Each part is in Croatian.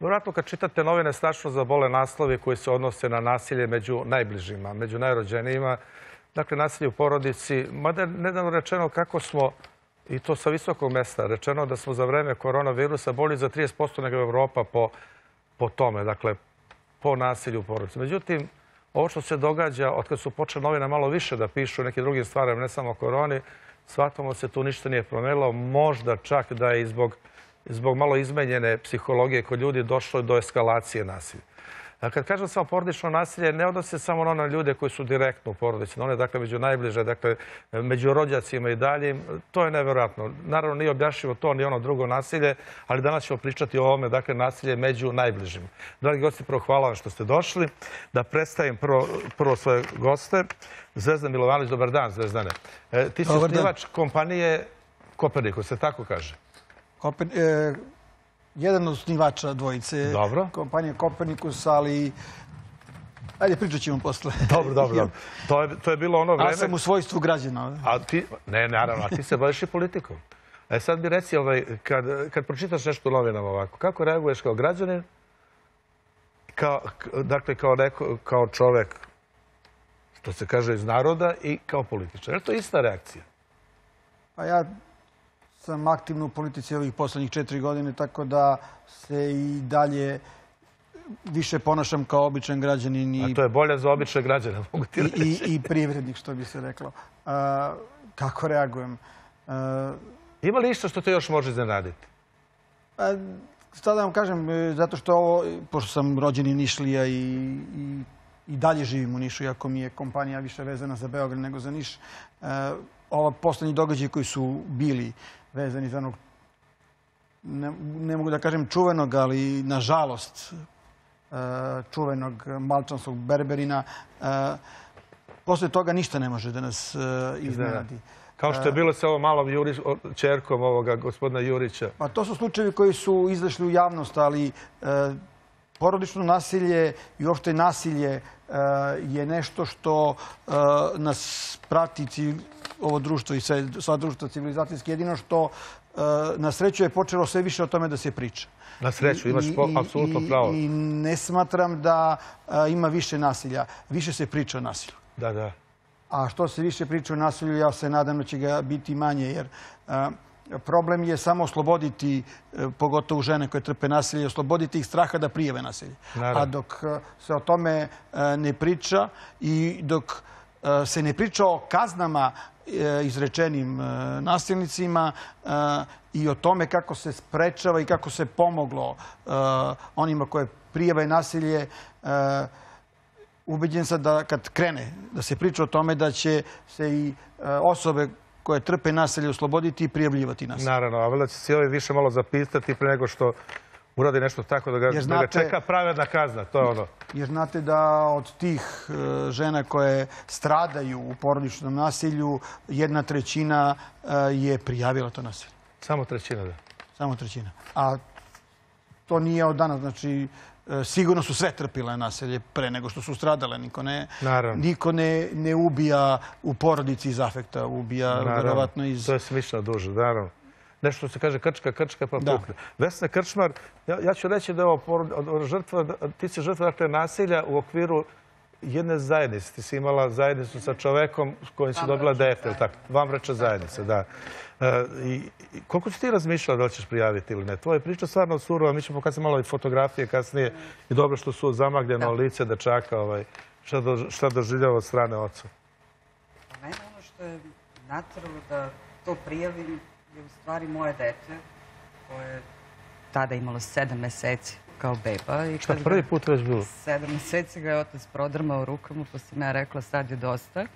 Vjerojatno kad čitate novine strašno zabole naslovi koji se odnose na nasilje među najbližima, među najrođenijima. Dakle, nasilje u porodici. Mada nedavno rečeno kako smo, i to sa visokog mesta, rečeno da smo za vreme koronavirusa bolji za 30% nego Evropa po, po tome, dakle, po nasilju u porodici. Međutim, ovo što se događa, od kad su počeli novine malo više da pišu neke druge stvari, ne samo koroni, shvatamo se tu ništa nije promenilo. Možda čak da je i zbog, zbog malo izmenjene psihologije kod ljudi došlo do eskalacije nasilja. A kad kažem samo porodično nasilje, ne odnosi samo na ljude koji su direktno u porodici, na one dakle među najbliže, dakle među rođacima i dalje. To je nevjerojatno. Naravno nije objašnjivo to ni ono drugo nasilje, ali danas ćemo pričati o ovome, dakle nasilje među najbližim. Dragi gosti, prvo hvala vam što ste došli. Da predstavim prvo, prvo svoje goste. Zvezdan Milovanović, dobar dan Zvezdane. E, ti si osnivač kompanije Kopernikus, se tako kaže? E, jedan od osnivača dvojice Dobro. kompanije Kopernikus, ali ajde pričat ćemo posle. Dobro, dobro, dobro. To je, to je bilo ono vreme... Ali sam u svojstvu građana. A ti, ne, naravno, a ti se baviš i politikom. E sad mi reci, ovaj, kad, kad pročitaš nešto u novinama ovako, kako reaguješ kao građanin, kao, dakle kao, neko, kao čovek, što se kaže iz naroda i kao političar. Je li to ista reakcija? Pa ja sam aktivno u politici ovih poslednjih četiri godine, tako da se i dalje više ponašam kao običan građanin A i, to je bolje za obične građane, mogu ti i, reći. i, i privrednik, što bi se reklo. A, kako reagujem? A, Ima li isto što te još može iznenaditi? Pa, šta da vam kažem, e, zato što ovo, pošto sam rođeni Nišlija i, i, i dalje živim u Nišu, iako mi je kompanija više vezana za Beograd nego za Niš, e, ova poslednji događaji koji su bili vezani za onog, ne, ne mogu da kažem čuvenog, ali nažalost e, čuvenog malčanskog berberina, e, posle toga ništa ne može da nas e, iznenadi. Kao što je bilo sa ovom malom Juri, o- čerkom ovoga gospodina Jurića. Pa to su slučajevi koji su izašli u javnost, ali porodično nasilje i uopšte nasilje je nešto što nas prati ovo društvo i sve, sva društva civilizacijski. Jedino što e, na sreću je počelo sve više o tome da se priča. Na sreću, imaš apsolutno pravo. I ne smatram da e, ima više nasilja. Više se priča o nasilju. Da, da. A što se više priča o nasilju, ja se nadam da će ga biti manje, jer a, problem je samo osloboditi, e, pogotovo žene koje trpe nasilje, osloboditi ih straha da prijave nasilje. Naravno. A dok e, se o tome e, ne priča i dok e, se ne priča o kaznama e, izrečenim e, nasilnicima e, i o tome kako se sprečava i kako se pomoglo e, onima koje prijave nasilje, e, ubeđen sam da kad krene da se priča o tome da će se i e, osobe koje trpe nasilje osloboditi i prijavljivati nasilje. Naravno, a valjda će se ovi više malo zapistati pre nego što uradi nešto tako da ga, Jer da ga znate- čeka pravedna kazna. To je ono. Jer znate da od tih e, žena koje stradaju u porodičnom nasilju, jedna trećina e, je prijavila to nasilje. Samo trećina, da. Samo trećina. A to nije od danas, znači e, sigurno su sve trpile nasilje pre nego što su stradale. Niko ne, niko ne, ne ubija u porodici iz afekta, ubija Naravno. verovatno iz... To je smišno duže, naravno. Nešto se kaže krčka, krčka, pa Da. pukne. Vesna Krčmar, ja, ja ću reći da je ovo žrtva, da- ti si žrtva dakle, nasilja u okviru jedne zajednice. Ti si imala zajednicu sa čovekom s kojim si dobila dete, tako? Vambrača zajednica, da. E, i, koliko si ti razmišljala da li ćeš prijaviti ili ne? Tvoja je priča stvarno surova, mi ćemo pokazati malo i fotografije kasnije. I dobro što su zamagljeno lice dečaka, ovaj, šta, do, šta doživljava od strane oca. Pa mene ono što je natralo da to prijavim je u stvari moje dete koje je tada imalo sedam meseci kao beba. I Šta prvi put već bilo? Sedam meseci ga je otac prodrmao rukama, pa sam ja rekla sad je dosta.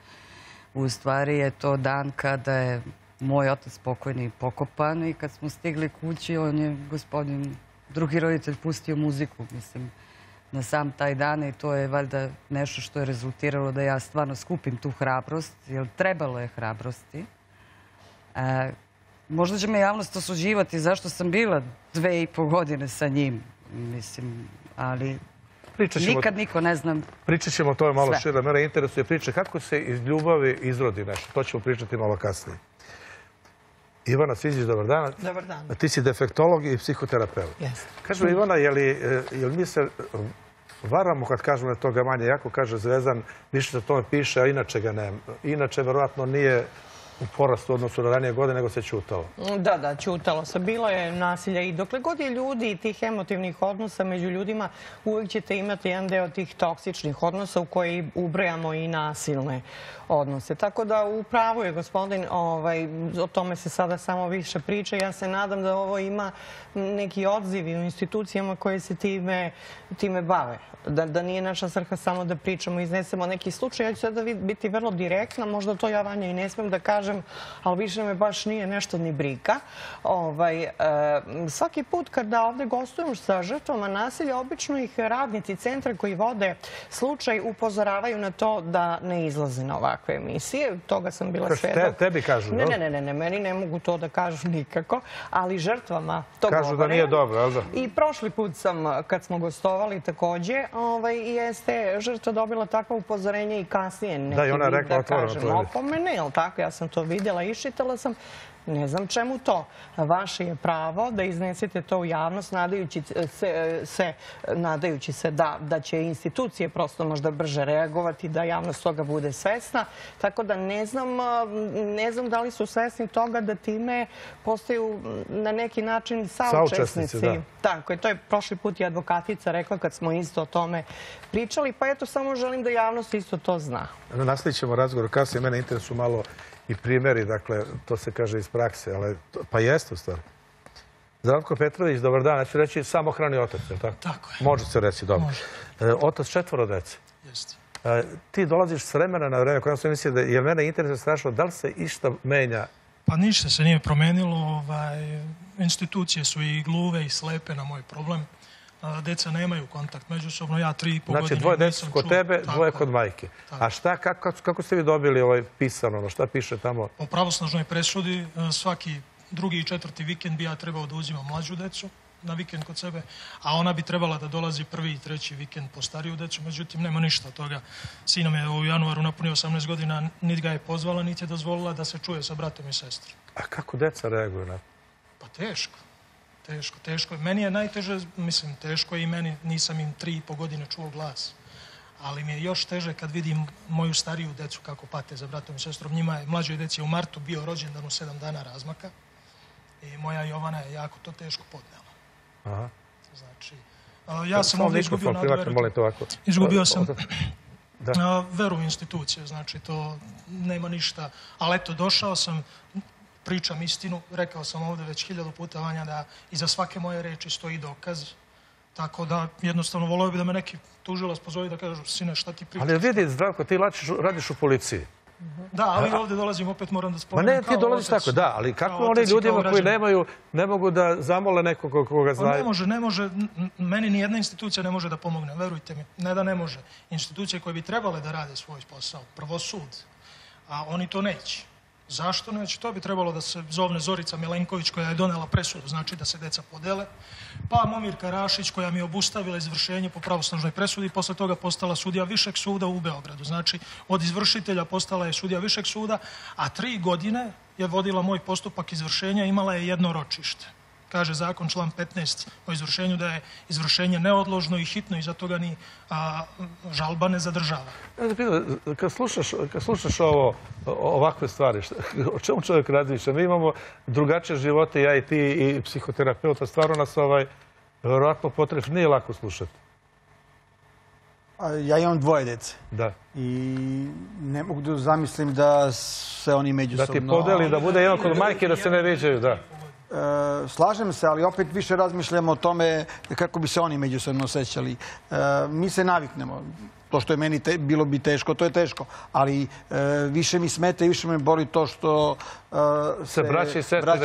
U stvari je to dan kada je moj otac pokojni pokopan i kad smo stigli kući, on je gospodin, drugi roditelj pustio muziku, mislim, na sam taj dan i to je valjda nešto što je rezultiralo da ja stvarno skupim tu hrabrost, jer trebalo je hrabrosti. E, možda će me javnost osuđivati zašto sam bila dve i po godine sa njim, mislim, ali ćemo, nikad niko ne znam pričat ćemo o tome malo Sve. šire. Mene interesuje priče kako se iz ljubavi izrodi nešto. To ćemo pričati malo kasnije. Ivana Sviđić, dobar dan. Dobar dan. Ti si defektolog i psihoterapeut. Mi, Ivana, je li, e, jel mi se varamo kad kažemo da je toga manje? Jako kaže Zvezdan, više o tome piše, a inače ga nema. Inače, verovatno, nije u porastu odnosu na ranije godine, nego se čutalo. Da, da, čutalo se. Bilo je nasilja i dokle god je ljudi i tih emotivnih odnosa među ljudima, uvijek ćete imati jedan deo tih toksičnih odnosa u koji ubrajamo i nasilne odnose. Tako da u pravu je gospodin, ovaj, o tome se sada samo više priča. Ja se nadam da ovo ima neki odziv i u institucijama koje se time, time bave. Da, da nije naša svrha samo da pričamo, iznesemo neki slučaj. Ja ću sada biti vrlo direktna, možda to ja Vanja i ne smem da kažem, ali više me baš nije nešto ni briga. Ovaj, e, svaki put kada ovde gostujem sa žrtvama nasilja, obično ih radnici centra koji vode slučaj upozoravaju na to da ne izlaze na ovakve emisije. Toga sam bila te- svedok. tebi kažu, Ne, ne, ne, ne, ne, meni ne mogu to da kažu nikako, ali žrtvama to Kažu da govore. nije dobro, jel da? I prošli put sam, kad smo gostovali takođe, ovaj, jeste žrtva dobila takvo upozorenje i kasnije neki Da, i ona rekla da otvoreno kažem, to je. opomene, jel tako? Ja sam to vidjela, iščitala sam. Ne znam čemu to. Vaše je pravo da iznesete to u javnost, nadajući se, se, nadajući se da, da će institucije prosto možda brže reagovati, da javnost toga bude svesna. Tako da ne znam, ne znam da li su svesni toga da time postaju na neki način Saučesnici, saučesnici. da. Tako je, to je prošli put i advokatica rekla kad smo isto o tome pričali, pa eto samo želim da javnost isto to zna. Nastavit ćemo razgovor kasnije. Mene interesu malo i primjeri, dakle, to se kaže iz prakse, ali to- pa jeste u stvari. Zdravko Petrović, dobar dan. Ja ću reći samohrani otac, je li tako? Tako je. Može se reći, dobro. Može. E, Otac četvoro dece. Jeste. E, Ti dolaziš s vremena na vreme, koja sam mislio da je mene interesuje strašno, da li se išta menja? Pa ništa se nije promenilo. Ovaj, institucije su i gluve i slepe na moj problem. Deca nemaju kontakt međusobno. Ja tri i Znači, godine dvoje nisam kod čuo. tebe, Tako dvoje je. kod majke. Tako. A šta, kako, kako ste vi dobili ovaj pisano, ono, šta piše tamo? Po pravosnažnoj presudi e, svaki drugi i četvrti vikend bi ja trebao da uzimam mlađu decu na vikend kod sebe, a ona bi trebala da dolazi prvi i treći vikend po stariju decu, međutim nema ništa od toga. Sinom je u januaru napunio 18 godina, niti ga je pozvala, niti je dozvolila da se čuje sa bratom i sestrom. A kako deca reaguju na to? Pa teško. Teško, teško. Meni je najteže, mislim, teško je i meni, nisam im tri i po godine čuo glas. Ali mi je još teže kad vidim moju stariju decu kako pate za bratom i sestrom. Njima je, mlađoj deci je u martu bio rođendan u sedam dana razmaka. I moja Jovana je jako to teško podnela. Aha. Znači, ja sam ovdje izgubio nadu. Izgubio sam Da. veru u institucije, znači to nema ništa. Ali eto, došao sam, pričam istinu, rekao sam ovdje već hiljadu puta Vanja da iza svake moje reči stoji dokaz. Tako da jednostavno volio bi da me neki tužilac pozovi da kažu, sine, šta ti pričaš? Ali vidi, Zdravko, ti lačiš, radiš u policiji. Da, ali ovdje dolazim, opet moram da Ma spomenem ne, ti dolaziš tako, da, ali kako oni ljudima koji nemaju, ne mogu da zamole nekog ko- koga Pa ne znaju? može, ne može, n- n- meni ni jedna institucija ne može da pomogne, verujte mi, ne da ne može. Institucije koje bi trebale da rade svoj posao, prvo sud, a oni to neće. Zašto neće? To bi trebalo da se zovne Zorica Milenković koja je donela presudu, znači da se deca podele, pa Momir Karašić koja mi je obustavila izvršenje po pravosnažnoj presudi i posle toga postala sudija Višeg suda u Beogradu. Znači od izvršitelja postala je sudija Višeg suda, a tri godine je vodila moj postupak izvršenja, imala je jedno ročište kaže zakon član 15 o izvršenju da je izvršenje neodložno i hitno i zato ga ni a, žalba ne zadržava. Kad slušaš, kad slušaš ovo, ovakve stvari, šta, o čemu čovjek razmišlja? Mi imamo drugačije živote, ja i ti i psihoterapeuta, stvarno nas ovaj, verovatno potrebno, nije lako slušati. A Ja imam dvoje dece Da. i ne mogu da zamislim da se oni Da međusobno... ti podeli, da bude jedan kod majke, da se ne viđaju, da. E, slažem se, ali opet više razmišljamo o tome kako bi se oni međusobno osjećali. E, mi se naviknemo. To što je meni te- bilo bi teško, to je teško. Ali e, više mi smeta i više me boli to što Se braća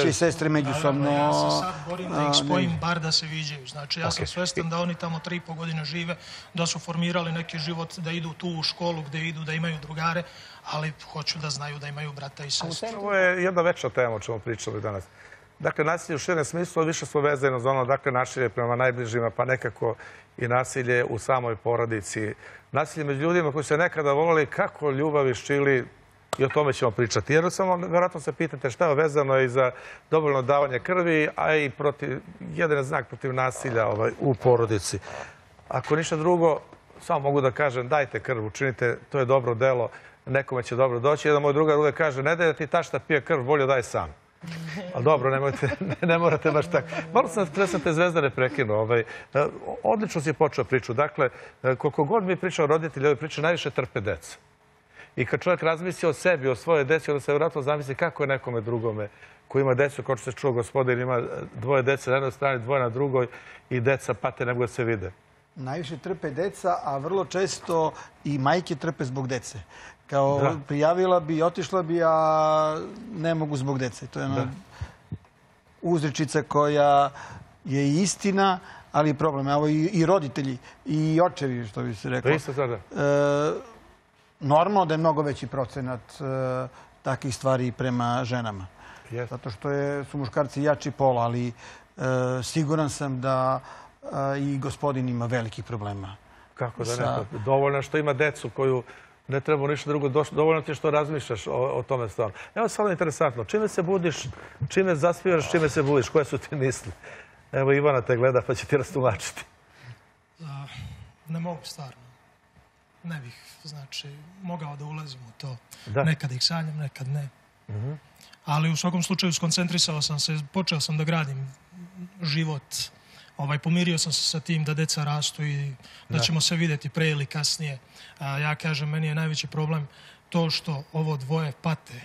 i sestre- međusobno... Ja se sad borim da ih spojim, bar da se viđaju. Znači, ja sam svestan da oni tamo tri i po godine žive, da su formirali neki život, da idu tu u školu gde idu, da imaju drugare, ali hoću da znaju da imaju brata i sestre. Ovo je jedna veća tema o čemu pričali danas. Dakle, nasilje u širem smislu, više smo vezani za ono, dakle, nasilje prema najbližima, pa nekako i nasilje u samoj porodici. Nasilje među ljudima koji se nekada volili, kako ljubav iz Čili, i o tome ćemo pričati. Jer samo, verovatno se pitate šta je vezano i za dovoljno davanje krvi, a i protiv, jedan je znak protiv nasilja ovaj, u porodici. Ako ništa drugo, samo mogu da kažem, dajte krv, učinite, to je dobro delo, nekome će dobro doći. Jedan moj drugar uvek kaže, ne daj da ti tašta pije krv, bolje daj sam. Ali dobro, nemojte, ne, morate baš tako. Malo sam, pre sam te zvezdane prekinuo. Ovaj, e, odlično si počeo priču. Dakle, e, koliko god mi pričao o roditelji, ove priče najviše trpe deca. I kad čovjek razmisli o sebi, o svojoj deci, onda se vjerojatno zamisli kako je nekome drugome koji ima decu, kao što se čuo gospodin, ima dvoje dece na jednoj strani, dvoje na drugoj i deca pate ne mogu da se vide. Najviše trpe deca, a vrlo često i majke trpe zbog dece. Kao Da. prijavila bi, otišla bi, a ne mogu zbog dece. To je jedna uzrečica koja je istina, ali je problem. Evo i, i roditelji, i očevi, što bi se To reklo. je isto sada. E, normalno da je mnogo veći procenat e, takvih stvari prema ženama. Zato što je, su muškarci jači pol, ali e, siguran sam da i gospodin ima velikih problema. Kako da ne? Sa- Dovoljno što ima decu koju ne treba ništa drugo. Dovoljno ti što razmišljaš o, o tome stvarno. Evo samo interesantno. Čime se budiš, čime zaspivaš, čime se budiš? Koje su ti misli? Evo Ivana te gleda pa će ti rastumačiti. Ne mogu stvarno. Ne bih, znači, mogao da ulazim u to. Da. Nekad ih sanjam, nekad ne. Ali u svakom slučaju skoncentrisao sam se, počeo sam da gradim život. Ovaj, pomirio sam se sa tim da deca rastu i da, ćemo se vidjeti pre ili kasnije. A, ja kažem, meni je najveći problem to što ovo dvoje pate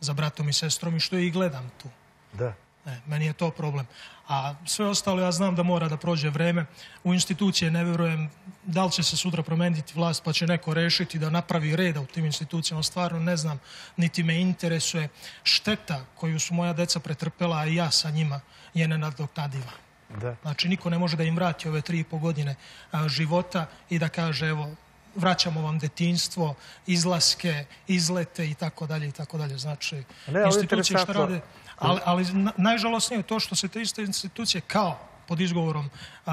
za bratom i sestrom i što i gledam tu. Da. Ne, meni je to problem. A sve ostalo ja znam da mora da prođe vreme. U institucije ne vjerujem da li će se sutra promeniti vlast pa će neko rešiti da napravi reda u tim institucijama. Stvarno ne znam, niti me interesuje. Šteta koju su moja deca pretrpela, a i ja sa njima, je nenadoknadiva. Da. Znači, niko ne može da im vrati ove tri i po godine a, života i da kaže, evo, vraćamo vam detinstvo, izlaske, izlete i tako dalje i tako dalje. Znači, Ne, institucije što rade... Ali, ali na- najžalosnije je to što se te iste institucije kao pod izgovorom a,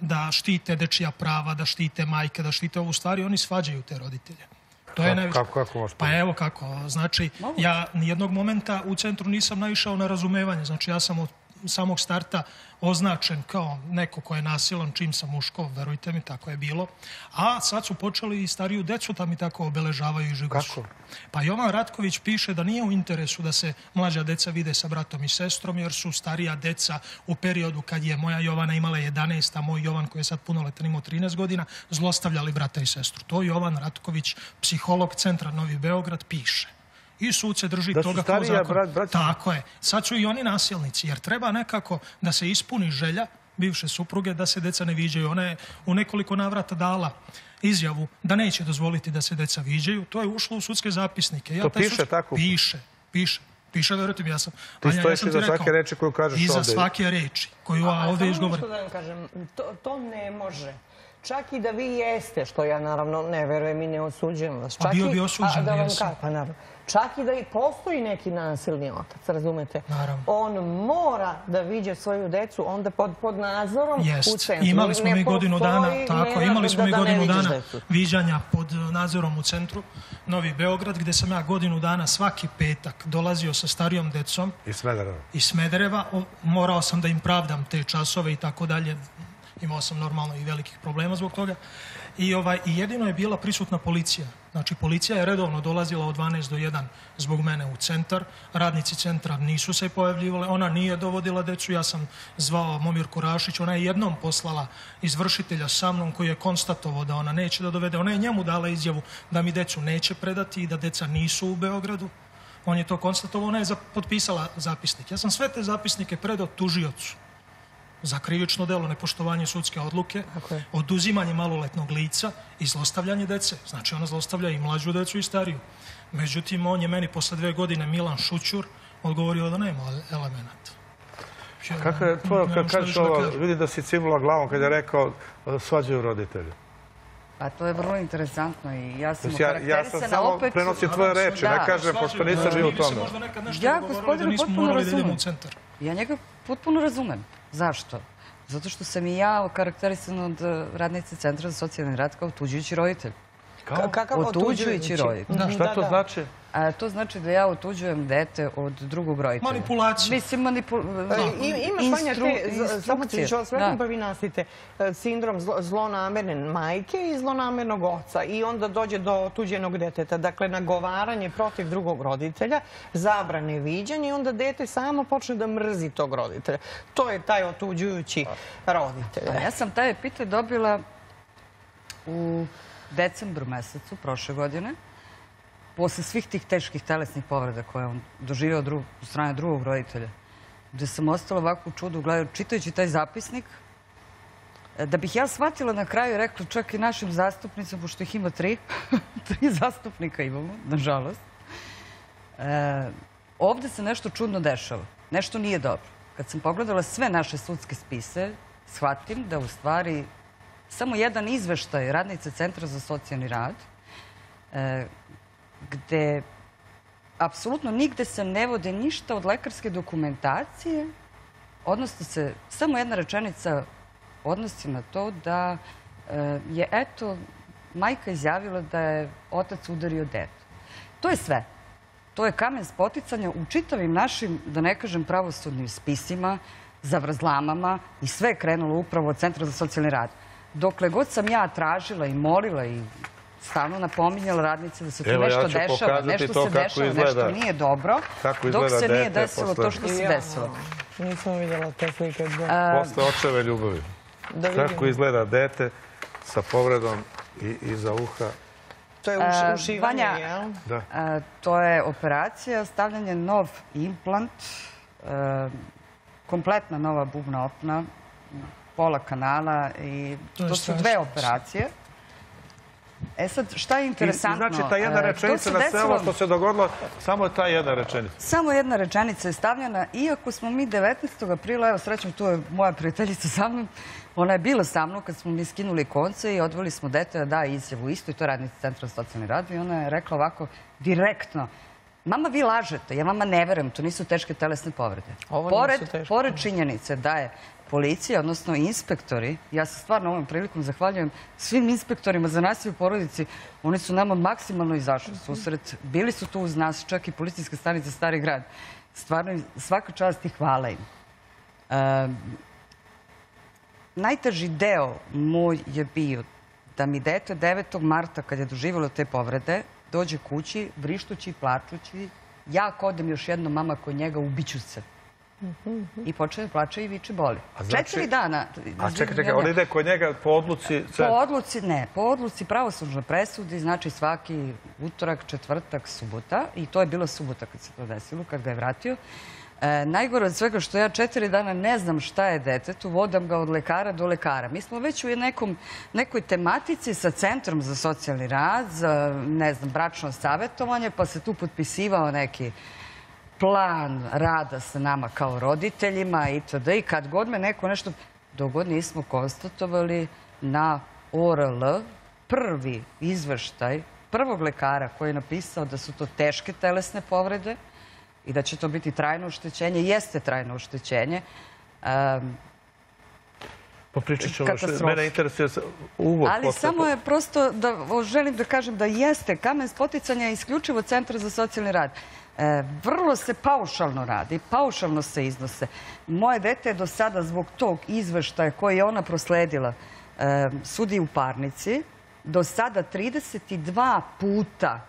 da štite dečija prava, da štite majke, da štite ovu stvari, oni svađaju te roditelje. To je najveće. kako- kako Pa evo kako. Znači, ja nijednog momenta u centru nisam naišao na razumevanje. Znači, ja sam od samog starta označen kao neko ko je nasilan čim sam muško, verujte mi, tako je bilo. A sad su počeli i stariju decu da mi tako obeležavaju i žigošu. Kako? Pa Jovan Ratković piše da nije u interesu da se mlađa deca vide sa bratom i sestrom, jer su starija deca u periodu kad je moja Jovana imala 11, a moj Jovan koji je sad punoletan imao 13 godina, zlostavljali brata i sestru. To Jovan Ratković, psiholog centra Novi Beograd, piše. I sud se drži Da toga kao zakon. brat- braća- Tako je. Sad su i oni nasilnici, jer treba nekako da se ispuni želja bivše supruge da se deca ne viđaju. Ona je u nekoliko navrata dala izjavu da neće dozvoliti da se deca viđaju. To je ušlo u sudske zapisnike. Ja To taj piše tako? Piše, piše. Piše, verujte mi, ja sam... Ti stojiš sam ti iza svake rekao, reči koju kažeš Iza ovde. svake reči koju ja A ovdje samo izgovorim. nešto da vam kažem, to, to ne može. Čak i da vi jeste, što ja naravno ne verujem i ne osuđujem vas. Pa Čak bio i- bi osuđen, a, da vam jesam. ka- pa naravno. Čak i da i postoji neki nasilni otac, razumete? Naravno. On mora da viđe svoju decu onda pod, pod nadzorom u centru. Imali smo Ne mi godinu dana, tako, imali smo da- mi godinu dana decu. viđanja pod nadzorom u centru Novi Beograd, gdje sam ja godinu dana svaki petak dolazio sa starijom decom I Smedereva. iz Smedereva. Morao sam da im pravdam te časove i tako dalje. Imao sam normalno i velikih problema zbog toga. I, ovaj, I jedino je bila prisutna policija. Znači, policija je redovno dolazila od 12 do 1 zbog mene u centar. Radnici centra nisu se pojavljivali. Ona nije dovodila decu. Ja sam zvao Momirku Rašić. Ona je jednom poslala izvršitelja sa mnom koji je konstatovao da ona neće da dovede. Ona je njemu dala izjavu da mi decu neće predati i da deca nisu u Beogradu. On je to konstatovao, ona je potpisala zapisnik. Ja sam sve te zapisnike predao tužiocu za krivično delo nepoštovanje sudske odluke, oduzimanje maloletnog lica i zlostavljanje dece. Znači ona zlostavlja i mlađu decu i stariju. Međutim, on je meni posle dve godine Milan Šućur odgovorio da nema elemenata. Kako je to, kad kažeš ovo, vidi da si cimula glavom kad je rekao svađaju roditelji. Pa to je vrlo interesantno i ja sam ja, ja sam samo opet... prenosio tvoje reči, Da. ne kažem, pošto nisam bio u tome. Ja, nismo potpuno razumem. Ja njega potpuno razumem. Zašto? Zato što sam i ja okarakterisana od radnice Centra za socijalni rad kao tuđići roditelj. Kao? Kakav Otuđujući roditelj. Šta da, to da. znači? A, to znači da ja otuđujem dete od drugog roditelja. Manipulacija. Mislim, manipul... E, Imaš, Vanja, te, samo ću vas pa vi nastavite, e, sindrom zlo- zlonamerne majke i zlonamernog oca i onda dođe do tuđenog deteta. Dakle, nagovaranje protiv drugog roditelja, zabrane viđanja i onda dete samo počne da mrzi tog roditelja. To je taj otuđujući roditelj. A ja sam taj epite dobila u decembru mesecu prošle godine, posle svih tih teških telesnih povreda koje je on doživio od strane drugog roditelja, gde sam ostala ovako u čudu čitajući taj zapisnik, e, da bih ja shvatila na kraju i rekla čak i našim zastupnicima, pošto ih ima tri, tri zastupnika imamo, nažalost, e, ovde se nešto čudno dešava. Nešto nije dobro. Kad sam pogledala sve naše sudske spise, shvatim da u stvari samo jedan izveštaj radnice Centra za socijalni rad, e, gde apsolutno nigde se ne vode ništa od lekarske dokumentacije, odnosno se samo jedna rečenica odnosi na to da e, je eto majka izjavila da je otac udario dete. To je sve. To je kamen spoticanja u čitavim našim, da ne kažem, pravosudnim spisima, zavrzlamama i sve je krenulo upravo od Centra za socijalni rad. Dokle god sam ja tražila i molila i stalno napominjala radnice da se tu Evo, nešto dešava, nešto to se dešava, izgleda. nešto nije dobro, dok se nije desilo posle- to što se Ja, desilo. Nisam vidjela te slike. Da, Posle očeve ljubavi. da vidim. Kako izgleda dete sa povredom i, iza uha. To je uš, ušivanje, Vanja, jel? Da. A, to je operacija, stavljanje nov implant, kompletna nova bubna opna, pola kanala i To su dve operacije. E sad, šta je I, interesantno? znači, ta jedna e, rečenica na sve ovo što se dogodilo, samo je ta jedna rečenica. Samo jedna rečenica je stavljena, iako smo mi 19. aprila, evo srećom, tu je moja prijateljica sa mnom, ona je bila sa mnom kad smo mi skinuli konce i odveli smo dete da da izjavu isto i to je radnica Centra socijalni rad i ona je rekla ovako direktno, Mama, vi lažete, ja vama ne verujem, to nisu teške telesne povrede. Ovo nisu teške. pored činjenice da je policija, odnosno inspektori, ja se stvarno ovom prilikom zahvaljujem svim inspektorima za nasilje u porodici, oni su nama maksimalno izašli u susret, bili su tu uz nas, čak i policijska stanica Stari grad. Stvarno, svaka čast i hvala im. E, najteži deo moj je bio da mi dete 9. marta, kad je doživjelo te povrede, dođe kući, vrištući, plačući, ja kodem još jednom mama kod njega, ubiću se. I da plače i viče boli. Znači- Četiri dana. A čekaj, čekaj, on ide kod njega po odluci... Po odluci, ne, po odluci pravosudnoj presudi, znači svaki utorak, četvrtak, subota, i to je bilo subota kad se to desilo, kad ga je vratio. E, najgore od svega što ja četiri dana ne znam šta je detetu, vodam ga od lekara do lekara. Mi smo već u nekom, nekoj tematici sa Centrom za socijalni rad, za, ne znam, bračno savjetovanje, pa se tu potpisivao neki plan rada sa nama kao roditeljima itd. I kad god me neko nešto... Dok god nismo konstatovali na ORL prvi izveštaj prvog lekara koji je napisao da su to teške telesne povrede i da će to biti trajno oštećenje, jeste trajno oštećenje. Ehm, Popričat ćemo. Katastrofa. Mene interesuje uvod. Ali posle- samo je prosto da želim da kažem da jeste kamen spoticanja je isključivo Centra za socijalni rad. E, vrlo se paušalno radi, paušalno se iznose. Moje dete je do sada zbog tog izveštaja koji je ona prosledila e, sudi u parnici, do sada 32 puta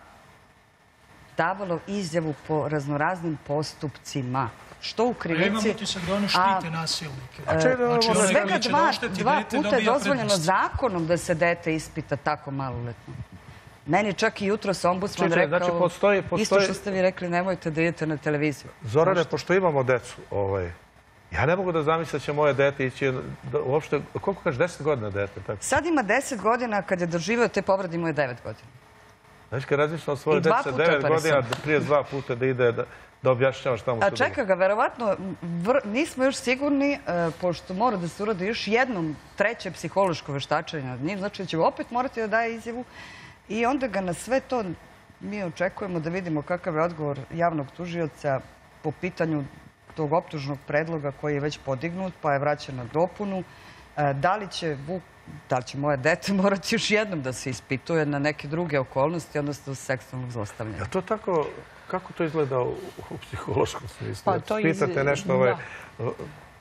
davalo izjavu po raznoraznim postupcima. Što u krivici... imam utisak da oni a- štite nasilnike. A čekaj, Znači, Svega dva, puta je dozvoljeno prednost. zakonom da se dete ispita tako maloletno. Meni čak i jutro sa ombudsman Čekaj, rekao... znači, postoji- Isto postoji- što ste vi rekli, nemojte da idete na televiziju. Zorane, pošto imamo decu, ovaj, ja ne mogu da zamislim da će moje dete ići, da, uopšte, koliko kaže, 10 godina dete, tako? Sad ima 10 godina, kad je doživio te povrede, je 9 godina. Znači, kad razmišljam o dva dece, 9 godina, prije dva puta da ide da, da objašnjava šta mu se A čeka ga, verovatno, vr- nismo još sigurni, e, pošto mora da se uradi još jednom treće psihološko veštačenje nad njim, znači da će opet morati da daje izjavu i onda ga na sve to mi očekujemo da vidimo kakav je odgovor javnog tužioca po pitanju tog optužnog predloga koji je već podignut, pa je vraćen na dopunu E, Da li će Vuk, da li će moje dete morati još jednom da se ispituje na neke druge okolnosti, odnosno seksualnog zlostavljanja? Je to tako, kako to izgleda u, u psihološkom smislu? Pa iz- nešto, ovaj, da.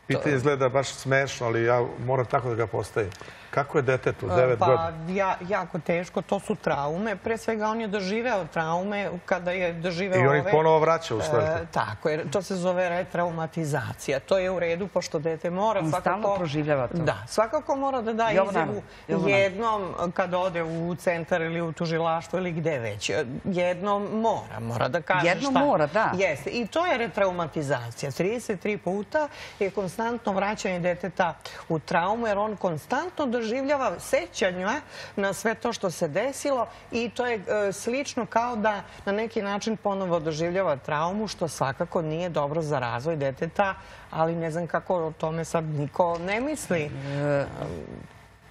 Pitanje izgleda baš smešno, ali ja moram tako da ga postavim. Kako je detetu, devet Pa godina? ja, jako teško, to su traume. Pre svega on je doživeo traume kada je doživeo I on ih ove... ponovo vraća u stvari. E, tako je, to se zove retraumatizacija. To je u redu, pošto dete mora On svakako... stalno proživljava to. Da, svakako mora da da izjavu jednom kad ode u centar ili u tužilaštvo ili gde već. Jednom mora, mora da kaže Jednom šta. mora, da. Jeste, i to je retraumatizacija. 33 puta je konstantno vraćanje deteta u traumu, jer on konstantno doživljava sećanja na sve to što se desilo i to je e, slično kao da na neki način ponovo doživljava traumu, što svakako nije dobro za razvoj deteta, ali ne znam kako o tome sad niko ne misli.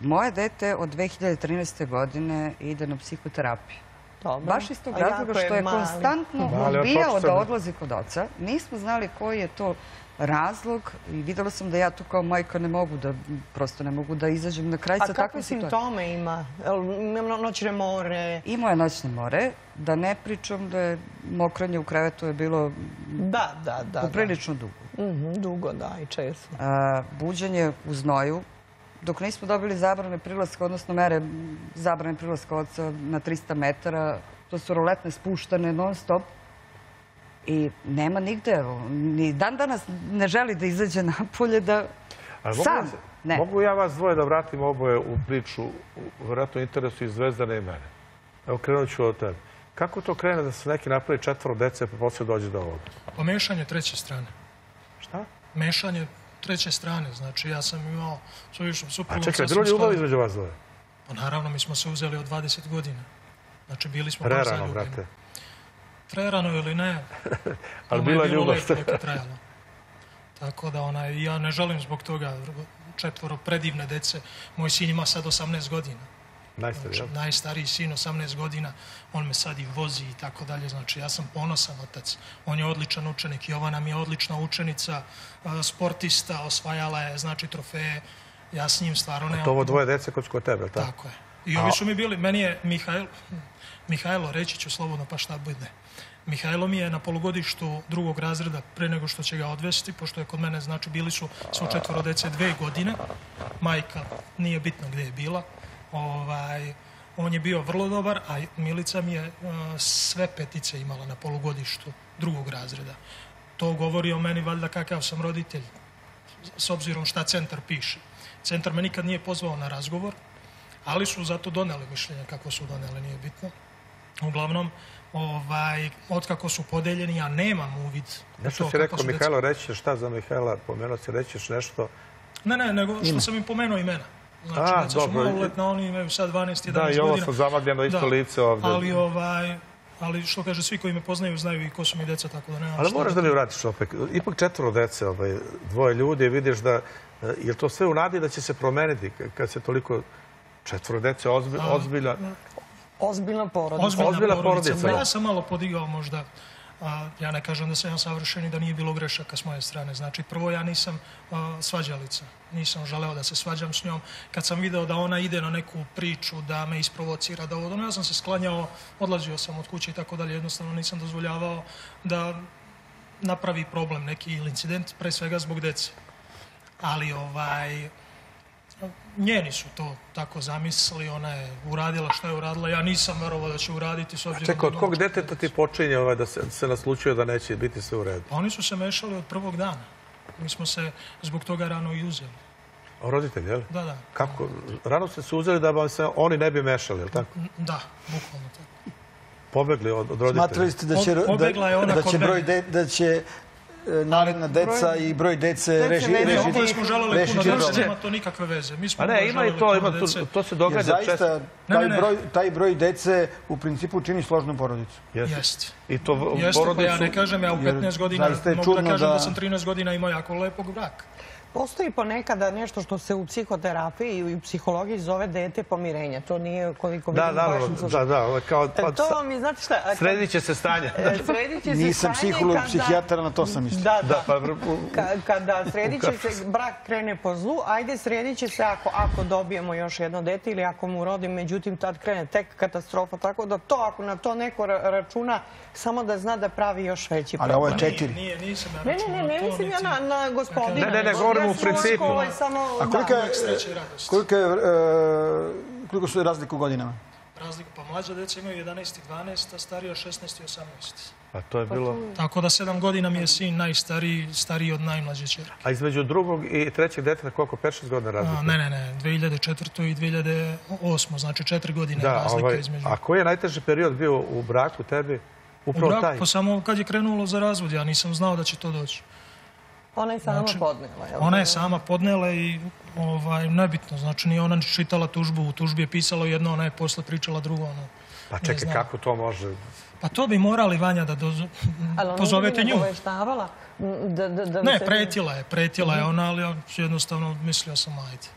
Moje dete od 2013. godine ide na psihoterapiju. Dobro. Baš iz tog razloga što je mali. konstantno odbijao da odlazi kod oca. Nismo znali koji je to razlog i vidjela sam da ja tu kao majka ne mogu da, prosto ne mogu da izađem na kraj A sa kakve takvom situacijom. simptome ima? Ima no- noćne more? Imao je noćne more, da ne pričam da je mokranje u krevetu je bilo Da, da, da. poprilično dugo. Mhm, dugo, da, i često. A, buđenje u znoju, dok nismo dobili zabrane prilaska, odnosno mere zabrane prilaska oca na 300 metara, to su roletne spuštane non stop i nema nigde, evo, ni dan danas ne želi da izađe napolje da sam, ne. mogu ja vas dvoje da vratim oboje u priču, u- vjerojatno interesu i Zvezdane i mene. Evo krenut ću od tebe. Kako to krene da se neki napravi četvoro dece pa poslije dođe do ovoga? Pomešanje treće strane. Šta? Mešanje treće strane. Znači, ja sam imao svoju A suprugom... čekaj, bilo ljubav između vas dvoje? Pa naravno, mi smo se uzeli od 20 godina. Znači, bili smo Prerano, brate. Prerano ili ne, Ali Nama je bilo ljubav. trajalo. Tako da onaj, ja ne želim zbog toga četvoro predivne dece. Moj sin ima sad 18 godina. Najstariji, Znači, najstariji sin, 18 godina, on me sad i vozi i tako dalje. Znači, ja sam ponosan otac. On je odličan učenik. Jovana mi je odlična učenica, e, sportista, osvajala je, znači, trofeje. Ja s njim stvarno nemam... To ovo dvoje dece kod tebe, tako? Tako je. I ovi su mi bili, meni je Mihajlo, Mihajlo, reći ću slobodno pa šta bude. Mihajlo mi je na polugodištu drugog razreda pre nego što će ga odvesti, pošto je kod mene, znači bili su svo četvoro dece dve godine, majka nije bitno gdje je bila, ovaj, on je bio vrlo dobar, a Milica mi je eh, sve petice imala na polugodištu drugog razreda. To govori o meni valjda kakav sam roditelj, s obzirom šta centar piše. Centar me nikad nije pozvao na razgovor, ali su zato doneli mišljenje kako su doneli, nije bitno. Uglavnom, ovaj, otkako su podeljeni, ja nemam uvid Nešto to si rekao, Mihajlo, reći šta za Mihajla, pomenuo si, reći ćeš nešto. Ne, ne, nego što sam im pomenuo imena. Znači, A, deca su maloletna, oni imaju sad 12-11 Da, i ovo godina. sam zamagljeno isto Da. lice ovdje. Ali, ovaj, ali što kaže, svi koji me poznaju znaju i ko su mi deca, tako da nemam Ali moraš da mi vratiš opet. Ipak četvoro dece, ovaj, dvoje ljudi, vidiš da, e, je to sve u nadi da će se promeniti kad se toliko četvoro dece ozbi, ozbilja. Ozbiljna porodica. Ozbiljna, Ozbiljna porodica. porodica. Ja sam malo podigao možda, a, ja ne kažem da sam ja savršen i da nije bilo grešaka s moje strane. Znači, prvo ja nisam a, svađalica. Nisam želeo da se svađam s njom. Kad sam video da ona ide na neku priču, da me isprovocira, da ovo, ja sam se sklanjao, odlazio sam od kuće i tako dalje. Jednostavno nisam dozvoljavao da napravi problem neki ili incident, pre svega zbog dece. Ali ovaj, njeni su to tako zamislili, ona je uradila što je uradila, ja nisam verovao da će uraditi s obzirom... Čekaj, od kog deteta ti počinje ovaj, da se, se naslučuje da neće biti sve u redu? Pa oni su se mešali od prvog dana. Mi smo se zbog toga rano i uzeli. A roditelj, jel? Da, da. Kako? Rano ste se uzeli da vam se oni ne bi mešali, jel tako? N- Da, bukvalno tako. Pobegli od, od roditelja. Smatrali ste da će, da, će broj de, da će naredna deca i broj dece neće Ne, oboje smo želeli puno dece, nema to nikakve veze. Mi smo A ne, ima i to, ima to, to se događa često. zaista taj, broj, taj broj dece u principu čini složnu porodicu. Jeste. I to Jeste, pa ja ne kažem, ja u Jer 15 godina mogu da kažem da... da- sam 13 godina imao jako lepog braka. Postoji ponekada nešto što se u psihoterapiji i u psihologiji zove dete pomirenja. To nije koliko Da, vidim da, da, da, ovo je kao, E, pa, To vam je, znate šta, kad- sredit će se stanje. e, sredit će se Nisam stanje psiholog, kada- psihijatar, na to sam mislio. Da, Da, da. pa, kada sredit će se, brak krene po zlu, ajde sredit će se ako, ako dobijemo još jedno dete ili ako mu rodim, međutim tad krene tek katastrofa, tako da to, ako na to neko ra- računa, samo da zna da pravi još veći Ali problem. ovo je četiri. nije, nisam ja Ne, ne, ne, mislim ja na, na gospodina. Ne, ne, ne, govorimo u principu. A kolika je, je, e, koliko su razliku u godinama? Razliku, pa mlađa djeca imaju 11 i 12, a starija 16 i 18. Pa to je bilo... Tako da sedam godina mi je sin najstariji, stariji od najmlađe čerke. A između drugog i trećeg deteta koliko? 5-6 godina razlike? ne, ne, ne, 2004. i 2008. Znači četiri godine Da, razlika ovaj, između. a koji je najteži period bio u braku tebi? U Upravo braku, taj. pa samo kad je krenulo za razvod, ja nisam znao da će to doći. Ona je sama Znači, podnela. jel? Ona je sama podnela i ovaj, nebitno, znači nije ona čitala tužbu, u tužbi je pisalo jedno, ona je posle pričala drugo. Ono. Pa čekaj, kako to može? Pa to bi morali, Vanja, da dozo... Ali ona pozovete je nju. obaveštavala da, da, da Ne, se- pretila je, pretila je ona, ali jednostavno mislio sam, ajde.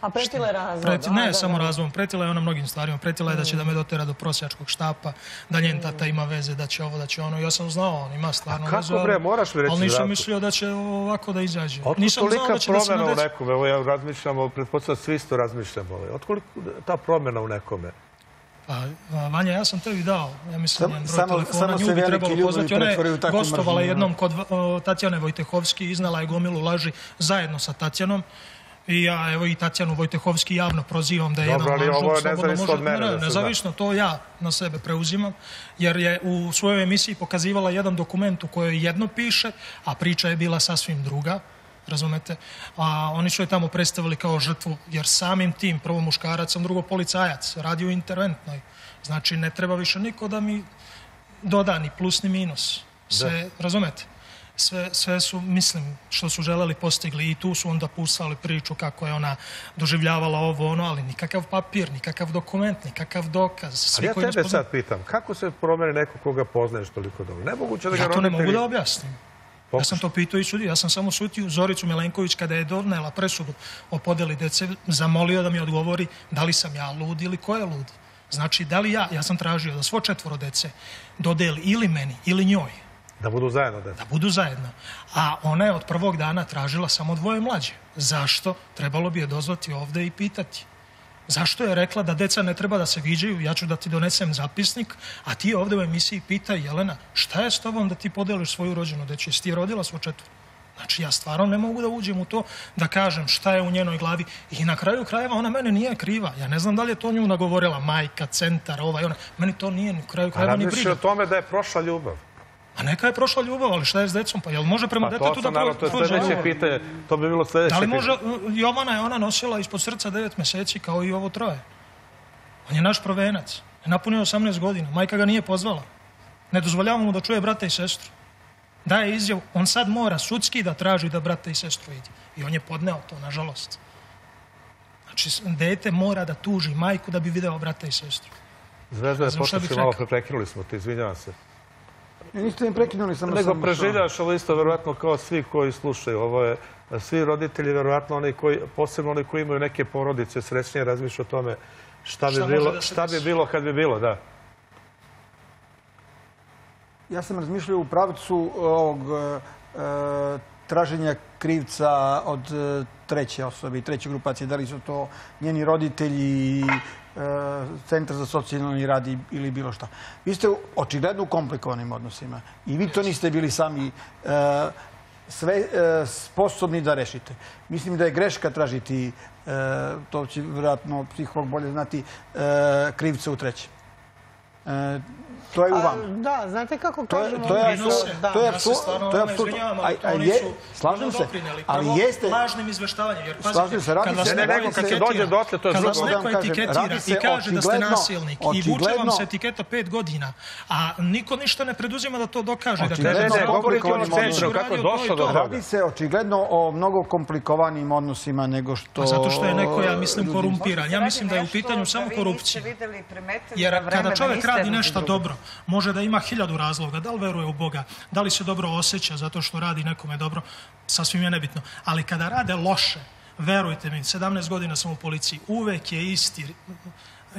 A pretila je razvod. Preti, ne da, samo da. razvom, pretila je ona mnogim stvarima. Pretila je da će da me dotera do prosjačkog štapa, da njen tata ima veze, da će ovo, da će ono. Ja sam znao, on ima stvarno A kako, bre, moraš mi reći, Ali nisam mislio da će ovako da izađe. Otkud Nisam znao tolika da će da se promjena u na decu- nekome? Evo ja razmišljam, pretpostavljam svi isto razmišljamo. ovaj. Otkoliko ta promjena u nekome? Pa, a, Vanja, ja sam tebi dao, ja mislim, njen broj samo- telefona, samo nju bi trebalo pozvati. Ona je u gostovala mržnju, jednom kod o, Tatjane Vojtehovski, iznala je gomilu laži zajedno sa Tatjanom. I ja, evo i Tatjanu Vojtehovski javno prozivam da je Dobro, ali jedan ovo je lažov, slobodno nezavisno od može- mene, Ne, da ne, se nezavisno, to ja na sebe preuzimam, jer je u svojoj emisiji pokazivala jedan dokument u kojoj jedno piše, a priča je bila sasvim druga razumete, a oni su je tamo predstavili kao žrtvu, jer samim tim, prvo muškarac, sam drugo policajac, radi u interventnoj. Znači, ne treba više niko da mi doda ni plus ni minus. Sve, razumete? Sve, sve su, mislim, što su želeli postigli i tu su onda pusali priču kako je ona doživljavala ovo ono, ali nikakav papir, nikakav dokument, nikakav dokaz. Ali Svi ja koji nas tebe sad pitam, kako se promeni neko koga poznaješ toliko dobro? Nemoguće da ga Ja to ne mogu da objasnim. Ja sam to pitao i sudiju. Ja sam samo sudiju Zoricu Milenković kada je donela presudu o podeli dece, zamolio da mi odgovori da li sam ja lud ili ko je lud. Znači, da li ja, ja sam tražio da svo četvoro dece dodeli ili meni ili njoj, Da budu zajedno deca. da budu zajedno. A ona je od prvog dana tražila samo dvoje mlađe. Zašto? Trebalo bi je dozvati ovde i pitati. Zašto je rekla da deca ne treba da se viđaju? Ja ću da ti donesem zapisnik, a ti ovde u emisiji pitaj Jelena, šta je s tobom da ti podeliš svoju rođenu deću? Jesi ti je rodila svo četvoro? Znači, ja stvarno ne mogu da uđem u to da kažem šta je u njenoj glavi. I na kraju krajeva ona mene nije kriva. Ja ne znam da li je to nju nagovorila majka, centar, ovaj, ona. Meni to nije ni u kraju A krajeva ni briga. o tome da je prošla ljubav. A neka je prošla ljubav, ali šta je s decom? Pa jel može prema Pa detetu da naravno, to je prođe sljedeće pitanje. To bi bilo sljedeće Da li može, Jovana je ona nosila ispod srca devet mjeseci kao i ovo troje. On je naš prvenac. Je napunio 18 godina. Majka ga nije pozvala. Ne dozvoljava mu da čuje brata i sestru. Daje izjavu. On sad mora sudski da traži da brata i sestru vidi. I on je podneo to, nažalost. Znači, dete mora da tuži majku da bi video brata i sestru. Zvezda je si malo rekao. prekinuli smo ti, izvinjavam se. Niste mi prekinuli, samo Nego sam... preživljavaš ovo isto verovatno kao svi koji slušaju. Ovo je svi roditelji, verovatno oni koji, posebno oni koji imaju neke porodice, srećnije razmišljaju o tome šta bi, Šta može bilo, šta bi bilo kad bi bilo, da. Ja sam razmišljao u pravcu ovog e, e, traženja krivca od e, treće osobe i treće grupacije. Da li su to njeni roditelji, e, centar za socijalni rad ili bilo šta. Vi ste očigledno u komplikovanim odnosima i vi to niste bili sami e, sve sposobni da rešite. Mislim da je greška tražiti, to će vjerojatno psiholog bolje znati, krivca u trećem. To je u A, vama. Da, znate kako To je, kažemo? to je, Da. to je, Ja se apsu- stvarno to je vama apsurdno. izvinjavam, A- ali a oni je- su slažem se, ali jeste... lažnim izveštavanjem. Jer, Slažem se, radi kad vas se- Ne, ne, neko nego kad se dođe dotle, to je kad vas drugo. Da vam neko etiketira i kaže da ste nasilnik i vuče vam se etiketa pet godina, a niko ništa ne preduzima da to dokaže. Ne, ne, Zbog govorite o centru, kako je došlo do to. toga. Radi se očigledno o mnogo komplikovanim odnosima nego što... Pa zato što je neko, ja mislim, korumpiran. Ja mislim da je u pitanju samo korupcija. Jer kada da čovjek radi nešto dobro, može da ima hiljadu razloga, da li veruje u Boga, da li se dobro osjeća zato što radi nekome dobro, sasvim je nebitno. Ali kada rade loše, verujte mi, 17 godina sam u policiji, uvek je isti,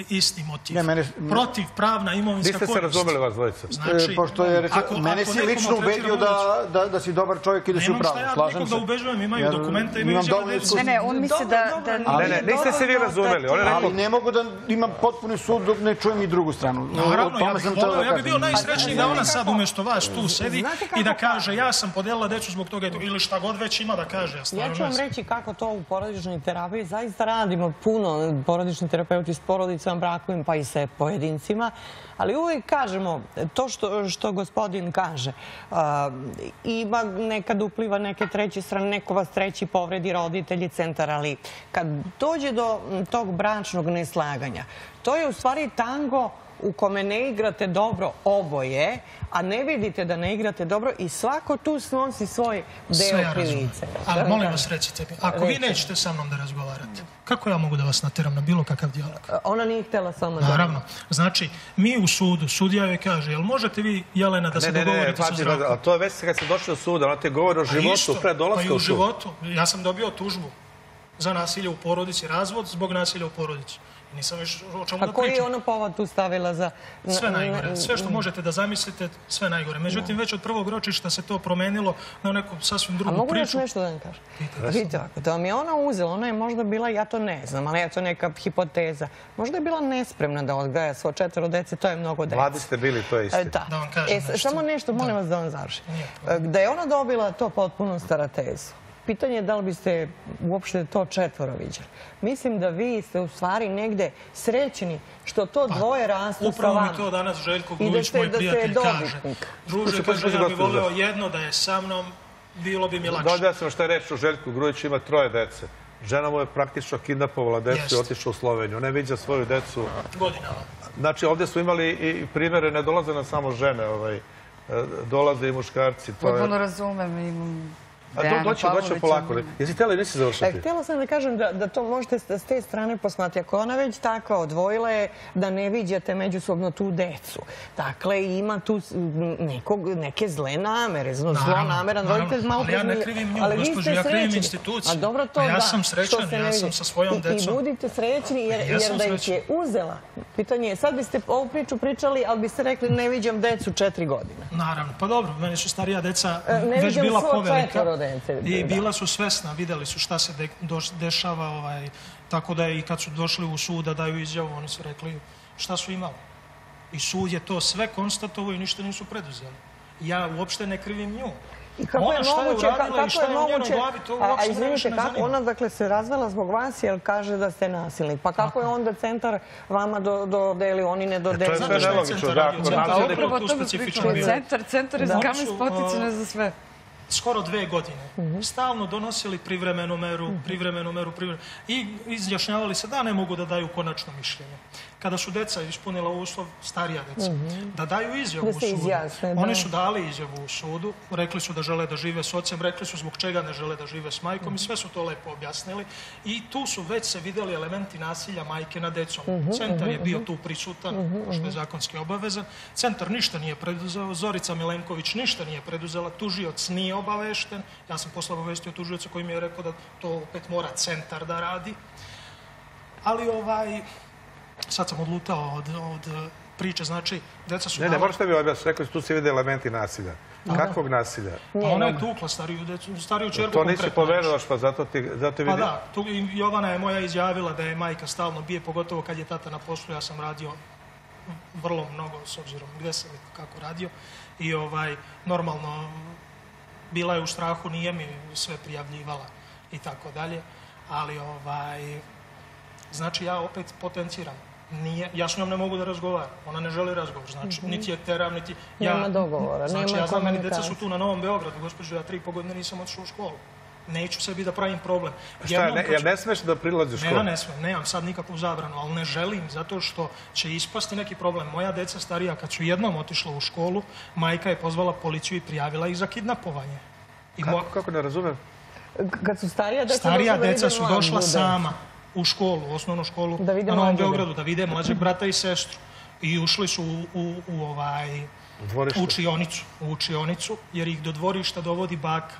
isti motiv. Ne, mene- Protiv pravna imovinska Niste se korist. razumeli vas dvojica. Znači, E, Pošto je rečeno, ako- mene ako si lično ubedio da, da, da si dobar čovjek i da si u Nemam šta pravu. ja Slažem nikog se. da ubeđujem, imaju Jer dokumente, imam imaju dece. Ne, ne, on misli da... da ali Ne, ne, niste se vi razumeli. On rekao, Ali ne mogu da imam potpuni sud dok ne čujem i drugu stranu. Naravno, ja bih da ja bih bio najsrećniji da ona sad umjesto vas tu sedi i da kaže ja sam podijelila decu zbog toga ili šta god već ima da kaže. Ja, stvarno Ja ću vam reći kako to u porodičnoj terapiji zaista radimo puno, porodični terapeuti s porodicama, brakovima pa i sa pojedincima, ali uvijek kažemo to što, što gospodin kaže. a, ima nekad upliva neke treće strane, neko vas treći povredi roditelji centar, ali kad dođe do tog bračnog neslaganja, to je u stvari tango u kome ne igrate dobro oboje, a ne vidite da ne igrate dobro i svako tu snosi svoj deo krivice. Ali molim vas recite mi, ako vi nećete sa mnom da razgovarate, kako ja mogu da vas natjeram na bilo kakav dijalog? Ona nije htjela samo da... Naravno. Znači, mi u sudu, sudija joj kaže, jel možete vi, Jelena, da se ne, ne, ne, dogovorite sa a to je već kad ste došli do suda, ona ti govori o Pa životu pre pa dolaska i u u sud. životu. Ja sam dobio tužbu za nasilje u porodici, razvod zbog nasilja u porodici. I nisam još o čemu A da koji je pričam. ona povod tu stavila za... Sve na- najgore, sve što možete da zamislite, sve najgore. Međutim, već od prvog ročišta se to promenilo na neku sasvim A drugu mogu još priču. nešto da vam kažem? Vidite ovako, da vam je ona uzela, ona je možda bila, ja to ne znam, ali eto neka hipoteza. Možda je bila nespremna da odgaja svo četvero dece, to je mnogo dece. Mladi ste bili, to je E, istina. Da. Da vam kažem E, nešto. Samo nešto, molim vas da vam završim. E, Da je ona dobila to potpuno staratezu, pitanje je da li biste uopšte to četvoro viđali. Mislim da vi ste u stvari negde srećni što to dvoje rastu sa Pa, Upravo vama. mi to danas Željko Grujić, moj prijatelj, kaže. Druže, kaže, ja bih voleo jedno da je sa mnom, bilo bi mi lakše. Da objasnim šta je reč o Željku Grujić, ima troje dece. Žena mu je praktično kidnapovala decu i otišla u Sloveniju. Ona viđa svoju decu. Godinama. Znači, ovdje smo imali i primere, ne dolaze nam samo žene, ovaj, e, dolaze i muškarci. To je... Potpuno razumem. Imam Dejana doći, doći Pavlovića. polako. Jesi htjela ili nisi E, završiti? htjela sam da kažem da, da to možete s, te strane posmatrati. Ako ona već takva odvojila je da ne viđate međusobno tu decu. Dakle, ima tu nekog, neke zle namere. Zlo, nameran roditelj malo Ali ja ne krivim nju, ste ja krivim instituciju. A dobro to Pa ja sam srećan, se ja sam sa svojom I- I decom. budite srećni jer, Ja jer da ih je uzela. Pitanje je, sad biste ovu priču pričali, ali biste rekli ne viđam decu četiri godine. Naravno, pa dobro, meni su starija deca E, već bila povelika i bila su svesna, vidjeli su šta se de- doš- dešava, ovaj, tako da i kad su došli u sud da daju izjavu, oni su rekli šta su imali. I sud je to sve konstatovao i ništa nisu preduzeli. Ja uopšte ne krivim nju. I kako Ona je moguće, kako je moguće, glavi, to a, izvinite, kako ona dakle se razvela zbog vas jer kaže da ste nasilnik. Pa kako je onda centar vama do, dodeli, oni ne To je dodeli? sve nelogično, centar da, Centar Upravo to bi. Centar, centar je Oni kamen su, spoticane za sve. Skoro dve godine. Stalno donosili privremenu meru, privremenu meru, privremenu i izjašnjavali se da ne mogu da daju konačno mišljenje. Kada su deca ispunila uslov, starija deca, da daju izjavu Da u sudu. izjasne. Oni su dali izjavu u sudu, rekli su da žele da žive s ocem, rekli su zbog čega ne žele da žive s majkom i sve su to lepo objasnili. I tu su već se vidjeli elementi nasilja majke nad decom. Centar je bio tu prisutan, što je zakonski obavezan. Centar ništa nije preduzeo, Zorica Milenković ništa nije preduzela, tužioc nije obavešten. Ja sam posle obavestio tužioca koji mi je rekao da to opet mora centar da radi. Ali ovaj, sad sam odlutao od, od priče, znači, deca su Ne, ne, dala- moraš tebi objasniti. Rekao si tu se vide elementi nasilja. Kakvog nasilja? A ona je tukla stariju decu, stariju čerku To nisi znači. pomenuo pa zato ti, zato Pa vidi... da, tu, i Jovana je moja izjavila da je majka stalno bije, pogotovo kad je tata na poslu, ja sam radio vrlo mnogo s obzirom gdje sam i kako radio i ovaj, normalno bila je u strahu, nije mi sve prijavljivala i tako dalje, ali ovaj, znači ja opet potenciram. Nije, ja s njom ne mogu da razgovaram. Ona ne želi razgovor. Znači, niti je teram, niti... Ja, Nema dogovora, Znači, nema ja znam, meni deca su tu na Novom Beogradu, gospođo, ja tri i po godine nisam otišao u školu. Neću sebi da pravim problem. Šta, Jednom ne, ne smeš da prilazi u ne, ja školu? ne smem, nemam sad nikakvu zabranu, ali ne želim zato što će ispasti neki problem. Moja deca starija kad su jednom otišla u školu, majka je pozvala policiju i prijavila ih za kidnapovanje. I mo- Kako, kako ne razumem? Kad su starija deca starija deca su došla sama u školu, u osnovnu školu Da na Novom Beogradu, da vide mlađeg brata i sestru. i ušli su u, u, u ovaj, Dvorište. u učionicu, u učionicu, jer ih do dvorišta dovodi baka,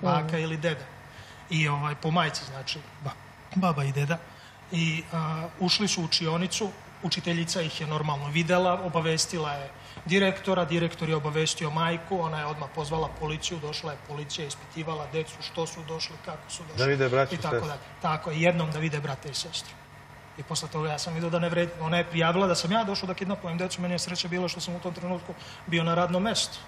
baka ili deda. I ovaj, po majci, znači, ba- baba i deda. I a, ušli su u učionicu, učiteljica ih je normalno videla, obavestila je direktora, direktor je obavestio majku, ona je odmah pozvala policiju, došla je policija, ispitivala decu, što su došli, kako su došli. Da vide i tako sestre. dalje. Tako je, jednom da vide brate i sestru. I posle toga ja sam vidio da ne vredi. Ona je prijavila da sam ja došao da kidnapujem decu. Meni je sreća bilo što sam u tom trenutku bio na radnom mestu.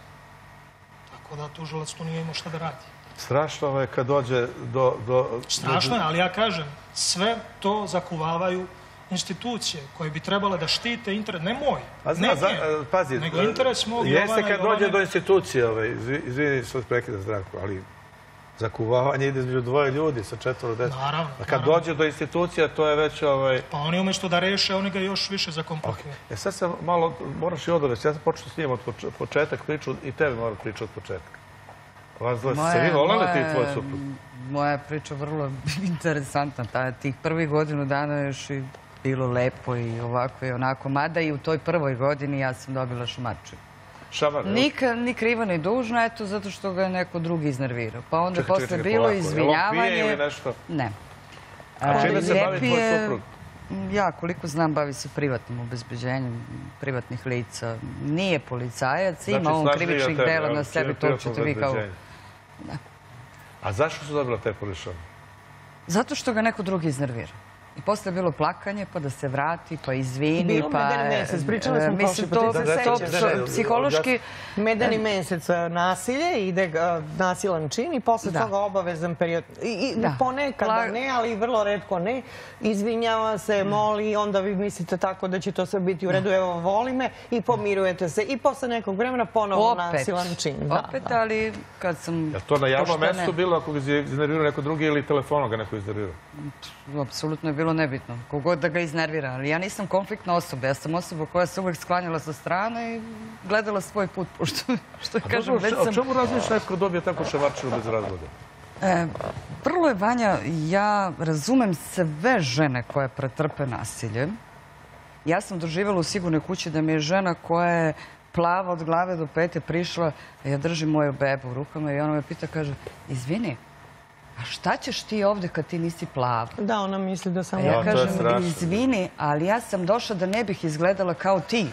Tako da tužilac tu nije imao šta da radi. Strašno je kad dođe do... do Strašno je, ali ja kažem, sve to zakuvavaju institucije koje bi trebale da štite interes, ne moj, A zna, ne za, pazi, nego interes mog Jeste kad dođe do institucije, ovaj, izvi- izvini što prekida zdravko, ali zakuvavanje ide između dvoje ljudi sa četvoro dece. Naravno, A kad naravno. dođe do institucija, to je već ovaj... Pa oni umjesto da reše, oni ga još više zakomplikuju. E sad sam malo, moraš i odovesti, ja sam počeo s njim od poč- početak priču i tebi moram pričati od početka. Vas dvoje, ste vi volali ti i tvoj suprug? Moja je priča vrlo interesantna. Ta, tih prvih godinu dana još i bilo lepo i ovako i onako. Mada i u toj prvoj godini ja sam dobila šumaču. Šamar? Ni, ka- ni kriva ni dužna, eto, zato što ga je neko drugi iznervirao. Pa onda Čekaj, posle čekaj, bilo polako. Jel on pije izvinjavanje. ili nešto? Ne. A čime se bavi tvoj suprug? Ja, koliko znam, bavi se privatnim obezbeđenjem privatnih lica. Nije policajac, ima Znači, on krivičnih dela na sebi, to ćete vi kao... obezbeđenje. A zašto su dobila te polišane? Zato što ga neko drugi iznervira. I posle je bilo plakanje, pa da se vrati, pa izvini, Bilo pa... medeni mesec, pričali smo e, Mislim, prošli put, to, psihološki... Medeni mesec a, nasilje, ide nasilan čin i posle Da. toga obavezan period. I, i Da. ponekada Pla- ne, ali vrlo redko ne. Izvinjava se, moli, onda vi mislite tako da će to sve biti u redu, evo voli me i pomirujete se. I posle nekog vremena ponovo Opet, nasilan čin. Opet, ali kad sam... Je to na javnom mestu bilo ako ga iznervirao neko drugi ili telefonom ga neko iznervirao? Apsolutno je bilo nebitno. Kogod da ga iznervira. Ali ja nisam konfliktna osoba. Ja sam osoba koja se uvek sklanjala sa strane i gledala svoj put. Pošto, što A kažem, već sam... čemu razmišlja neko ko dobije tako ševarčinu bez razloga? E, prvo je, Vanja, ja razumem sve žene koje pretrpe nasilje. Ja sam doživjela u sigurnoj kući da mi je žena koja je plava od glave do pete prišla, a ja držim moju bebu u rukama i ona me pita, kaže, izvini, a šta ćeš ti ovde kad ti nisi plava? Da, ona misli da sam... A Ja, ja kažem, izvini, ali ja sam došla da ne bih izgledala kao ti.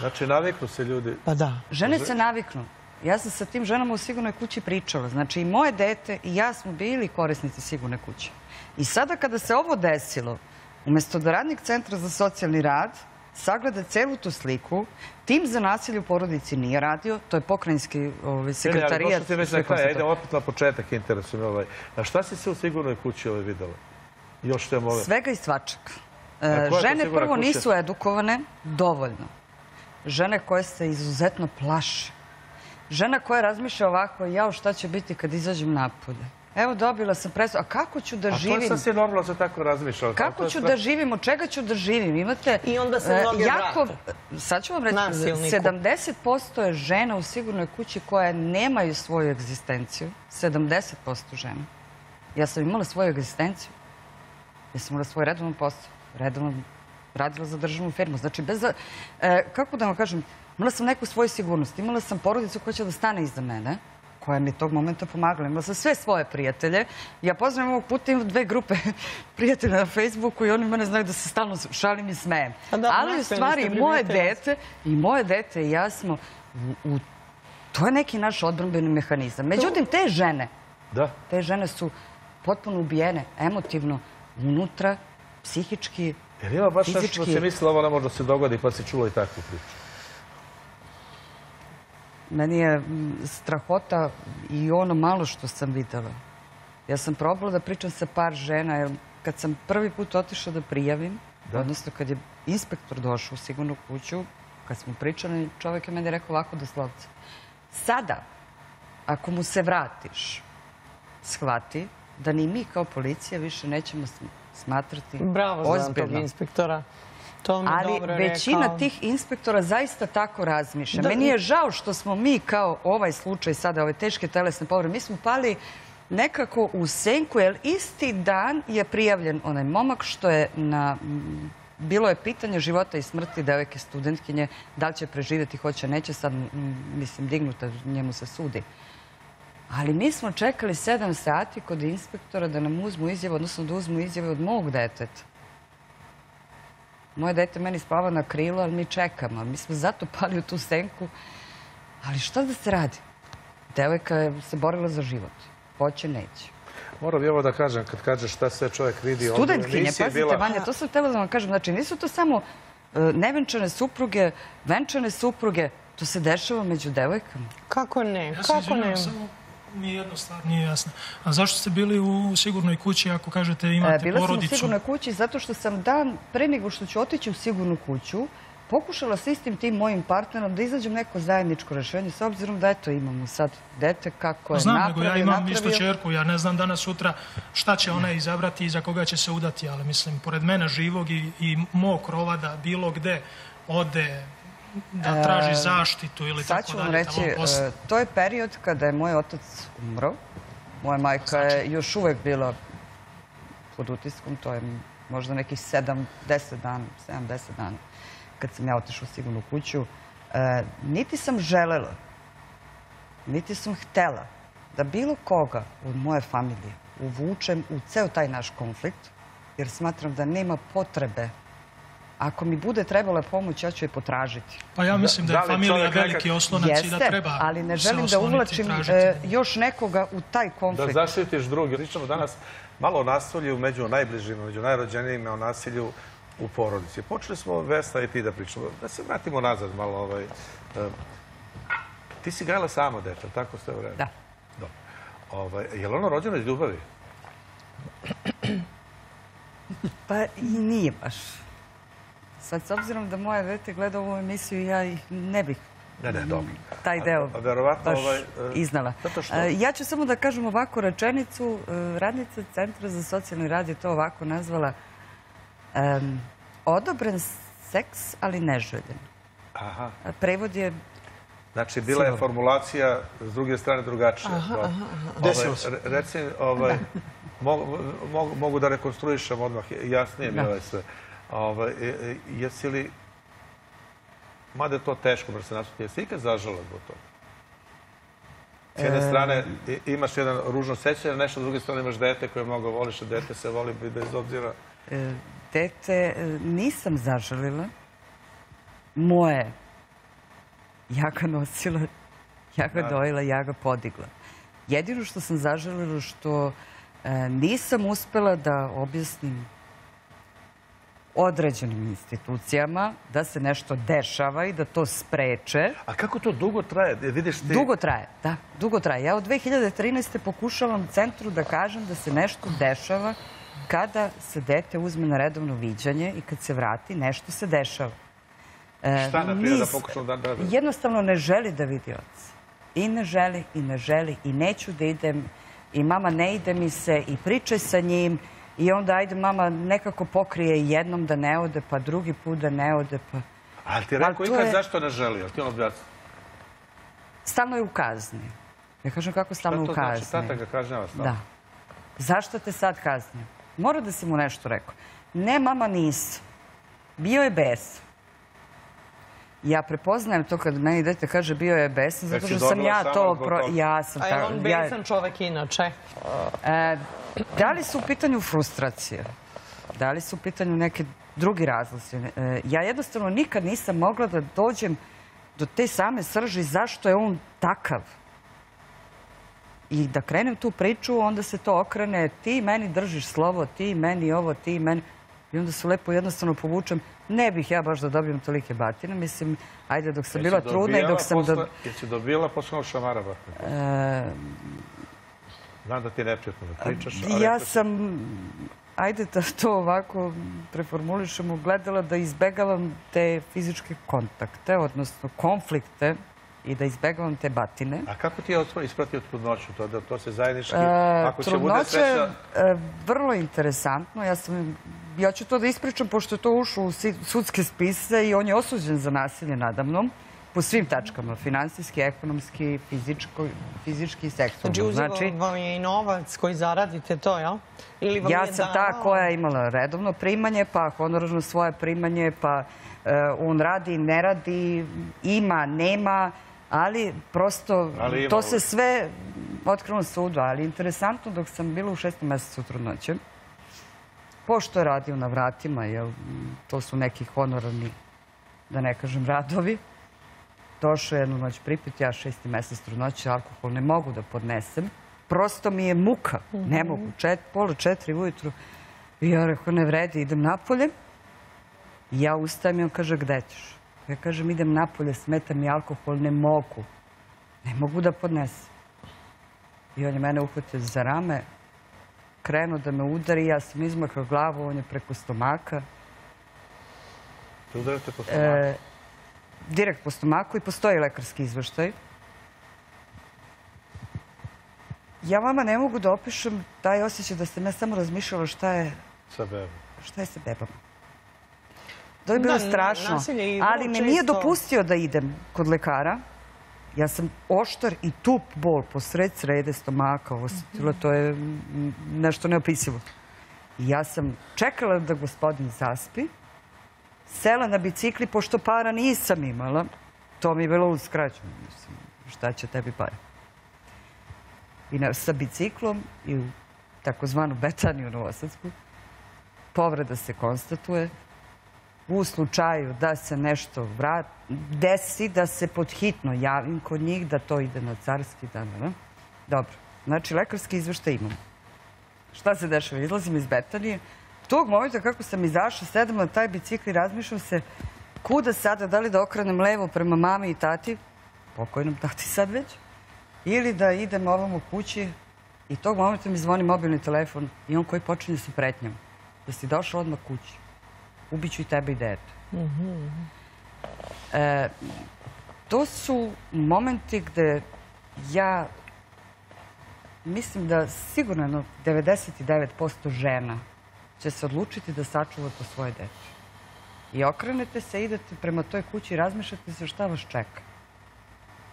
Znači, naviknu se ljudi. Pa da. Žene se naviknu. Ja sam sa tim ženama u sigurnoj kući pričala. Znači i moje dete i ja smo bili korisnici sigurne kuće. I sada kada se ovo desilo, umjesto da radnik Centra za socijalni rad sagleda celu tu sliku, tim za nasilje u porodici nije radio, to je pokrajinski ovaj, sekretarijat. Došao ti već sve na kraj, ajde opet na početak interesuje me ovaj. A šta si se u sigurnoj kući ovaj videla? Još te mole. Svega i svačak. E, je žene prvo kuća? nisu edukovane dovoljno. Žene koje se izuzetno plaše. Žena koja razmišlja ovako, jao šta će biti kad izađem napolje. Evo dobila sam presu, a kako ću da A to je živim? sasvim normalno da se tako razmišlja. ali to Kako ću da živim, od čega ću da živim? Imate I onda se mnoge vrate. Sad ću vam reći, Nasilniku. 70% je žena u sigurnoj kući koje nemaju svoju egzistenciju. 70% žena. Ja sam imala svoju egzistenciju. Ja sam imala svoj redovan posao. Redovno radila za državnu firmu. Znači, bez... za- e, kako da vam kažem, imala sam neku svoju sigurnost. Imala sam porodicu koja će da stane iza mene koja mi je tog momenta pomagala. Imala sam sve svoje prijatelje. Ja poznam ovog puta imam dve grupe prijatelja na Facebooku i oni mene znaju da se stalno šalim i smejem. Da, Ali u stvari moje dete i moje dete i ja smo u, to je neki naš odbrambeni mehanizam. Međutim, te žene, Da. te žene su potpuno ubijene emotivno, unutra, psihički. Jer ima baš nešto Fizički. da se misli ovo ne može da se dogodi pa si čula i takvu priču. Meni je strahota i ono malo što sam videla. Ja sam probala da pričam sa par žena, jer kad sam prvi put otišla da prijavim, odnosno kad je inspektor došao u sigurnu kuću, kad smo pričali, čovjek je meni rekao ovako doslovce. Sada, ako mu se vratiš, shvati da ni mi kao policija više nećemo sm- smatrati Bravo ozbiljno. inspektora. Ali većina rekao. tih inspektora zaista tako razmišlja. Da. Meni je žao što smo mi kao ovaj slučaj sada, ove teške telesne povrede, mi smo pali nekako u senku, jer isti dan je prijavljen onaj momak što je na bilo je pitanje života i smrti devojke studentkinje, da li će preživjeti, hoće, neće, sad, mislim, dignuta, njemu se sudi. Ali mi smo čekali sedam sati kod inspektora da nam uzmu izjavu, odnosno da uzmu izjave od mog deteta. Moje dete meni spava na krilu, ali mi čekamo. Mi smo zato pali u tu senku. Ali šta da se radi? Devojka je se borila za život. Hoće, neće. Moram i ovo da kažem, kad kažeš šta sve čovjek vidi... Studentkinje, je pazite, bila- Vanja, to sam htjela da vam kažem. Znači, nisu to samo e, nevenčane supruge, venčane supruge, to se dešava među devojkama. Kako ne? Ja se Kako ne? Mi jedna stvar nije jasna. A zašto ste bili u sigurnoj kući ako kažete E, imate Bila sam u porodicu? sigurnoj kući zato što sam dan pre nego što ću otići u sigurnu kuću pokušala s istim tim mojim partnerom da izađem neko zajedničko rješenje s obzirom da eto imamo sad dete kako je Znam, nego napravio, ja imam isto napravio. čerku, ja ne znam danas sutra šta će ona izabrati i za koga će se udati, ali mislim, pored mene živog i, i mog krova da bilo gde ode da traži zaštitu ili E, Sad tako ću vam dalje. reći, tamo posle. e, to je period kada je moj otac umro. Moja majka je još uvek bila pod utiskom, to je možda nekih 7, 10 dana, 7, 10 dana kad sam ja otišla u sigurnu kuću. E, niti sam želela, niti sam htela da bilo koga od moje familije uvučem u ceo taj naš konflikt, jer smatram da nema potrebe. Ako mi bude trebala pomoć, ja ću je potražiti. Pa ja mislim da, da je li familija veliki oslonac i da treba ali ne želim da uvlačim e, još nekoga u taj Da konflikt. zaštitiš drugi. Pričamo danas malo o nasilju među najbližima, među najrođenijima, o nasilju u porodici. Počeli smo, Vesna i ti da pričamo. Da se vratimo nazad malo. Ovaj, e, ti si gajala sama dete, tako sve vreme? Da. Dobro. Ovaj, je li ono rođeno iz ljubavi? Pa i nije baš. Sad, s obzirom da moje dete gleda ovu emisiju, ja ih ne bih Ne, ne, dobro. taj deo A- a verovatno baš ovaj, e, iznala. zato što- E, Ja ću samo da kažem ovako rečenicu. E, Radnica Centra za socijalni rad je to ovako nazvala em, odobren seks, ali neželjen. Aha. Prevod je Znači, bila je formulacija s druge strane drugačija. Ovaj, Desilo se. re- Reci, ovaj, mogu, mogu, da rekonstruišem odmah, jasnije mi je ovaj sve. Ovaj, e, e, jesi li, mada je to teško, bar se nasuti, jesi ikad zažala zbog toga? S jedne strane i- imaš jedan ružno sećanje, nešto, s druge strane imaš dete koje mnogo voliš, a dete se voli bez obzira. E, dete e, nisam zažalila. Moje. Ja ga nosila, ja ga Da. dojela, ja ga podigla. Jedino što sam zažalila što e, nisam uspela da objasnim određenim institucijama da se nešto dešava i da to spreče. A kako to dugo traje? Vidiš ti... Dugo traje, da, dugo traje. Ja od 2013. pokušavam centru da kažem da se nešto dešava kada se dete uzme na redovno viđanje i kad se vrati, nešto se dešava. E, Šta, na primjer, da... da, da. Jednostavno ne želi da vidi oca. I ne želi, i ne želi, i neću da idem, i mama ne ide mi se, i pričaj sa njim, i onda ajde mama nekako pokrije jednom da ne ode, pa drugi put da ne ode, pa... Ali ti je Ali rekao to ikad je- zašto ne želi? Jel ti on objasni? Stalno je u kazni. Ja kažem kako Šta stalno to u znači? kazni. Tata ga kažnjava stalno. Da. Zašto te sad kazni? Mora da si mu nešto rekao. Ne, mama, nisam. Bio je bes. Ja prepoznajem to kad meni dete kaže bio je besan, zato što sam ja to... Pro... Ja sam A je on ja- besan čovek inače? E, da li su u pitanju frustracije? Da li su u pitanju neke drugi razlozi? E, ja jednostavno nikad nisam mogla da dođem do te same srži zašto je on takav. I da krenem tu priču, onda se to okrene, ti meni držiš slovo, ti meni ovo, ti meni... I onda se lepo jednostavno povučem. Ne bih ja baš da dobijem tolike batine. Mislim, ajde, dok sam bila trudna i dok sam... posle- do- Jesi posle onog šamara, Bahme? E, Znam da ti neprijatno da pričaš, ali... Ja sam, ajde da to ovako preformulišemo, gledala da izbegavam te fizičke kontakte, odnosno konflikte i da izbegavam te batine. A kako ti je ispratio trudnoću? To, da to se zajednički... E, ako će bude je e, vrlo interesantno. Ja, sam, ja ću to da ispričam, pošto je to ušlo u sudske spise i on je osuđen za nasilje nadamnom. Po svim tačkama, finansijski, ekonomski, fizičko, fizički i seksualno. Znači, uzeo vam je i novac koji zaradite to, jel? Ili vam Ja je sam ta koja je imala redovno primanje, pa honorarno svoje primanje, pa e, on radi, ne radi, ima, nema, ali prosto Ali to se sve otkrilo na sudu. Ali interesantno dok sam bila u šestom mesecu trudnoće, pošto je radio na vratima, jer to su neki honorarni, da ne kažem, radovi, došao je jednu noć pripit, ja šesti mesec trudnoće, alkohol ne mogu da podnesem. Prosto mi je muka, ne mogu, čet, pola četiri ujutru. I ja rekao, ne vredi, idem napolje. I ja ustajem i on kaže, gde ćeš? Ja kažem, idem napolje, smeta mi alkohol, ne mogu. Ne mogu da podnesem. I on je mene uhvatio za rame, krenuo da me udari, ja sam izmakao glavu, on je preko stomaka. Te udarate po stomaku. E, direkt po stomaku i postoji lekarski izveštaj. Ja vama ne mogu da opišem taj osjećaj da sam ja samo razmišljala šta je, Sa bebom. šta je sa bebama. To je bilo Da, strašno. Ali me nije dopustio da idem kod lekara. Ja sam oštar i tup bol posred srede stomaka osjetila. To je nešto neopisivo. Ja sam čekala da gospodin zaspi. Sela na bicikli, pošto para nisam imala. To mi je bilo uskraćeno. Mislim, šta će tebi pare? I na, sa biciklom i u takozvanu Betaniju Novosadsku. Povreda se konstatuje. U slučaju da se nešto desi, da se podhitno javim kod njih, da to ide na carski dan. Da, Dobro. Znači, lekarski izveštaj imamo. Šta se dešava? Izlazim iz Betanije. Tog momenta kako sam izašla, sedam na taj bicikl i razmišljam se kuda sada, da li da okrenem levo prema mami i tati, pokojnom tati sad već, ili da idem ovom u kući i tog momenta mi zvoni mobilni telefon i on koji počinje sa pretnjom. Da si došao odmah kući. Ubiću i tebe i dete. E, to su momenti gde ja mislim da sigurno jedno 99% žena će se odlučiti da sačuva to svoje dete. I okrenete se, idete prema toj kući i razmišljate se šta vas čeka.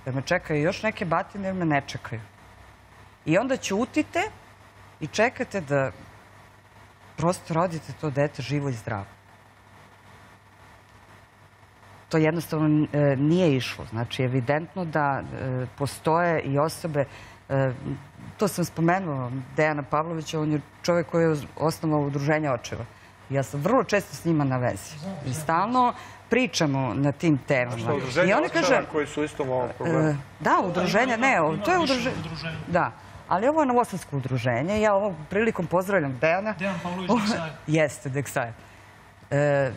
Da me čekaju još neke batine ili me ne čekaju. I onda ćutite i čekate da prosto rodite to dete živo i zdravo. To jednostavno e, nije išlo. Znači, evidentno da e, postoje i osobe, e, to sam spomenula, Dejana Pavlovića, on je čovjek koji je osnovao udruženje očeva. Ja sam vrlo često s njima na vezi. I stalno pričamo na tim temama. Što I oni kaže, koji su u istom ovom problemu. Da, udruženje, ne, ovo- to je udruženje. udruženja. Da, ali ovo je novosadsko udruženje. Ja ovom prilikom pozdravljam Dejana. Dejan Pavlović Deksaja. Jeste, Deksaja. E,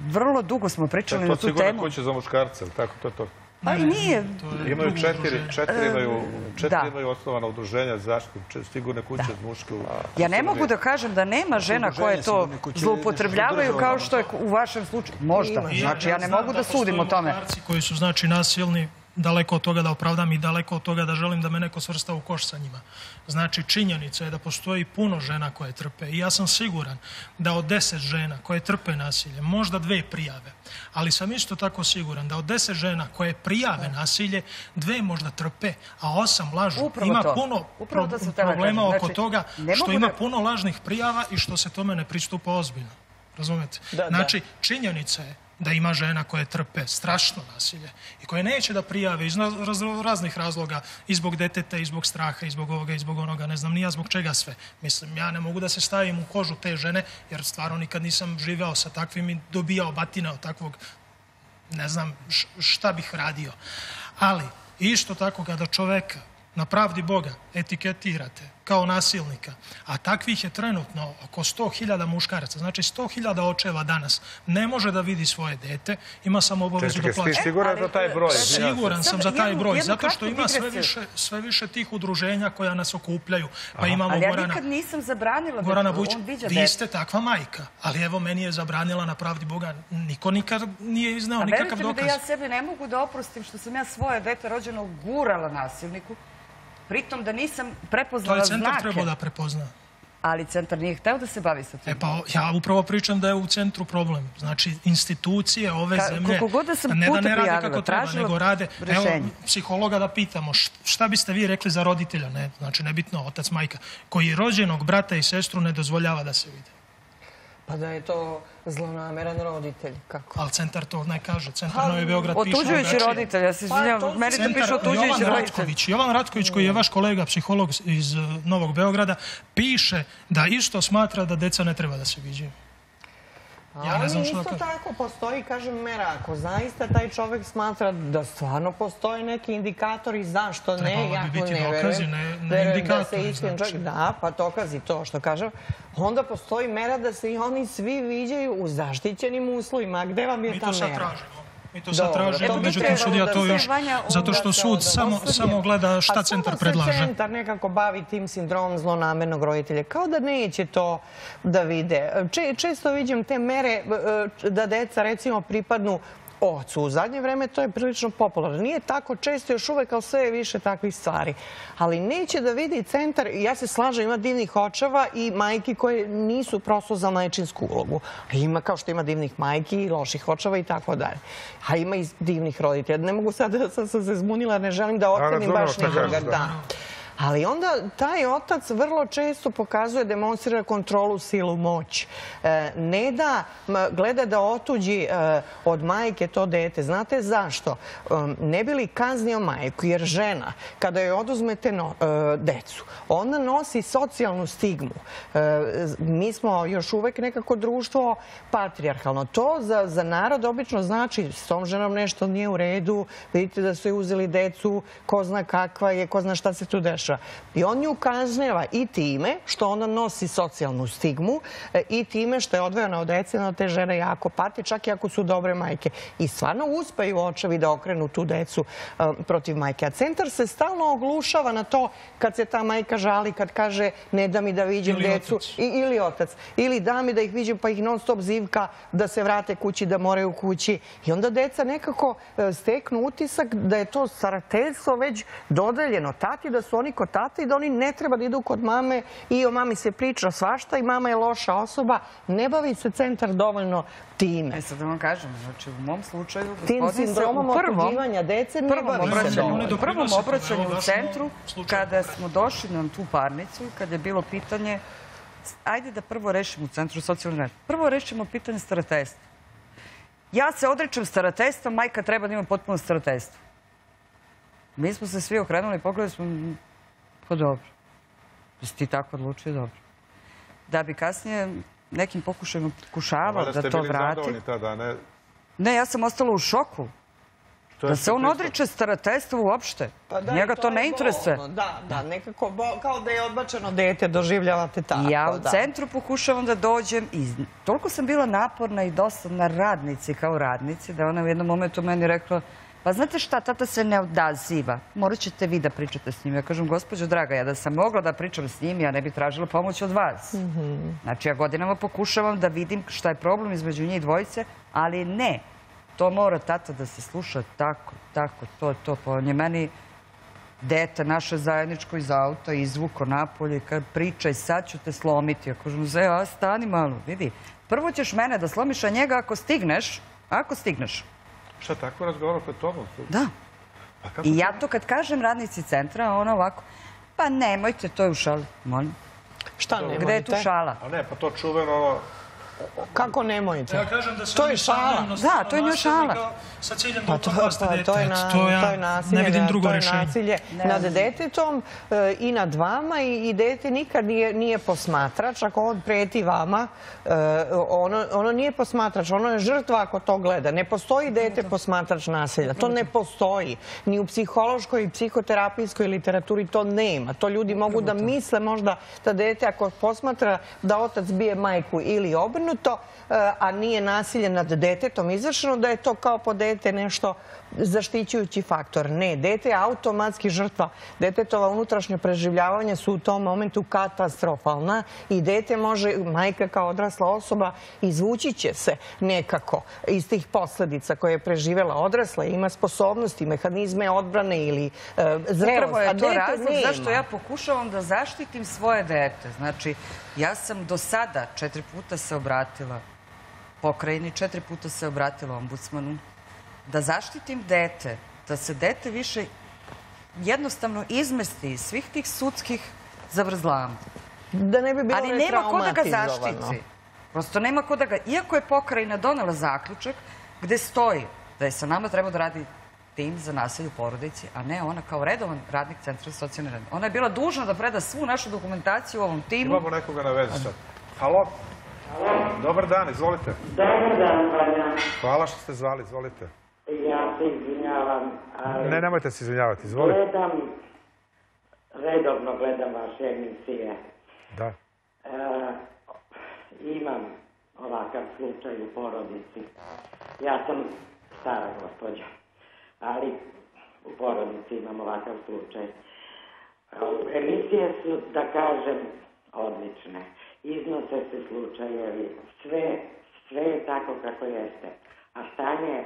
vrlo dugo smo pričali To na je tu sigurno temu. kuće za muškarce, tako to je to. Pa i nije. to je Imaju četiri, četiri imaju, četiri imaju osnovana udruženja za zaštitu sigurne kuće za muške. Ja ne mogu da kažem da nema žena koje to zloupotrebljavaju kao država što je u vašem slučaju. Možda. Znači, ja ne mogu da sudim o tome. muškarci koji su znači nasilni, daleko od toga da opravdam i daleko od toga da želim da me neko svrsta u koš sa njima. Znači, činjenica je da postoji puno žena koje trpe i ja sam siguran da od deset žena koje trpe nasilje, možda dve prijave, ali sam isto tako siguran da od deset žena koje prijave nasilje, dve možda trpe, a osam lažu. Upravo ima to. puno Upravo pro- to problema kažem. oko Znači, toga što ima da- puno lažnih prijava i što se tome ne pristupa ozbiljno. Razumete? Da. znači, činjenica je da ima žena koje trpe strašno nasilje i koje neće da prijave iz raz- raz- raznih razloga, i zbog deteta, i zbog straha, i zbog ovoga, i zbog onoga, ne znam nija zbog čega sve. Mislim, ja ne mogu da se stavim u kožu te žene, jer stvarno nikad nisam živeo sa takvim i dobijao batine od takvog ne znam šta bih radio. Ali, isto tako kada čoveka na pravdi Boga etiketirate kao nasilnika, a takvih je trenutno oko 100.000 muškaraca, znači 100.000 očeva danas ne može da vidi svoje dete, ima samo obavezu da plaća. siguran za taj broj? Izvinjavam se. Siguran sam za taj broj, zato što ima sve više, sve više tih udruženja koja nas okupljaju. Pa imamo Ali ja Gorana, nikad nisam zabranila Gorana viđa vi ste takva majka, ali evo meni je zabranila na pravdi Boga, niko nikad nije izneo A nikakav verujte mi da dokaz. ja sebi ne mogu da oprostim što sam ja svoje dete rođeno gurala nasilniku, pritom da nisam To prepoznala je centar znake. trebao da prepozna. ali centar nije hteo da se bavi sa tim. E pa ja upravo pričam da je u centru problem. Znači institucije ove Ka- zemlje koliko god da sam ne da puta ne rade prijavila, kako treba, tražila nego rade. Evo rešenje. psihologa da pitamo št- šta biste vi rekli za roditelja, ne, znači nebitno otac, majka, koji rođenog brata i sestru ne dozvoljava da se vide. Pa da je to zlonameran roditelj. Kako? Ali centar to ne kaže. Centar Pa, Novi Beograd piše Otuđujući drugačije. roditelj, ja se Pa, izvinjavam, to meni to piše otuđujući roditelj. Ratković, Jovan Ratković koji je vaš kolega psiholog iz Novog Beograda piše da isto smatra da deca ne treba da se viđaju. Ja ne Ali znam da isto tako postoji, kažem, mera. Ako zaista taj čovjek smatra da stvarno postoje neki indikatori zašto ne, Trebalo bi ja to biti ne verujem. da se iskren znači. čovjek, da, pa dokazi to što kažem. Onda postoji mera da se i oni svi viđaju u zaštićenim uslovima. A gde vam je Mi ta to sad mera? tražimo. Mi to sad tražimo, međutim sudija to još... Zato što sud samo, samo gleda šta Pa centar samo predlaže. se centar nekako bavi tim sindromom zlonamernog roditelja. Kao da neće to da vide. Če- često vidim te mere e, da deca recimo pripadnu ocu. U zadnje vreme to je prilično popularno. Nije tako često još uvek, ali sve je više takvih stvari. Ali neće da vidi centar, ja se slažem, ima divnih očeva i majki koje nisu prosto za majčinsku ulogu. A Ima kao što ima divnih majki i loših očeva i tako dalje. A ima i divnih roditelja. Ne mogu sad da sam se zbunila, ne želim da razumemo baš nikoga. da. Ali onda taj otac vrlo često pokazuje, demonstrira kontrolu, silu, moć. E, ne da, gleda da otuđi e, od majke to dete. Znate zašto? Um, ne bi li kaznio majku, jer žena, kada joj oduzmete e, decu, ona nosi socijalnu stigmu. E, mi smo još uvek nekako društvo patrijarhalno. To za, za narod obično znači s tom ženom nešto nije u redu, vidite da su joj uzeli decu, ko zna kakva je, ko zna šta se tu dešava. I on nju kažnjava i time što ona nosi socijalnu stigmu e, i time što je odvojena od dece, no te žene jako pati, čak i ako su dobre majke. I stvarno uspeju očevi da okrenu tu decu e, protiv majke. A centar se stalno oglušava na to kad se ta majka žali, kad kaže ne da mi da viđem Ili decu. otac. I, ili otac. Ili da mi da ih viđem pa ih non stop zivka da se vrate kući, da moraju kući. I onda deca nekako e, steknu utisak da je to starateljstvo već dodeljeno tati, da su oni kod tate i da oni ne treba da idu kod mame i o mami se priča svašta i mama je loša osoba. Ne bavi se centar dovoljno time. E sad da vam kažem, znači u mom slučaju Tim gospodin se sindromom u prvom, otuđivanja dece ne bavi se dovoljno. Oni u prvom obraćanju u centru, kada smo došli na tu parnicu, kada je bilo pitanje, ajde da prvo rešimo u centru socijalne. Prvo rešimo pitanje starateljstva. Ja se odrećem starateljstva, majka treba da ima potpuno starateljstvo. Mi smo se svi okrenuli i pogledali smo, "Mm, pa dobro. Da si ti tako odlučio, dobro. Da bi kasnije nekim pokušajima pokušavao Valjda da ste to bili vrati. zadovoljni tada, ne? Ne, ja sam ostala u šoku. To Da se on odriče starateljstva uopšte. Pa da, Njega to, ne interesuje. Da, da, nekako kao da je odbačeno dete, doživljavate tako. Ja u da. centru pokušavam da dođem i toliko sam bila naporna i dosadna radnici kao radnici da je ona u jednom momentu meni rekla pa znate šta, tata se ne odaziva. Morat ćete vi da pričate s njim. Ja kažem, gospođo draga, ja da sam mogla da pričam s njim, ja ne bih tražila pomoć od vas. Znači, ja godinama pokušavam da vidim šta je problem između njih dvojice, ali ne. To mora tata da se sluša tako, tako, to, to. Pa on je meni dete naše zajedničko iz auta izvuko napolje i kad pričaj sad ću te slomiti. Ja kažem, ze, a stani malo, vidi. Prvo ćeš mene da slomiš, a njega ako stigneš, ako stigneš. Šta, tako razgovarao pred tobom? Da. Pa kako I ja to kad kažem radnici centra, ona ovako, pa nemojte, to je u šali. Molim. Šta nemojte? Gde je tu šala? A ne, pa to čuveno ono... Kako nemojte? Ja kažem da se To je šala. Da, to je njoj šala. Sa ciljem da Pa to, upropaste pa, dete. to je, Eto, na, to ja to je nasilje, ne vidim da, drugo to je rešenje. nasilje nad detetom e, i nad vama i, i dete nikad nije, nije posmatrač. Ako on preti vama, e, ono, ono nije posmatrač, ono je žrtva ako to gleda. Ne postoji dete posmatrač nasilja. To ne postoji. Ni u psihološkoj i psihoterapijskoj literaturi to nema. To ljudi mogu da misle možda da dete ako posmatra da otac bije majku ili obrnuto, pomenuto, e, a nije nasilje nad detetom izvršeno, da je to kao po dete nešto zaštićujući faktor. Ne, dete je automatski žrtva. Detetova unutrašnje preživljavanja su u tom momentu katastrofalna i dete može, majka kao odrasla osoba, izvući će se nekako iz tih posledica koje je preživela odrasla. Ima sposobnosti, mehanizme odbrane ili e, zrelost. Upravo je to razlog zašto ja pokušavam da zaštitim svoje dete. Znači, ja sam do sada četiri puta se obratila pokrajini, četiri puta se obratila ombudsmanu, da zaštitim dete, da se dete više jednostavno izmesti iz svih tih sudskih zavrzlama. Da ne bi bilo Ali nema ko da ga zaštiti. Prosto nema ko da ga... Iako je pokrajina donela zaključak gde stoji da je sa nama trebao da radi tim za nasilje u porodici, a ne ona kao redovan radnik Centra za socijalni rad. Ona je bila dužna da preda svu našu dokumentaciju u ovom timu. Imamo nekoga na vezi sad. Halo? Dobar dan, izvolite. Dobar dan, Vanja. Hvala što ste zvali, izvolite. Se izvinjavam, ali Ne, nemojte se izvinjavati, izvolite. gledam, redovno gledam vaše emisije. Da. E, imam ovakav slučaj u porodici. Ja sam stara gospođa, ali u porodici imam ovakav slučaj. E, Emisije su, da kažem, odlične. Iznose se slučajevi. Sve, sve je tako kako jeste. A stanje je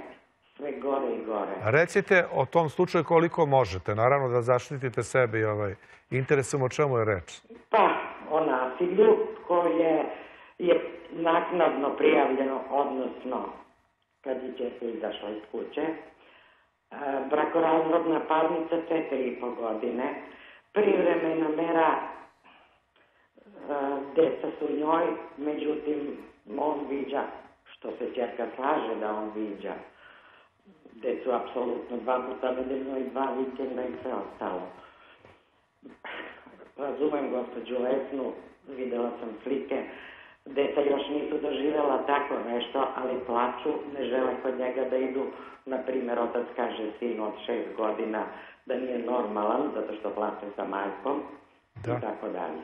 sve gore i gore. Recite o tom slučaju koliko možete. Naravno da zaštitite sebe i ovaj interesom o čemu je reč. Pa, o nasilju koje je naknadno prijavljeno, odnosno kad je često izašla iz kuće. E, brakorazvodna parnica četiri i po godine. Privremena mera, e, deca su njoj, međutim, on viđa, što se čerka slaže da on viđa. Decu apsolutno dva puta nedeljno i dva vikenda i sve ostalo. Razumem gospođu Vesnu, videla sam slike, deca još nisu doživjela tako nešto, ali plaću, ne žele kod njega da idu. Na primjer, otac kaže sin od šest godina da nije normalan, zato što plaće sa majkom Da. i tako dalje.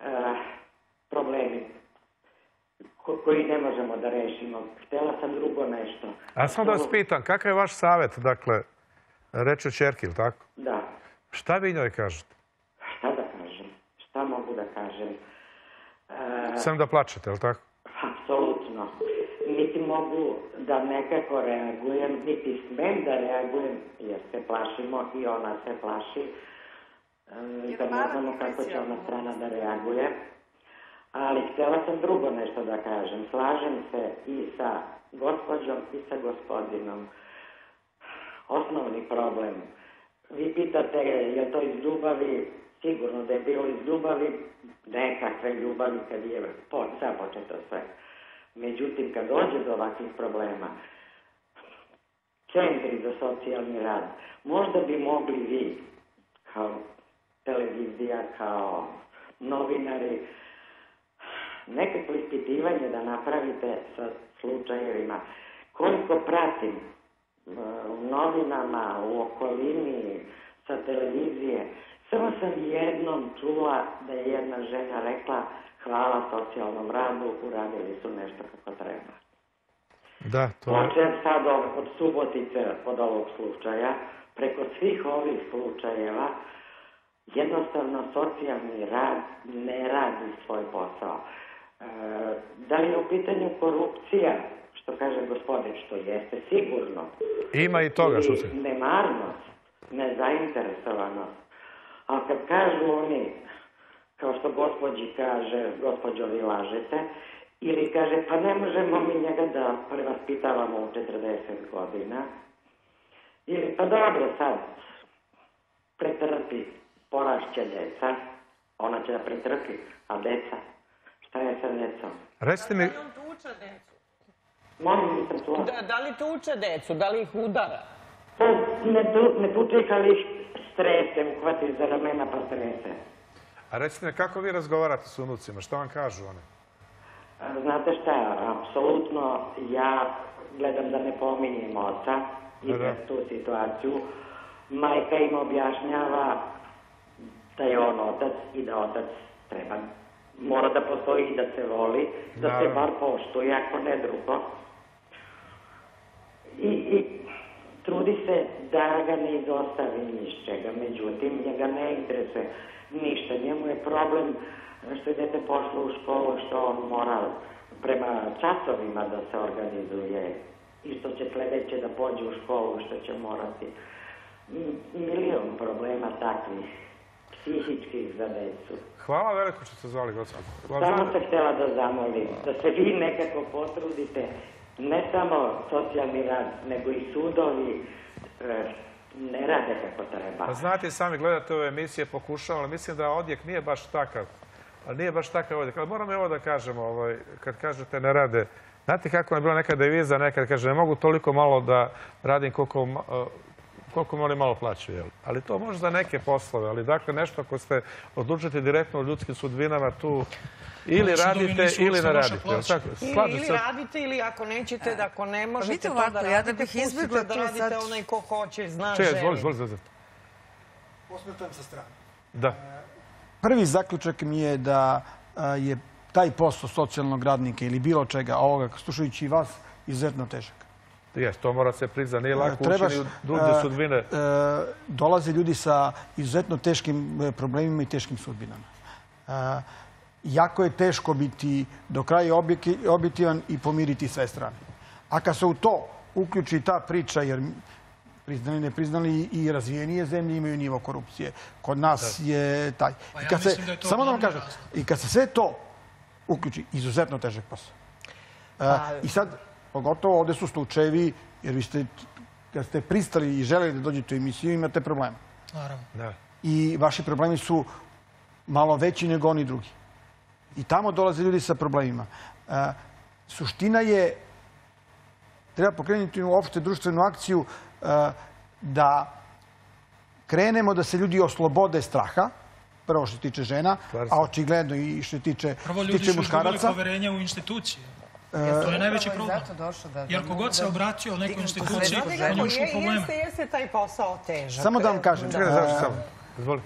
E, problemi ko- koji ne možemo da rešimo. Htjela sam drugo nešto. A samo da vas pitam, kakav je vaš savjet, dakle, reč o čerki, ili tako? Da. Šta vi njoj kažete? Šta da kažem? Šta mogu da kažem? E, Sem da plačete, ili tako? Apsolutno. Niti mogu da nekako reagujem, niti smem da reagujem, jer se plašimo i ona se plaši. E, Da ne znamo kako će ona strana da reaguje. Ali htjela sam drugo nešto da kažem. Slažem se i sa gospođom i sa gospodinom. Osnovni problem. Vi pitate je to iz ljubavi, sigurno da je bilo iz ljubavi, nekakve ljubavi kad je po, započeto sve. Međutim, kad dođe do ovakvih problema, centri za socijalni rad, možda bi mogli vi, kao televizija, kao novinari, nekako ispitivanje da napravite sa slučajevima. Koliko pratim u novinama, u okolini, sa televizije, samo sam jednom čula da je jedna žena rekla hvala socijalnom radu, uradili su nešto kako treba. Da, to. Počem sad od Subotice, od ovog slučaja, preko svih ovih slučajeva, jednostavno socijalni rad ne radi svoj posao. E, da li je u pitanju korupcija, što kaže gospodin, što jeste sigurno, Ima i toga što se... nemarnost, nezainteresovanost. Ali kad kažu oni, kao što gospođi kaže, gospođo vi lažete, ili kaže, pa ne možemo mi njega da prevaspitavamo u 40 godina, ili pa dobro sad, pretrpi, porašće deca, ona će da pretrpi, a deca, šta je sa decom? Recite mi, on tuče decu? Molim nisam čula. Da, da li tuče decu? Da li ih udara? Pa ne, tu, ne tuče ih, ali ih strese, uhvati za ramena pa strese. a recite mi kako vi razgovarate s unucima, šta vam kažu one? Znate šta, apsolutno ja gledam da ne pominjem oca i Da, da. tu situaciju. Majka im objašnjava da je on otac i da otac treba mora da postoji i da se voli, da se bar poštuje, ako ne drugo. I, i trudi se da ga ne izostavi ni iz čega, međutim, njega ne interesuje ništa. Njemu je problem što je dete pošlo u školu, što on mora prema časovima da se organizuje i što će sledeće da pođe u školu, što će morati. Milion problema takvih psihičkih za decu. Hvala veliko što ste zvali, gospodin. Samo sam htjela da zamolim da se vi nekako potrudite, ne samo socijalni rad, nego i sudovi e, ne rade kako treba. Pa znate sami gledate ove emisije, pokušavam, ali mislim da odjek nije baš takav. Ali nije baš takav odjek. Ali moram i ovo da kažem, ovaj, kad kažete ne rade. Znate kako je bila neka deviza, nekad kaže ne mogu toliko malo da radim koliko, koliko oni malo plaćaju. Jel? Ali to može za neke poslove. Ali dakle nešto ako ste odlučite direktno o ljudskim sudbinama tu ili sudovi radite ili ne radite. Tako? Ili, ili radite ili ako nećete, da ako ne možete vidite to da ja da radite, bih izbjegla da radite sad- onaj ko hoće, zna, Če, želi. izvoli, izvoli, izvoli. Posmetam sa strane. Da. Prvi zaključak mi je da a, je taj posao socijalnog radnika ili bilo čega ovoga, slušajući i vas, izuzetno težak. Jes, to mora se priznati. Nije lako Trebaš, ući ni u druge e, sudbine. e, dolaze ljudi sa izuzetno teškim e, problemima i teškim sudbinama. E, jako je teško biti do kraja objektivan i pomiriti sve strane. A kad se u to uključi ta priča, jer priznali ne priznali i razvijenije zemlje imaju nivo korupcije. Kod nas je taj. Pa I ja kad se, mislim da je to samo da vam kažem, i kad se sve to uključi, izuzetno težak posao. E, I sad, pogotovo ovde su slučajevi, jer vi ste, kad ste pristali i želeli da dođete u emisiju, imate problema. Naravno. Da. I vaši problemi su malo veći nego oni drugi. I tamo dolaze ljudi sa problemima. E, suština je, treba pokrenuti uopšte društvenu akciju e, da krenemo da se ljudi oslobode straha, prvo što se tiče žena, a očigledno i što se tiče, Prvo što se ljudi tiče su izgubili muškaraca. poverenje u institucije. Sam To je najveći problem. Jer kogod se obratio nekoj instituciji, on je ušao u probleme. jeste, jeste taj posao težak. Samo da vam kažem, Da. Čekaj, završi samo. Izvoli.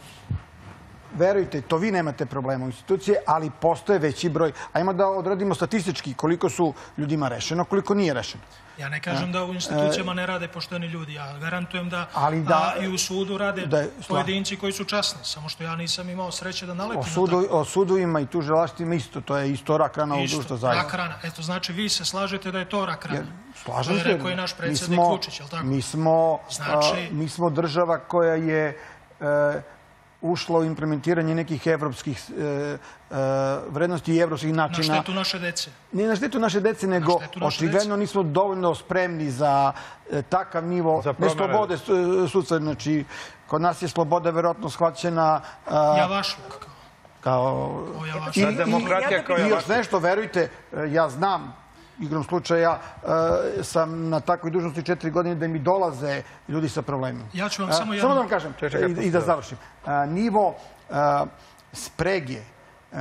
Verujte, to vi nemate problema u institucije, ali postoje veći broj. Ajmo da odradimo statistički koliko su ljudima rešeno, koliko nije rešeno. Ja ne kažem da u institucijama ne rade pošteni ljudi. Ja garantujem da, Ali da- a, i u sudu rade da je- pojedinci koji su časni. Samo što ja nisam imao sreće da nalepim O, sudu, o sudovima i tužilaštvima isto, to je isto rak rana u društvu rak zajedno. rana. Eto, znači vi se slažete da je to rak rana. Slažem to se. je rekao i naš predsjednik Vučić, jel tako? Mi smo, Znači- a, mi smo država koja je e, ušla u implementiranje nekih evropskih e, e, vrednosti i evropskih Na načina. štetu naše dece. Nije na štetu naše dece, nego očigledno nismo dovoljno spremni za e, takav nivo ne slobode su- sudstva. Znači, kod nas je sloboda verovatno shvaćena a, Javašluk. kao. kao... Javašluk. I- i- demokratija i- kao I još nešto, verujte, e, ja znam, igrom slučaja, e, sam na takvoj dužnosti četiri godine da mi dolaze ljudi sa problemima. Ja ću vam A, samo Samo jedno- da vam kažem i, i da završim. A, nivo sprege, e,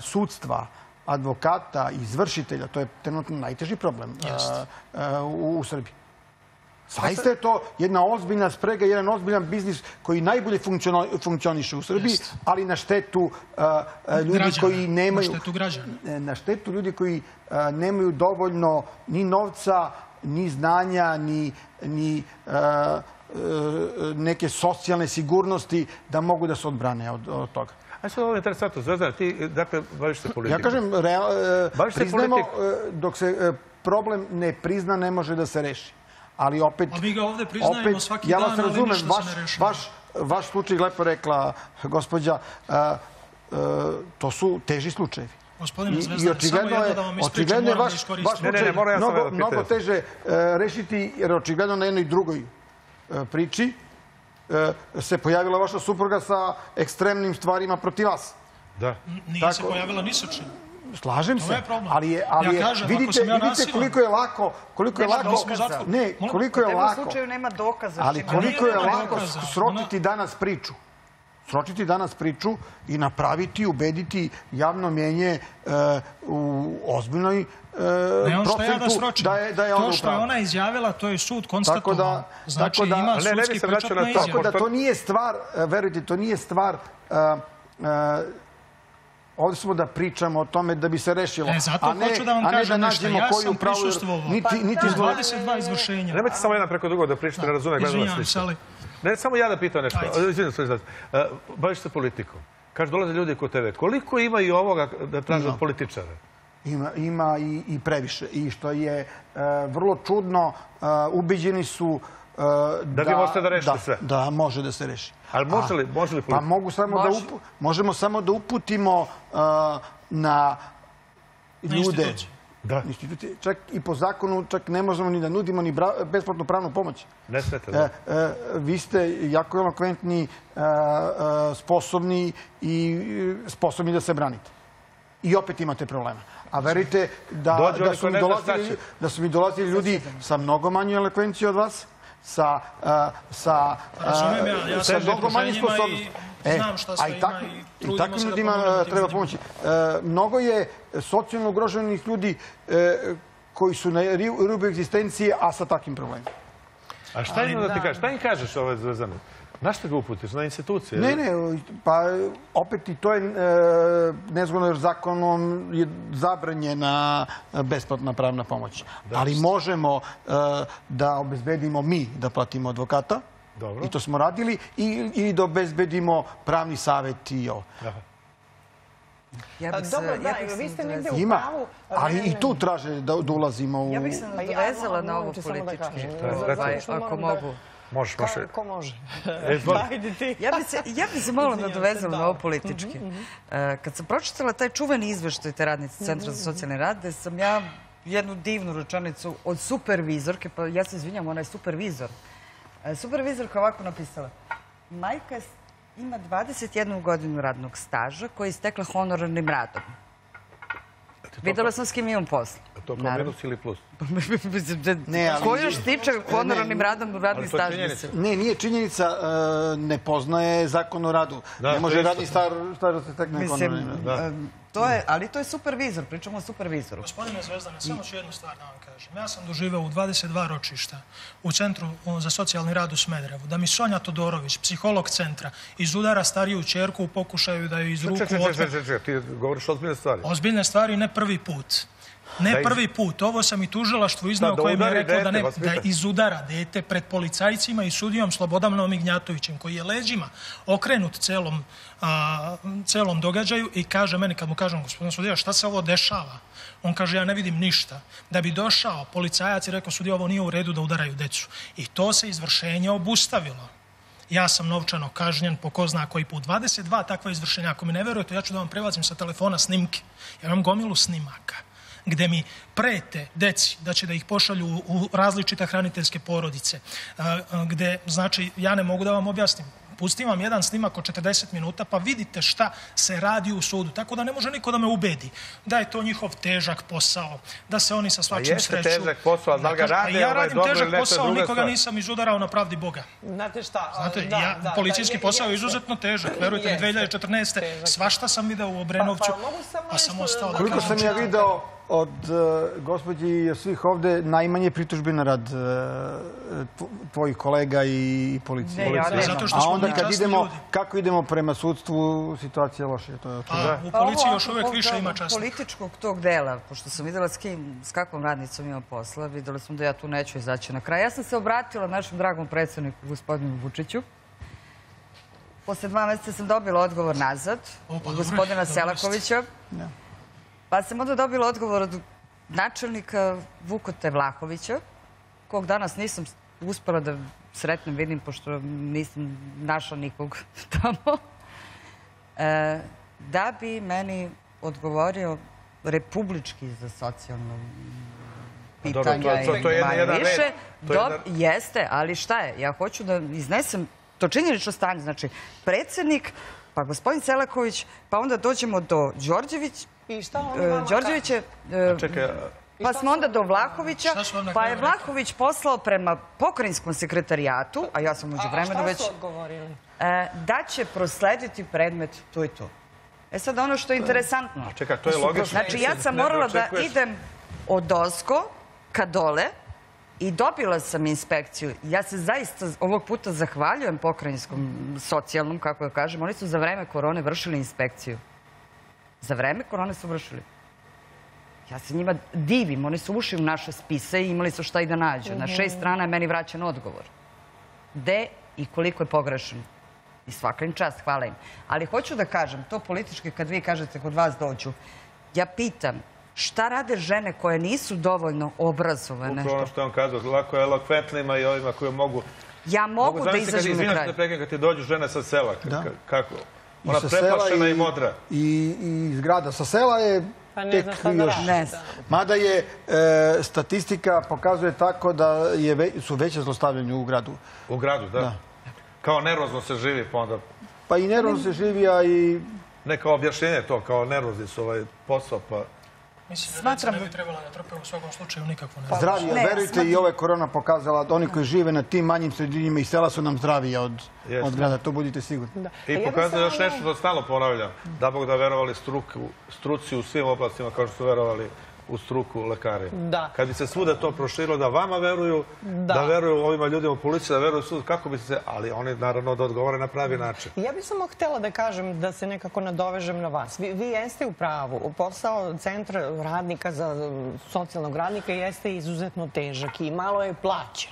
sudstva, advokata, izvršitelja, to je trenutno najteži problem u Srbiji. Zaista je to jedna ozbiljna sprega, jedan ozbiljan biznis koji najbolje funkcioniše u Srbiji, ali na štetu a, a, ljudi Građana, koji nemaju... na štetu građana. E, Na štetu ljudi koji a, nemaju dovoljno ni novca, ni znanja, ni, ni a, e, neke socijalne sigurnosti da mogu da se odbrane od, od toga. Ajde sad ovo je interesantno. Zvezdan, ti, dakle, baviš se politikom. Ja kažem, real, e, priznajmo, e, dok se e, problem ne prizna, ne može da se reši. Ali opet... A mi ga ovde priznajemo opet, svaki ja dan, vas ali razumem, ništa vaš, se ne rešava. vaš, vaš slučaj, lepo rekla gospođa, e, e, to su teži slučajevi. Gospodine očigledno samo jedno je, da vam ispričam, očigledno je moram da vaš, iskoristim. vaš Ne, ne, ne, slučaj moram ja mnogo, da mnogo teže e, rešiti, jer očigledno na jednoj drugoj priči se pojavila vaša supruga sa ekstremnim stvarima protiv vas. Da. Nije se Tako- pojavila ni sa čim. Slažem To se, je ali je, ali Ja je, kažem, vidite, ja vidite koliko je lako, koliko je lako, ne, koliko je lako, slučaju nema dokaza. ali čime- koliko je lako sročiti danas priču. Sročiti danas priču i napraviti, ubediti javno mjenje e, u ozbiljnoj e, Ne ja da procentu sročim. da je, da je ono to u što je ona izjavila, to je sud Tako konstatovao. da- znači tako da- ima Ne, ne bi sudski pečat na to. izjavu. Tako da to nije stvar, e, verujte, to nije stvar e, Ovdje smo da pričamo o tome da bi se rešilo. E, zato a ne, hoću da vam a ne kažem da nešto. Ja koju sam pravu... prisustvovao. Niti, niti Iz zbog- 22 izvršenja. Nemojte samo jedan preko drugog da pričate, ne razume Izvinjam se, ali Ne, samo ja da pitam nešto. Izvinjam se, izvinjam se. E, Baviš se politikom. Kaže, dolaze ljudi kod tebe. Koliko ima i ovoga da traže od političara? Ima, ima i, i previše. I što je e, vrlo čudno, e, ubeđeni su Da vi možete da rešite da, sve. Da, može da se reši. Ali može li, može li Pa mogu samo da upu- možemo samo da uputimo e, na ljude. institucije. Da, Institucije. Čak i po zakonu čak ne možemo ni da nudimo ni bra- besplatnu pravnu pomoć. ne smete. E, Da. e, vi ste jako elokventni, e, e, sposobni i e, sposobni da se branite. I opet imate problema. A verujte da, da, su mi dolazili, da su mi dolazili ljudi sa mnogo manje elokvencije od vas, sa, e, sa, e, ja, ja sa mnogo manje sposobnosti. i znam šta sve a i ima tak- i I trudimo takvim ljudima e, treba pomoći. E, mnogo je socijalno ugroženih ljudi e, koji su na rubu egzistencije, a sa takvim problemima. A šta ima da ti kažeš? Šta im kažeš ove zvezane? Na šta ga uputiš? Na institucije? Ne, ne, pa opet i to je e, nezgodno jer zakonom je zabranjena e, besplatna pravna pomoć. Ali možemo e, da obezbedimo mi da platimo advokata. Dobro. I to smo radili. I, i da obezbedimo pravni savjet i ovo. Ja bih se, Dobro, ja da, vi ste u Ima, pravu. ali i tu traže da, da ulazimo u... Ja bih se Pa nadovezala na moram ovo politički. ako mogu. Možeš, može. Ko može? E, izvoli. Ajde ti. Ja bi se, ja bi se malo nadovezala da. na ovo politički. E, kad sam pročitala taj čuveni izveštaj te radnice Centra za socijalni rad, gde sam ja jednu divnu rečenicu od supervizorke, pa ja se izvinjam, ona je supervizor. E, supervizorka ovako napisala. Majka ima 21 godinu radnog staža koji je istekla honorarnim radom. Videla sam s kim imam posla. To kao minus ili plus? Ne, ali- Ko još stiče honorarnim radom radni staž? Ne, nije činjenica, e, ne poznaje zakon o radu. Da, ne može radni star, staž da se stekne honorarnim. Da. To je, ali to je supervizor, pričamo o supervizoru. Gospodine Zvezdane, samo ću jednu stvar da vam kažem. Ja sam doživeo u 22 ročišta u Centru za socijalni rad u Smederevu da mi Sonja Todorović, psiholog centra, izudara stariju čerku u pokušaju da ju iz ruku Čekaj, čekaj, čekaj, čekaj, ti govoriš ozbiljne stvari. Ozbiljne stvari ne prvi put. Ne Da iz- prvi put. Ovo sam i tužilaštvu izneo da koje mi je reklo da, ne, da izudara dete pred policajcima i sudijom Slobodanom Ignjatovićem koji je leđima okrenut celom, a, celom događaju i kaže meni kad mu kažem gospodin sudija šta se ovo dešava on kaže ja ne vidim ništa da bi došao policajac i rekao sudija ovo nije u redu da udaraju decu i to se izvršenje obustavilo ja sam novčano kažnjen po ko zna koji put. 22 takva izvršenja. Ako mi ne verujete, ja ću da vam prebacim sa telefona snimke. Ja imam gomilu snimaka gde mi prete deci da će da ih pošalju u- različite hraniteljske porodice. Gde, znači, ja ne mogu da vam objasnim. Pustim vam jedan snimak od 40 minuta pa vidite šta se radi u sudu. Tako da ne može niko da me ubedi da je to njihov težak posao, da se oni sa svačim jeste sreću. težak posao, ali da ga pa rade, Ja ovaj, radim dobro težak posao, nikoga nisam izudarao na pravdi Boga. Znate šta? Znate, da, ja, da, policijski da, posao je jeste. izuzetno težak. Verujte mi, Jeste. 2014. Težak. svašta sam video u Obrenovcu, Pa- pa samo a sam nešto ostao da- Koliko sam ja video od uh, gospođi i svih ovde, najmanje pritužbi na rad uh, tvojih kolega i, i policije. Ne, ja ne Zato što A smo onda mi kad idemo, ljudi. kako idemo prema sudstvu, situacija je loša. To je to. A u Pa policiji još uvek više ima časnih. Političkog tog dela, pošto sam vidjela s kim, s kakvom radnicom imam posla, vidjela sam da ja tu neću izaći na kraj. Ja sam se obratila našem dragom predsjedniku, gospodinu Vučiću. Posle dva mjeseca sam dobila odgovor nazad O, pa od dobro, gospodina dobro Selakovića. Pa sam onda dobila odgovor od načelnika Vukote Vlahovića, kog danas nisam uspela da sretnem, vidim, pošto nisam našla nikog tamo. E, da bi meni odgovorio republički za socijalno dobro, pitanja to- to- i manje više. Je Dob- Jeste, ali šta je? Ja hoću da iznesem to činjenično stanje. Znači, predsjednik, pa gospodin Selaković, pa onda dođemo do Đorđević, I šta oni e, Đorđević je... e, Čekaj, a- pa smo onda do Vlahovića, pa je? Vlahović poslao prema pokrajinskom sekretarijatu, a ja sam uđu A, a vremenu šta već, su odgovorili? e, da će proslediti predmet to i to. E sad ono što je interesantno. a čekaj, to je logično. Znači ja sam morala da idem od Osko ka dole i dobila sam inspekciju. Ja se zaista ovog puta zahvaljujem pokrajinskom socijalnom, kako ja kažem. Oni su za vreme korone vršili inspekciju. Za vreme korone su vršili. Ja se njima divim, oni su ušli u naše spise i imali su šta i da nađu. Na šest strana je meni vraćan odgovor. Gde i koliko je pogrešan. I svaka im čast, hvala im. Ali hoću da kažem, to politički kad vi kažete kod vas dođu, ja pitam, šta rade žene koje nisu dovoljno obrazovane? Upravo ono što je on kazao, lako je elokventnima i ovima koji mogu... Ja mogu da izađem na kraj. da prekinem, kad ti dođu žene sa sela, Da. kako? I Ona sa preplašena i modra. I, i iz grada. Sa sela je Pa ne tek još... Ne. Mada je e, statistika pokazuje tako da je ve- su veće zlostavljanje u gradu. U gradu, da. Da. Kao nervozno se živi, pa onda... Pa i nervno se živi, a i Ne kao objašnjenje to, kao nervozni su ovaj posao, pa... Mislim da Smatram- djeca ne bi trebala da trpe u svakom slučaju nikakvu Pa, nepravdu. zdravije. Ne, Verujte, smatram- i ova korona pokazala da oni koji žive na tim manjim sredinima i sela su nam zdravije od, od grada. To budite sigurni. Da. I bih pokazuje još nešto što stalno ponavljam. Da Bog da verovali struku, struci u svim oblastima kao što su verovali u struku lekari. Da. Kad bi se svuda to proširilo, da vama veruju, da, Da. veruju ovima ljudima u policiji, da veruju sud, kako bi se... Ali oni naravno da odgovore na pravi način. Ja bih samo htjela da kažem da se nekako nadovežem na vas. Vi, vi jeste u pravu. Posao centra radnika za socijalnog radnika jeste izuzetno težak i malo je plaćen.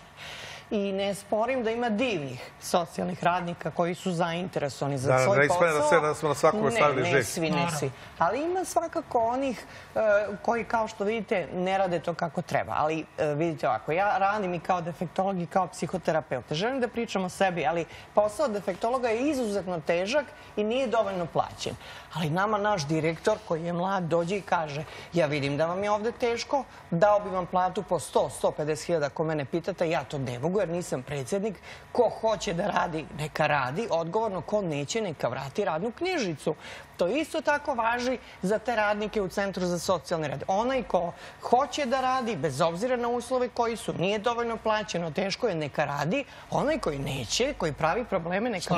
I ne sporim da ima divnih socijalnih radnika koji su zainteresovani za Da, svoj ne posao. da sve- da smo na svakoga stavili ne, ne svi, ne svi. Ali ima svakako onih koji, kao što vidite, ne rade to kako treba. Ali e, vidite ovako, ja radim i kao defektolog i kao psihoterapeut. Želim da pričam o sebi, ali posao defektologa je izuzetno težak i nije dovoljno plaćen. Ali nama naš direktor, koji je mlad, dođe i kaže ja vidim da vam je ovde teško, dao bi vam platu po 100, 150 hiljada ako mene pitate, ja to ne mogu jer nisam predsjednik. Ko hoće da radi, neka radi. Odgovorno, ko neće, neka vrati radnu knjižicu. To isto tako važi za te radnike u Centru za socijalni rad. Onaj ko hoće da radi, bez obzira na uslove koji su, nije dovoljno plaćeno, teško je, neka radi. Onaj koji neće, koji pravi probleme, neka,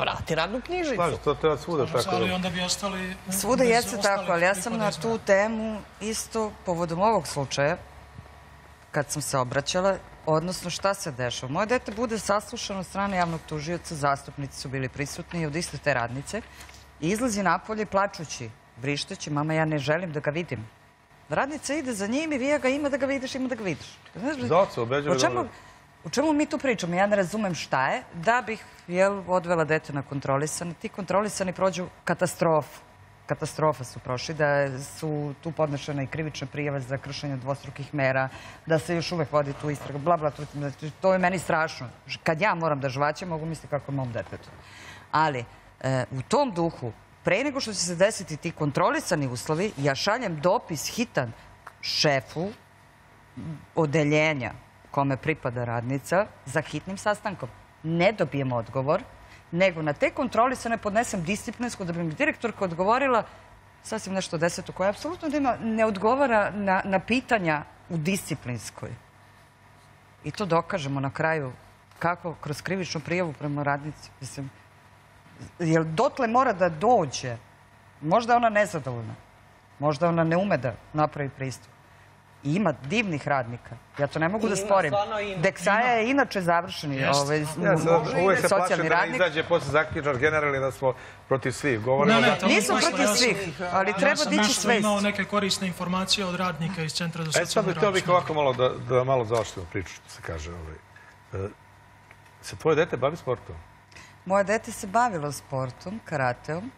vrati radnu knjižicu. Slažem, to treba svuda tako ali da... onda bi ostali... Svuda jeste tako, ali ja sam na tu temu isto povodom ovog slučaja, kad sam se obraćala, odnosno šta se dešava. Moje dete bude saslušano od strane javnog tužioca, zastupnici su bili prisutni od iste te radnice i izlazi napolje plačući, vrišteći, mama ja ne želim da ga vidim. Radnica ide za njim i vi ga ima da ga vidiš, ima da ga vidiš. Znaš, Za oca ubeđuje o čemu, dobro. o čemu mi tu pričamo? Ja ne razumem šta je. Da bih jel, odvela dete na kontrolisane. Ti kontrolisani prođu katastrofu. Katastrofa su prošli, da su tu podnešene i krivične prijave za kršenje dvostrukih mera, da se još uvek vodi tu istraga, bla, bla, to, to je meni strašno. Kad ja moram da žvaćem, mogu misliti kako je mom detetu. Ali, u tom duhu, pre nego što će se desiti ti kontrolisani uslovi, ja šaljem dopis hitan šefu odeljenja kome pripada radnica za hitnim sastankom. Ne dobijem odgovor, nego na te kontrolisane podnesem disciplinsku da bi mi direktorka odgovorila sasvim nešto deseto koje apsolutno ima, ne odgovara na, na pitanja u disciplinskoj. I to dokažemo na kraju kako kroz krivičnu prijavu prema radnici. Mislim, jer dotle mora da dođe. Možda je ona nezadovoljna. Možda ona ne ume da napravi pristup. I ima divnih radnika. Ja to ne mogu da sporim. ima. Deksaja je inače završeni ovaj, Ja uvek se socijalni da ne izađe posle zaključak generalni da smo protiv svih. Govorimo Ne, ne, da... to Nisam mislim, protiv svih, ali treba sam dići svest. imao neke korisne informacije od radnika iz Centra za E sad rad. htio bih ovako malo da, da malo zaoštrimo priču, što se kaže. Ovaj. E, se tvoje dete bavi sportom? Moje dete se bavilo sportom, karateom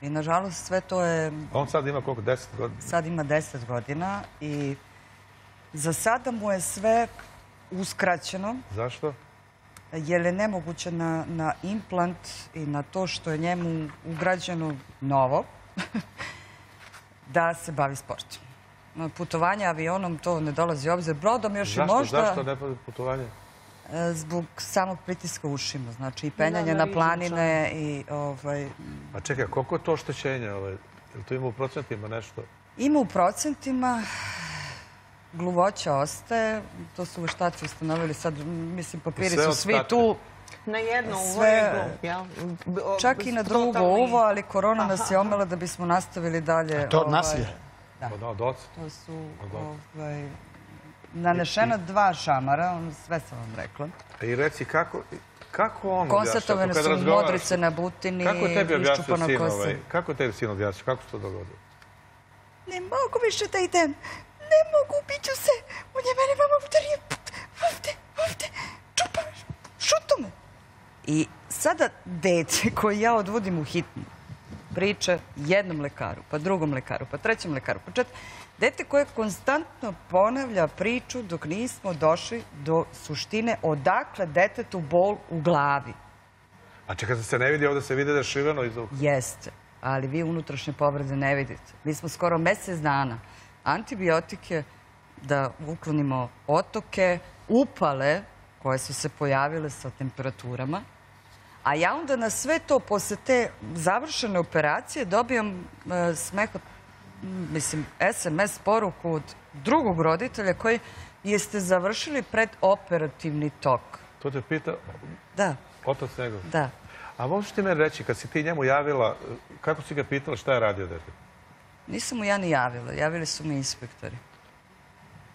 i nažalost sve to je, On sad ima koliko, 10 godina? sad ima 10 godina i za sada mu je sve uskraćeno Zašto? jer je nemoguće na, na implant i na to što je njemu ugrađeno novo da se bavi sportom. Putovanje avionom to ne dolazi u obzir. Brodom još i možda zašto ne putovanje? Zbog samog pritiska u ušima. Znači i penjanje Da, na da, planine i ovaj, A čekaj, koliko je to oštećenje? Ovaj? Jel to ima u procentima nešto? Ima u procentima, gluvoća ostaje, to su veštaci ustanovili sad, mislim, papiri su svi tu, Na jedno uvo o- čak i na drugo totalni- uvo, ali korona nas je omela da bismo nastavili dalje. To od ovaj, nasilja. Od, od oca? To su Od ovaj, nanešena dva šamara, sve sam vam rekla. I reci, kako, Kako on Konstatovane su modrice na butini, Kako tebi objasnio sin ovaj? Kako tebi sin objasnio? Kako se to dogodilo? Ne mogu više da idem. Ne mogu, ubiću se. On je mene mama udario. Ovde, ovde. Čupa me. Šuto me. I sada dete koje ja odvodim u hitnu priča jednom lekaru, pa drugom lekaru, pa trećem lekaru, pa četvrtom. Dete koje konstantno ponavlja priču dok nismo došli do suštine odakle detetu bol u glavi. A čekaj, se ne vidi, ovdje se vidi da je šiveno iz uha. Jeste, ali vi unutrašnje povrede ne vidite. Mi smo skoro mjesec dana antibiotike da uklonimo otoke, upale koje su se pojavile sa temperaturama, a ja onda na sve to posle te završene operacije dobijam e, smeh od, mislim, SMS poruku od drugog roditelja koji jeste završili predoperativni tok. To te pita Da, otac njegov. da. A možeš ti meni reći, kad si ti njemu javila, kako si ga pitala šta je radio dete? Nisam mu ja ni javila, javili su mi inspektori.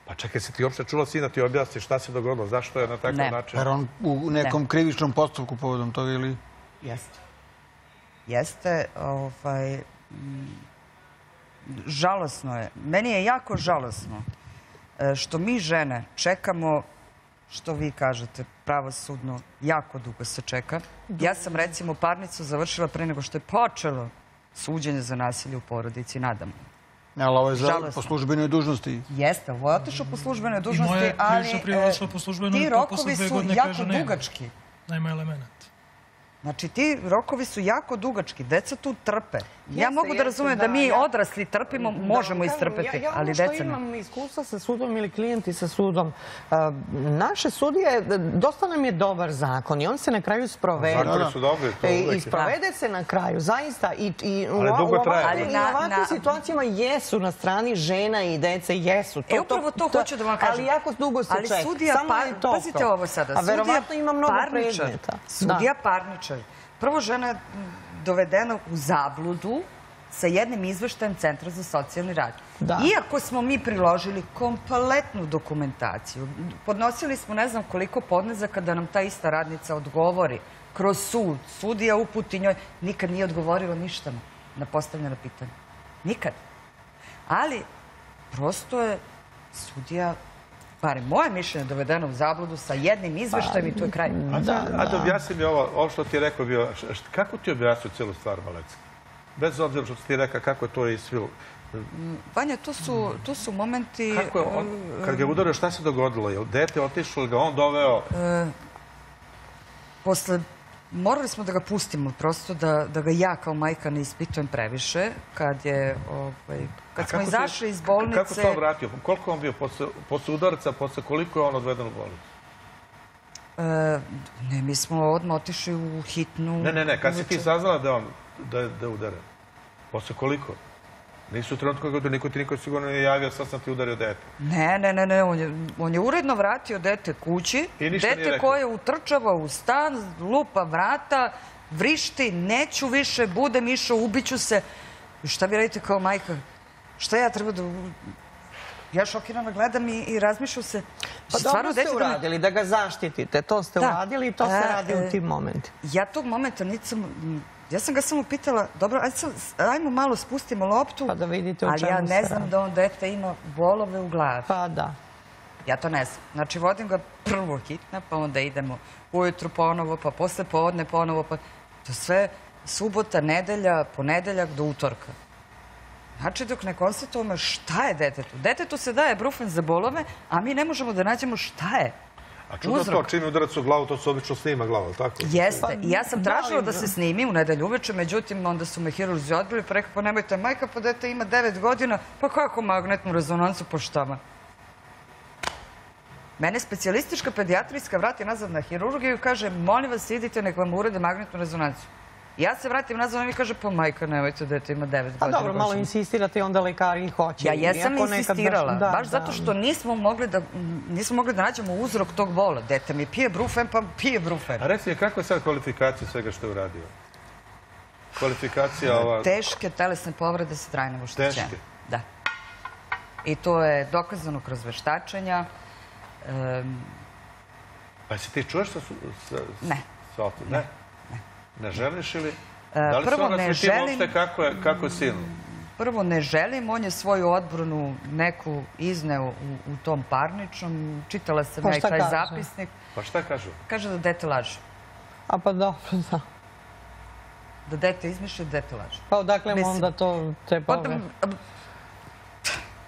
Pa čekaj, si ti uopšte čula sina ti objasni šta se dogodilo, zašto je na takav Ne. način? Jer on u nekom krivičnom postupku povodom toga ili... Jeste. Jeste, ovaj, žalosno je. Meni je jako žalosno e, što mi žene čekamo, što vi kažete, pravosudno, jako dugo se čeka. Ja sam recimo parnicu završila pre nego što je počelo suđenje za nasilje u porodici, nadam. Ali ovo je za, Žalosno. po službenoj dužnosti. Jeste, ovo je otišao po službenoj dužnosti, ali e, po ti rokovi su jako dugački. Nema elemenat. Znači, ti rokovi su jako dugački. Deca tu trpe. ja mogu da razumijem da, da, mi ja- odrasli trpimo, možemo Da istrpeti, ja, ja ali ono što deca ne. imam iskustva sa sudom ili klijenti sa sudom, naše sudije, dosta nam je dobar zakon i on se na kraju sprovede. Zakoni su dobri, to E. I sprovede se na kraju, zaista. I, i u, Ali u dugo traje. ovakvim, Ali i na- ovakvim na- situacijama jesu na strani žena i dece, jesu. E, upravo to hoću da vam kažem. Ali jako dugo se Ali čeka. sudija Samo par- je to Pazite to. ovo sada. A verovatno ima mnogo predmeta. Sudija parničar. Prvo žena je dovedena u zabludu sa jednim izveštajem Centra za socijalni rad. Da. Iako smo mi priložili kompletnu dokumentaciju, podnosili smo ne znam koliko podnezaka da nam ta ista radnica odgovori kroz sud. Sudija uputi njoj, nikad nije odgovorila ništa na- na postavljeno pitanje. Nikad. Ali, prosto je sudija, barem moje mišljenje, dovedeno u zabludu sa jednim izveštajem i to je kraj. A da, a da objasni mi ovo, ovo što ti je rekao bio, kako ti je objasnio cijelu stvar, Malecki? Bez obzira što ti rekao kako je to isfil. Vanja, to su, to su momenti... Kako je on, kad ga je udario, šta se dogodilo? Je li dete otišlo ili ga on doveo? Posle, morali smo da ga pustimo, prosto da, da ga ja kao majka ne ispitujem previše, kad je, ovaj, kad smo kako izašli iz Kako bolnice... se on vratio? Koliko on bio posle, posle udarca, posle koliko je on odveden u bolnicu? e, ne, mi smo odmah otišli u hitnu... Ne, ne, ne, kad si ti uveče. saznala da on da je udaren? Posle koliko? Nisu u trenutku kada niko ti niko sigurno nije javio, sad sam ti udario dete. Ne, ne, ne, ne, on je, on je uredno vratio dete kući. I ništa nije dete koje utrčava u stan, lupa vrata, vrišti, neću više, budem išao, ubiću se. I šta vi radite kao majka? Šta ja treba da... Ja šokirano gledam i, i razmišljam se. Pa stvarno dobro ste dete da me- uradili, da ga zaštitite. To ste Da. uradili i to se E, radi e, u tim momentima. Ja tog momenta nisam... Ja sam ga samo pitala, dobro, ajmo malo spustimo loptu, Pa da vidite o ali ja ne znam da on dete ima bolove u glavi. Pa da. Ja to ne znam. Znači, vodim ga prvo hitna, pa onda idemo ujutru ponovo, pa posle podne ponovo, pa to sve subota, nedelja, ponedeljak do utorka. Znači, dok ne konstatujemo šta je detetu. Detetu se daje brufen za bolove, a mi ne možemo da nađemo šta je. A čudno to, čim je udarac u glavu, to se obično snima glava, tako? Jeste. I ja sam tražila da se snimi u nedelju uveče, međutim, onda su me hirurzi odbili, pa rekao, pa nemojte, majka, pa dete ima 9 godina, pa kako magnetnu rezonancu, pa šta ma? Mene specijalistička pedijatrijska vrati nazad na hirurgiju i kaže, molim vas, idite, nek vam urede magnetnu rezonancu. Ja se vratim nazad, on mi kaže, pa majka, nemojte, dete ima 9 Pa godina. dobro, baš malo ima." insistirate i onda lekari hoće. Ja jesam baš- insistirala, da, baš da. zato što nismo mogli da, nismo mogli da nađemo uzrok tog bola. Dete mi pije brufen, pa pije brufen. A reci kakva je sad kvalifikacija svega što je uradio? Kvalifikacija ova... Teške telesne povrede sa trajnim oštećenjem. Teške? Da. I to je dokazano kroz veštačenja. Pa si ti čuješ sa, Ne. Ne. Ne želiš ili... Da li se prvo ona ne svi uopšte kako je, kako je silno? Prvo ne želim, on je svoju odbranu neku izneo u, u tom parničnom. Čitala sam Pa ja i taj kaže? zapisnik. Pa šta kažu? Kaže da dete laže. A pa dobro, da. Da dete izmišlja, dete laže. Pa odakle mu onda to te Pa, pove?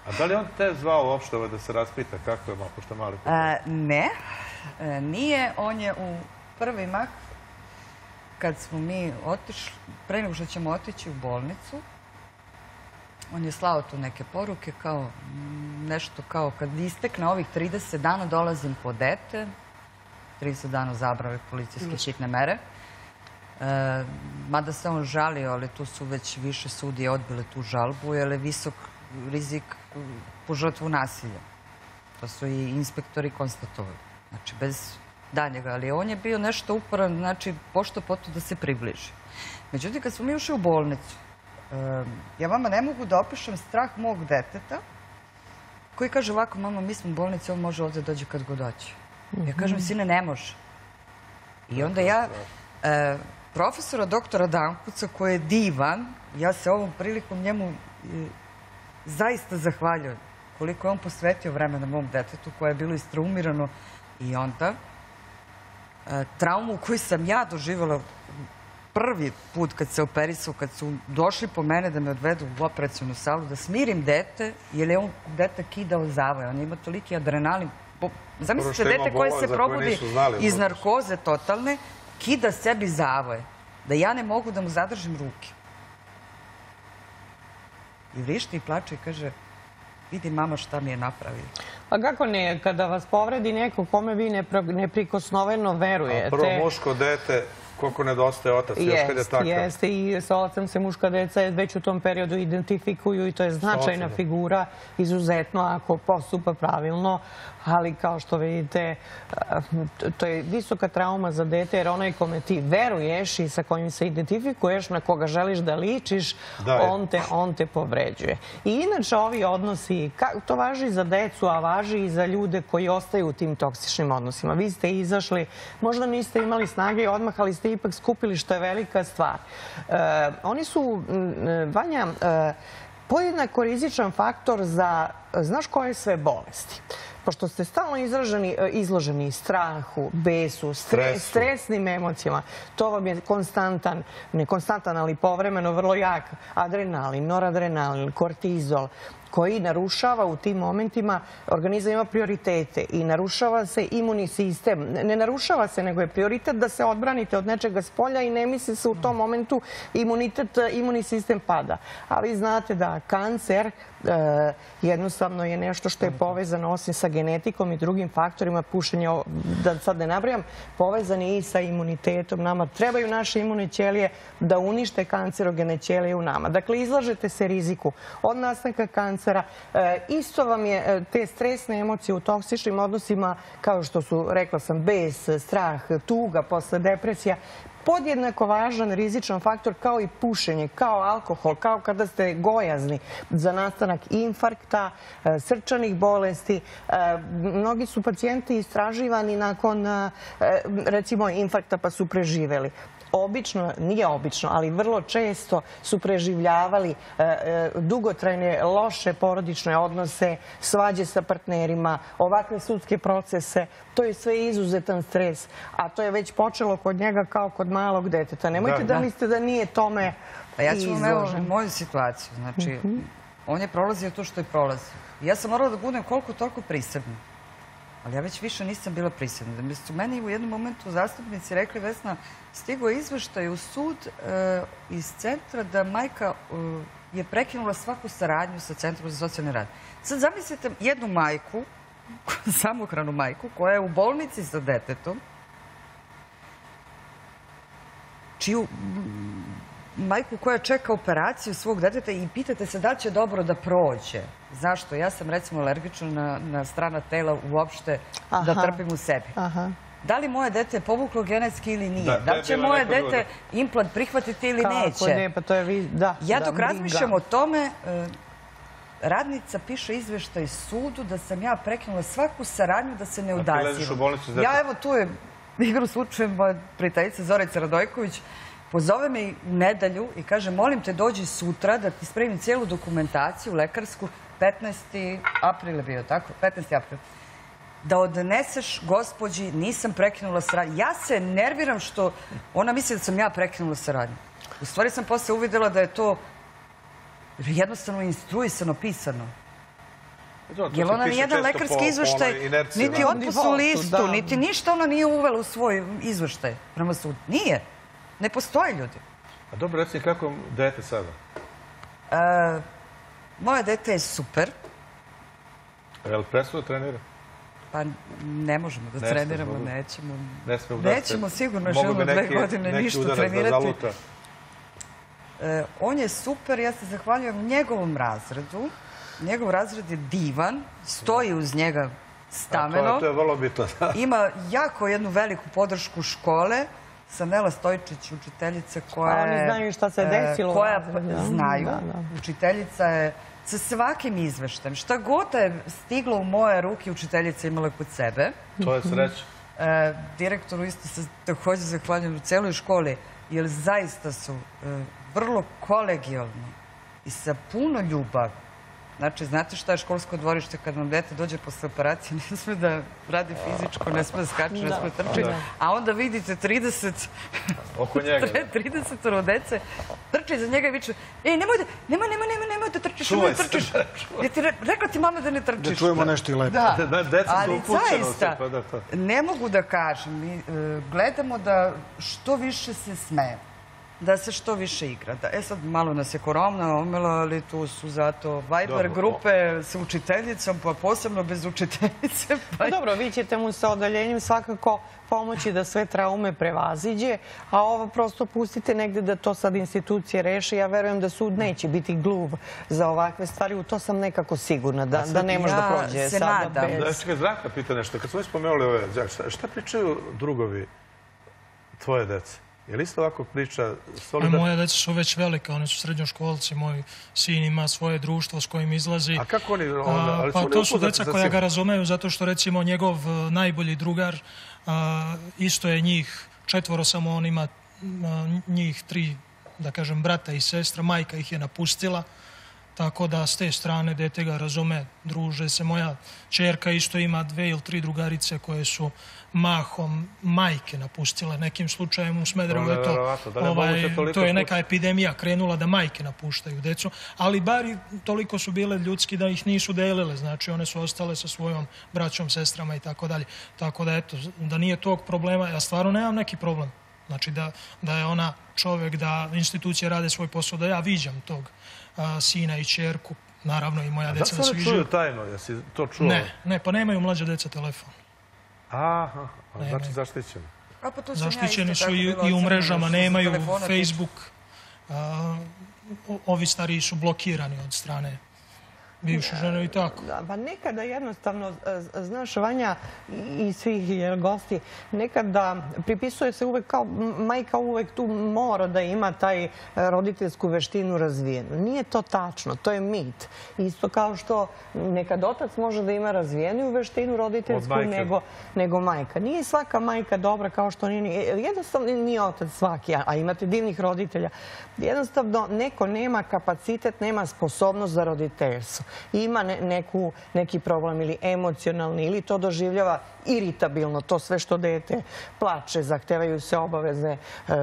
A da li je on te zvao uopšte ovo da se raspita kako je malo, pošto mali? E, ne, e, nije. On je u prvi mah, kad smo mi otišli, pre nego što ćemo otići u bolnicu, on je slao tu neke poruke kao mm, nešto kao kad istekne ovih 30 dana dolazim po dete, 30 dana zabrave policijske hitne mere. E, mada se on žalio, ali tu su već više sudije odbile tu žalbu, jer je visok rizik po žrtvu nasilja. To su i inspektori konstatovali. Znači, bez daljega. Ali on je bio nešto uporan, znači, pošto poto da se približi. Međutim, kad smo mi ušli u bolnicu, ja vama ne mogu da opišem strah mog deteta koji kaže ovako, mama, mi smo u bolnici, on može ovdje dođe kad god dođe. Ja kažem, sine, ne može. I onda ja, e, profesora doktora Dankuca, koji je divan, ja se ovom prilikom njemu e, zaista zahvaljujem koliko je on posvetio vremena mom detetu koje je bilo istraumirano i onda traumu koju sam ja doživjela prvi put kad se operisao, kad su došli po mene da me odvedu u operacijonu salu, da smirim dete, jer je on dete kidao zavoj. On ima toliki adrenalin. Zamislite dete koje se probudi iz narkoze totalne, kida sebi zavoje. Da ja ne mogu da mu zadržim ruke. I vrišti i plače i kaže, vidi mama šta mi je napravio. Pa kako ne, kada vas povredi neko kome vi neprikosnoveno verujete. A prvo muško dete, koliko nedostaje otac, još kad je takav. jeste i sa ocem se muška deca već u tom periodu identifikuju i to je značajna figura, izuzetno ako postupa pravilno, ali kao što vidite, eh, to je visoka trauma za dete jer onaj kome ti veruješ i sa kojim se identifikuješ, na koga želiš da ličiš, Da on te, on te povređuje. I inače ovi odnosi, to važi za decu, a važi i za ljude koji ostaju u tim toksičnim odnosima. Vi ste izašli, možda niste imali snage odmah, ali ste ipak skupili što je velika stvar. E, oni su, Vanja, e, podjednako rizičan faktor za, znaš koje sve bolesti? Pošto ste stalno izraženi, e, izloženi strahu, besu, stre- Stresu. stresnim emocijama, to vam je konstantan, ne konstantan, ali povremeno vrlo jak adrenalin, noradrenalin, kortizol, koji narušava u tim momentima, organizam ima prioritete i narušava se imunni sistem. Ne- narušava se, nego je prioritet da se odbranite od nečega s polja i ne misli se u tom momentu imunitet, imunni sistem pada. Ali znate da kancer e, jednostavno je nešto što je povezano osim sa genetikom i drugim faktorima pušenja, da sad ne nabrajam, povezan je i sa imunitetom. Nama trebaju naše imune ćelije da unište kancerogene ćelije u nama. Dakle, izlažete se riziku od nastanka kancera. E, isto vam je e, te stresne emocije u toksičnim odnosima, kao što su, rekla sam, bes, strah, tuga, posle depresija, podjednako važan rizičan faktor kao i pušenje, kao alkohol, kao kada ste gojazni za nastanak infarkta, e, srčanih bolesti. Mnogi su pacijenti istraživani nakon, recimo, infarkta pa su preživeli. Obično, nije obično, ali vrlo često su preživljavali e, e, dugotrajne loše porodične odnose, svađe sa partnerima, ovakve sudske procese. To je sve izuzetan stres, a to je već počelo kod njega kao kod malog deteta. Nemojte Da. da, mislite da nije tome Pa ja ću vam evo moju situaciju. Znači, on je prolazio to što je prolazio. Ja sam morala da budem koliko toliko prisebna. Ali ja već više nisam bila prisebna. Da su meni u jednom momentu zastupnici rekli, Vesna, stigo je izveštaj u sud e, iz centra da majka e, je prekinula svaku saradnju sa Centrom za socijalni rad. Sad zamislite jednu majku, samohranu majku, koja je u bolnici sa detetom, čiju majku koja čeka operaciju svog deteta i pitate se da će dobro da prođe. Zašto? Ja sam recimo alergična na, na strana tela uopšte da trpim u sebi. Aha. Da li moje dete je povuklo genetski ili nije? Da, li će moje dete druga. implant prihvatiti ili Kako neće? ne, pa to je vi, da. Ja dok razmišljam o tome, e, radnica piše izveštaj sudu da sam ja prekinula svaku saradnju da se ne A ti odazivam. ležiš u bolnici s Ja evo tu je igru slučajem moja prijateljica Zorica Radojković pozove me u nedalju i kaže molim te dođi sutra da ti spremim cijelu dokumentaciju lekarsku 15. april je bio, tako? 15. april da odneseš gospođi, nisam prekinula saradnju. Ja se nerviram što ona misli da sam ja prekinula saradnju. U stvari sam posle uvidjela da je to jednostavno instruisano, pisano. Jer ona nijedan lekarski izveštaj, niti otpusnu listu, niti ništa ona nije uvela u svoj izveštaj prema sudu. Nije. Ne postoji ljudi. A dobro, reci kako dete sada? E, moje dete je super. Je li presuda trenira? Pa ne možemo da Ne treniramo, nećemo. Ne. Nećemo sigurno želimo bi dve godine neki ništa trenirati. E, on je super, ja se zahvaljujem njegovom razredu. Njegov razred je divan, stoji uz njega A stameno. To je, to je vrlo bitno. Ima jako jednu veliku podršku škole. Sanela Stojčić, učiteljica koja A oni je... znaju šta se e, desilo Koja da? znaju. Da, da. Učiteljica je sa svakim izveštem. Šta god je stiglo u moje ruke, učiteljica je imala kod sebe. To je sreća. E, direktoru isto se također zahvaljujem u cijeloj školi, jer zaista su e, vrlo kolegijalni i sa puno ljubavi. Znači, znate šta je školsko dvorište kad vam dete dođe posle operacije, ne sme da radi fizičko, ne sme da skače, ne sme da trči, a onda vidite 30 Oko njega. Tre- 30 dece trči za njega i viče ej, nemoj da, nemoj, nemoj, nemoj, nemoj da trčiš, nemoj da trčiš. Ja ti re- rekla ti mama da ne trčiš. Da čujemo nešto i lepo. Da, Da, deca su ali zaista, pa ne mogu da kažem. Mi e, gledamo da što više se smejemo. Da se što više igra. Da, e sad malo nas je korona omela, ali tu su zato Viber grupe sa učiteljicom, pa posebno bez učiteljice. Pa Pa dobro, vi ćete mu sa odaljenjem svakako pomoći da sve traume prevaziđe, a ovo prosto pustite negde da to sad institucije reše. Ja verujem da sud neće biti gluv za ovakve stvari. U to sam nekako sigurna, da, da ne može da ja prođe se sada nadam. bez... Da, čekaj, Zdravka pita nešto. Kad smo spomenuli ove, šta pričaju drugovi tvoje dece? Je li isto ovako priča A solidarno? moje deca su već velike, one su srednjoškolci, moj sin ima svoje društvo s kojim izlazi. A kako oni onda? Ali pa oni to su sa koja ga razumeju zato što recimo njegov e, najbolji drugar a, isto je njih četvoro, samo on ima a, njih tri, da kažem, brata i sestra, majka ih je napustila. Tako da s te strane dete ga razume, druže se. Moja čerka isto ima dve ili tri drugarice koje su mahom majke napustile. Nekim slučajem u Smederevu To je je to. Da ovaj, to je neka epidemija krenula da majke napuštaju decu, ali bar i toliko su bile ljudski da ih nisu delile, znači one su ostale sa svojom braćom, sestrama i tako dalje. Tako da eto, da nije tog problema, ja stvarno nemam neki problem. Znači da, da je ona čovjek, da institucije rade svoj posao, da ja viđam tog a, sina i čerku, naravno i moja Da deca se da oni svi čuju tajno? Jesi to čuo? Ne, ne, pa nemaju mlađe deca telefon. Aha, a Ne, znači ne. zaštićeno. A pa tu sam ja Zaštićeni isto su i, u mrežama, nemaju. Facebook. A, ovi stariji su blokirani od strane bivše žene i tako. Da, pa nekada jednostavno, e, znaš, Vanja i- svih gosti, nekada pripisuje se uvek kao, majka uvek tu mora da ima taj e, roditeljsku veštinu razvijenu. Nije to tačno, to je mit. Isto kao što nekad otac može da ima razvijeniju veštinu roditeljsku majke. nego, nego majka. Nije svaka majka dobra kao što nije, ni- jednostavno nije otac svaki, a imate divnih roditelja. Jednostavno, neko nema kapacitet, nema sposobnost za roditeljstvo. Ima ne- neku, neki problem ili emocionalni, ili to doživljava iritabilno, to sve što dete plače, zahtevaju se obaveze e,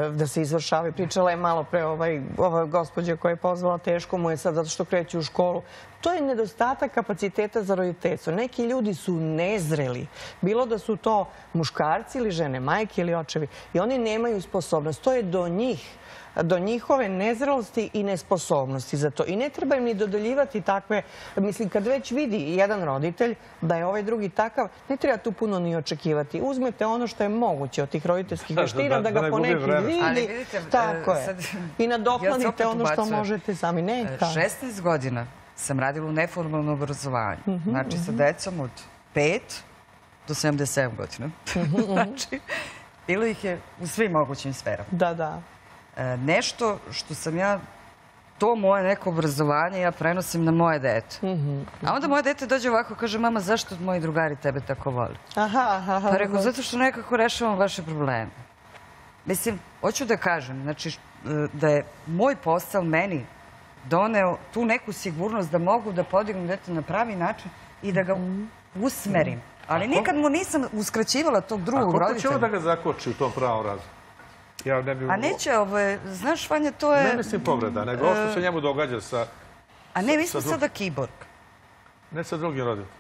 da se izvršavaju. Pričala je malo pre ovaj, ova gospođa koja je pozvala, teško mu je sad zato što kreće u školu. To je nedostatak kapaciteta za roditeljstvo. Neki ljudi su nezreli. Bilo da su to muškarci ili žene, majke ili očevi. I oni nemaju sposobnost. To je do njih do njihove nezrelosti i nesposobnosti za to. I ne treba im ni dodeljivati takve, mislim, kad već vidi jedan roditelj da je ovaj drugi takav, ne treba tu puno ni očekivati. Uzmete ono što je moguće od tih roditeljskih Da, veština, da- da, da ga ne po gubi neki vreme. Ali vidi. vidite, Tako e, je. sad- I nadoknadite ono što možete sami. Ne, E, tako. 16 godina sam radila u neformalnom obrazovanju. Mhm, Znači, sa decom od 5 do 77 godina. Mhm, znači, bilo ih je u svim mogućim sferama. Da, da. E, nešto što sam ja to moje neko obrazovanje ja prenosim na moje dete. A onda moje dete dođe ovako, kaže, mama, zašto moji drugari tebe tako vole? Aha, aha, aha. Pa rekao, zato što nekako rešavam vaše probleme. Mislim, hoću da kažem, znači, e, da je moj posao meni doneo tu neku sigurnost da mogu da podignem dete na pravi način i da ga usmerim. Ali nikad mu nisam uskraćivala tog A drugog koliko će ovo roditelja. da ga zakoči u tom pravom razu? Ja ne bi... A neće, ovo je, znaš, Vanja, to je... Ne mislim povreda, nego ovo što se njemu događa sa... A ne, mi smo sa sada kiborg. Ne sa drugim roditeljem.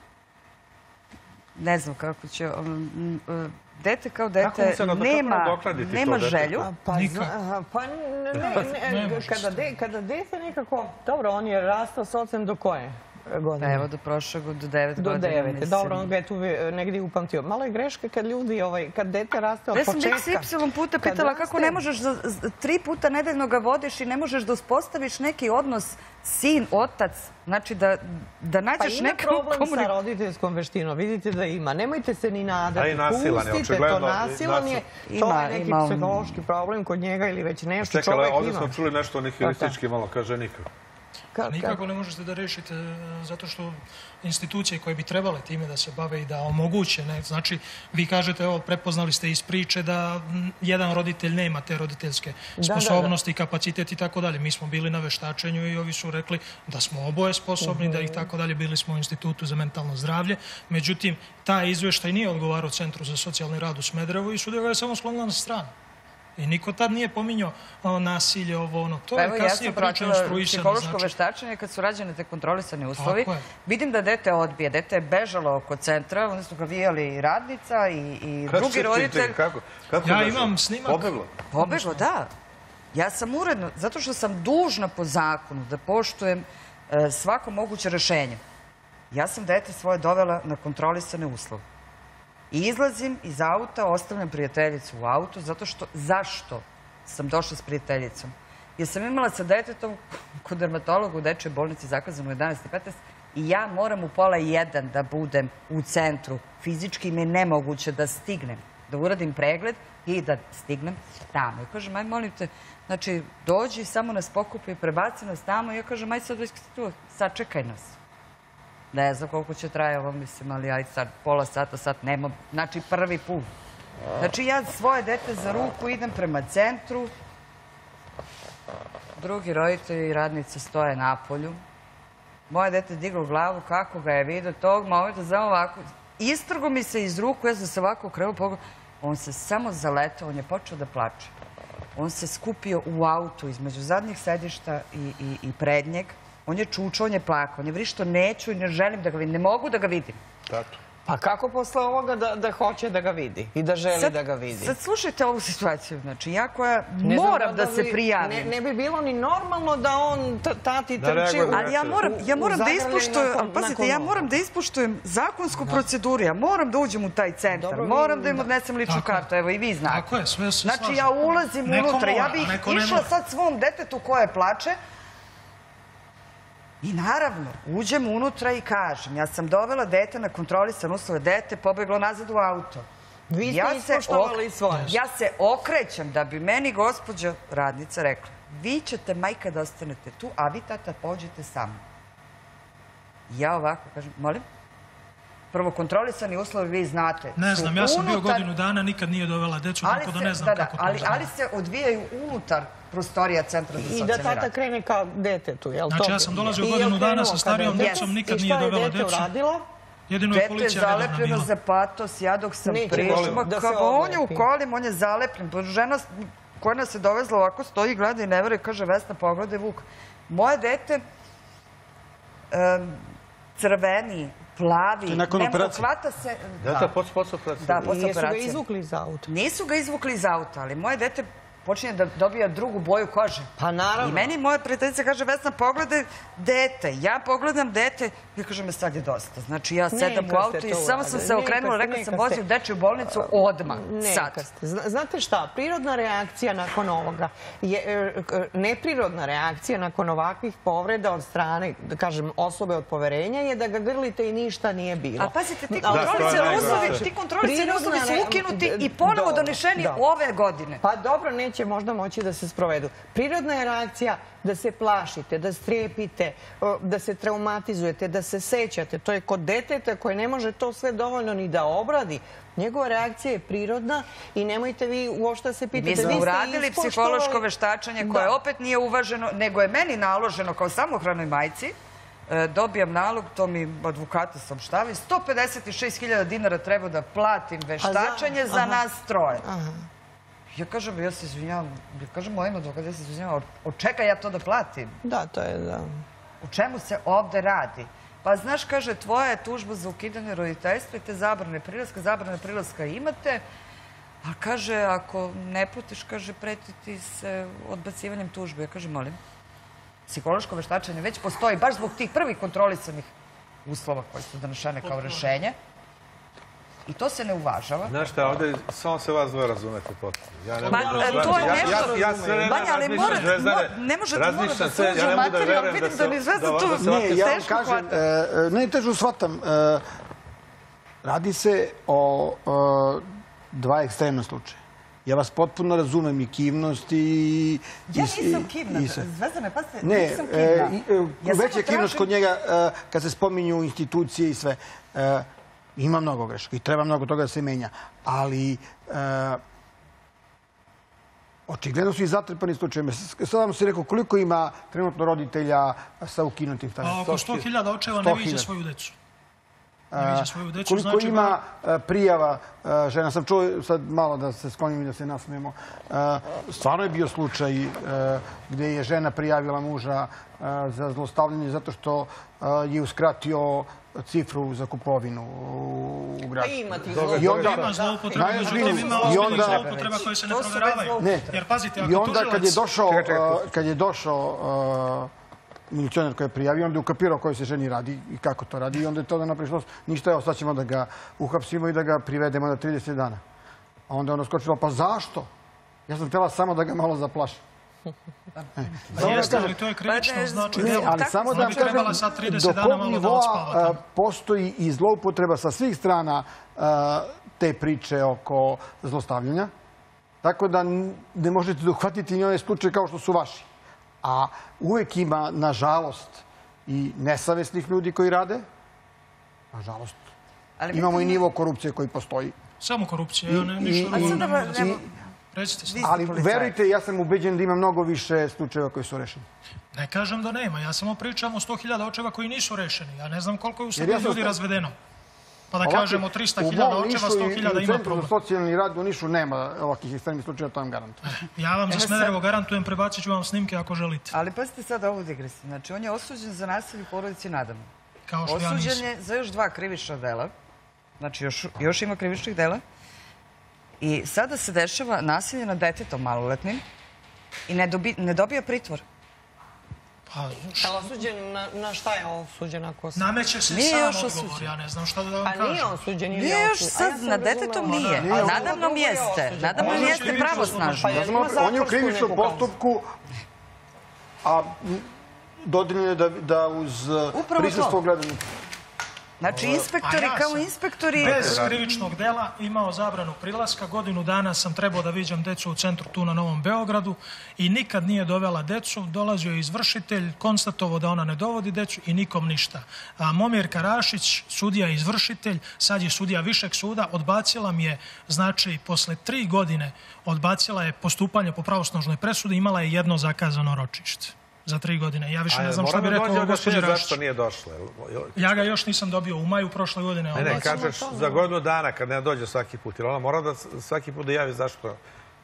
Ne znam kako će... um, uh, Dete kao dete nema, nema želju. A, Pa, zna- pa ne, kada, de, kada dete nekako, dobro, on je rastao s ocem do koje godine? Pa evo do prošle godine, do devet do godina. devete. mislim. Dobro, on ga je tu e, negdje upamtio. Malo je greška kad ljudi, ovaj, kad dete raste od Ja sam početka. XY puta pitala raste- kako ne možeš, za, za- tri puta nedeljno ga vodiš i ne možeš da uspostaviš neki odnos sin, otac, znači da, da Pa nađeš ima neku problem sa komunikaciju. roditeljskom veštinom, vidite da ima. Nemojte se ni nadati. A i nasilan je, Pustite to, nasilan je. To Ima- je neki ima psihološki problem kod njega ili već nešto čovjek ovdje ima. smo čuli nešto nihilistički malo, kaže nikako. Ka- ka- Nikako ne možete da rešite e, zato što institucije koje bi trebale time da se bave i da omoguće, ne, znači vi kažete, evo, prepoznali ste iz priče da jedan roditelj nema te roditeljske da, sposobnosti, kapacitet i tako dalje. Mi smo bili na veštačenju i ovi su rekli da smo oboje sposobni, da ih tako dalje, bili smo u Institutu za mentalno zdravlje. Međutim, taj izveštaj nije odgovarao Centru za socijalni rad u Smederevu i ga je samo sklonila na stranu. I niko tad nije pominjao nasilje, ovo ono. To Pa je ja kasnije sam priča instruisana. psihološko Znači, veštačenje kad su rađene te kontrolisani uslovi. Vidim da dete odbije. Dete je bežalo oko centra, onda su ga vijali i radnica i, i drugi roditelj. Kako, kako Ja imam snimak. Pobeglo. Pobego, da. Ja sam uredno, zato što sam dužna po zakonu da poštujem e, svako moguće rešenje. Ja sam dete svoje dovela na kontrolisane uslove. Izlazim iz auta, ostavljam prijateljicu u autu, zato što, zašto sam došla s prijateljicom? Jer sam imala sa detetom kod dermatologa u dečoj bolnici zakazano u 11.15 i ja moram u pola jedan da budem u centru. Fizički mi je nemoguće da stignem, da uradim pregled i da stignem tamo. I kažem, aj molim te, znači dođi, samo nas pokupi prebaci nas tamo. Ja kažem, aj sad već sačekaj nas. Ne znam koliko će traje ovo, mislim, ali aj sad pola sata, sat nema, znači prvi put. Znači ja svoje dete za ruku idem prema centru, drugi roditelji i radnice stoje na polju. Moje dete diglo glavu, kako ga je vidio, tog momenta, samo ovako, istrgo mi se iz ruku, ja sam se ovako okrenuo, pogledao, on se samo zaletao, on je počeo da plače. On se skupio u autu između zadnjih sedišta i, i, i prednjeg. On je čučao, on je plakao, on je vrišto, neću i ne želim da ga vidim, ne mogu da ga vidim. Tato. Pa kako posle ovoga da, da hoće da ga vidi i da želi da ga vidi? Sad slušajte ovu situaciju, znači ja koja Ne moram da, se prijavim. Ne, ne bi bilo ni normalno da on tati Da trči u... Ali ja moram, ja moram da ispoštujem, nakon- ali pazite, nakon ja moram da ispoštujem zakonsku proceduru, ja moram da uđem u taj centar, Dobro, moram da im odnesem ličnu kartu, evo i vi znate. Tako je, sve se Znači ja ulazim unutra, ja bih išla sad svom detetu koje plače i naravno, uđem unutra i kažem, ja sam dovela dete na kontrolisan uslove, dete pobeglo nazad u auto. Vi ste Ja se ispoštovali ok- svoje. Ja se okrećem da bi meni gospođa radnica rekla vi ćete majka da ostanete tu, a vi tata pođite sa mnom. Ja ovako kažem, molim? Prvo, kontrolisani uslovi, vi znate. Ne znam, ja sam bio godinu dana, nikad nije dovela ali tako da ne znam da, da, kako to ali, ali se odvijaju unutar prostorija Centra za I socijalni da tata rad. krene kao detetu, jel to? Znači, ja sam dolazio I godinu dana sa starijom je- decom, nikad I nije šta je dovela dete uradilo? Jedino je Dete je policija zalepljeno za patos, ja dok sam prišla, da kao on je u kolima, on je zalepljen. Pa žena koja nas je dovezla ovako stoji i gleda i ne veruje, kaže Vesna, pogledaj Vuk. Moje dete em, crveni, plavi, je nakon hvata se... Dete, post, post operacije. Da, I posle jesu ga izvukli iz auta? Nisu ga izvukli iz auta, ali moje dete počinje da dobija drugu boju kože. Pa naravno. I meni moja prijateljica kaže, Vesna, pogledaj dete. Ja pogledam dete i kažem, sad je dosta. Znači, ja sedam u auto i samo sam se okrenula, rekla sam, neka vozi ste. u dečju bolnicu odmah, sad. Znate šta, prirodna reakcija nakon ovoga je e, neprirodna reakcija nakon ovakvih povreda od strane, da kažem, osobe od poverenja je da ga grlite i ništa nije bilo. A pazite, ti najgore. uslovi, ti kontrolisani Prirodna uslovi su ukinuti i ponovo donešeni ove godine. Pa dobro, neće će možda moći da se sprovedu. Prirodna je reakcija da se plašite, da strepite, da se traumatizujete, da se sećate. To je kod deteta koje ne može to sve dovoljno ni da obradi. Njegova reakcija je prirodna i nemojte vi uopšte se pitate. Mi smo Vi ste uradili psihološko veštačenje koje Da. opet nije uvaženo, nego je meni naloženo kao samohranoj majci. E, dobijam nalog, to mi advokata sam štavili, 156.000 dinara treba da platim veštačenje za Aha. nas troje. Ja kažem, ja se izvinjavam, ja kažem mojim advokatima, ja se izvinjavam, od čega ja to da platim? Da, to je da. O čemu se ovde radi? Pa znaš, kaže, tvoja je tužba za ukidanje roditeljstva i te zabrane prilaska, zabrane prilaska imate, a kaže, ako ne platiš, kaže, pretiti se odbacivanjem tužbe. Ja kažem, molim, psihološko veštačenje već postoji, baš zbog tih prvih kontrolisanih uslova koji su donošene kao rešenje. I to se ne uvažava. Znaš šta, ovdje samo se vas dvoje razumete potpuno. Ja ne Ma, mogu da e, to je Ja- nešto- Ja, ja sve vreme Banja, ali razmišljam, mora- Zvezdane, mora- ne možete- mora razmišljam da sve, ja ne verujem vidim da ni Zvezda da- tu- Ne, Ne, ja Teško kažem, hvata. e, e, najteže shvatam. e, Radi se o e, dva ekstremna slučaja. Ja vas potpuno razumem i kivnost i... Ja i- nisam i- kivna. Zvezdane, pa se, Ne, nisam e, kivna. i, e, Ja samo je kivnost tražim- kod njega e, kad se spominju institucije i sve. E, ima mnogo grešaka i treba mnogo toga da se menja. Ali e, očigledno su i zatrpani slučajima. S- Sad vam se rekao koliko ima trenutno roditelja sa ukinutim Pa stavima. oko 100.000 očeva ne 100.000. viđe svoju decu. Ne viđe svoju decu, Koliko znači... ima e, prijava e, žena, sam čuo sad malo da se sklonimo i da se nasmijemo. E, Stvarno je bio slučaj gdje je žena prijavila muža za zlostavljanje zato što je uskratio cifru za kupovinu u, Pa gradu. ima tih Događaj- I onda, Ima zloupotreba, međutim ima I ozbiljnih onda- zloupotreba koje se ne provjeravaju. Jer pazite, ako I onda kad je tužilac- došao, Milicioner koji je prijavio, onda je ukapirao kojoj se ženi radi i kako to radi. I onda je to da naprišlo, ništa, evo sad ćemo da ga uhapsimo i da ga privedemo na 30 dana. A onda je ona skočila, pa zašto? Ja sam htjela samo da ga malo zaplašim. Pa Jeste, ali to je krivično, Pa znači... Ne, ali samo da vam kažem, sad 30 do kog nivoa uh, postoji i zloupotreba sa svih strana uh, te priče oko zlostavljanja. Tako da ne možete da uhvatiti ni one slučaje kao što su vaši. A uvek ima, nažalost, i nesavesnih ljudi koji rade. Nažalost. Ali Imamo i nivo korupcije koji postoji. Samo korupcija, ja ne, ništa drugo Recite Ali verujte, ja sam ubeđen da ima mnogo više slučajeva koji su rešeni. Ne kažem da nema, ja samo pričam o 100.000 očeva koji nisu rešeni. Ja ne znam koliko je u Srbiji ja ljudi razvedeno. Pa da kažemo u 300.000 mom očeva, Nišu i- 100.000 i u ima problem. za socijalni rad u Nišu nema ovakvih ekstremnih slučajeva, to vam garantujem. Ja vam za Evo Smederevo garantujem, prebacit ću vam snimke ako želite. Ali pazite sad ovu digresiju. Znači, on je osuđen za nasilje u porodici Nadam. Kao što ja Osuđen nisam. je za još dva krivična dela. Znači, još, još ima krivičnih dela. I sada se dešava nasilje nad detetom maloletnim i ne, dobi, ne dobija pritvor. Pa, š- Ali osuđen na, na šta je osuđen ako se... nameće se Nije sam odgovor, osuđen. ja ne znam šta da vam A kažem. nije osuđen ili Nije je još? A ja sad, nad razumela. detetom nije. Nije Nadamnom jeste. Nadamnom jeste pravosnažno. Pa Ja on je u krivičnom postupku, a dodeljeno je da, da uz Upravo prisustvo to. gledanika. Znači, inspektori ja kao inspektori... Bez krivičnog dela imao zabranu prilaska. Godinu dana sam trebao da viđam decu u centru tu na Novom Beogradu i nikad nije dovela decu. Dolazio je izvršitelj, konstatovao da ona ne dovodi decu i nikom ništa. A Momir Karašić, sudija izvršitelj, sad je sudija Višeg suda, odbacila mi je, znači, posle tri godine odbacila je postupanje po pravosnožnoj presudi, imala je jedno zakazano ročište za tri godine. Ja više ne znam šta bi rekao gospođi Rašić. Zašto nije došla? Jel- Ja ga još nisam dobio u maju prošle godine. Ne, ne, kažeš za godinu dana kad ne dođe svaki put. Jer ona mora da svaki put da javi zašto.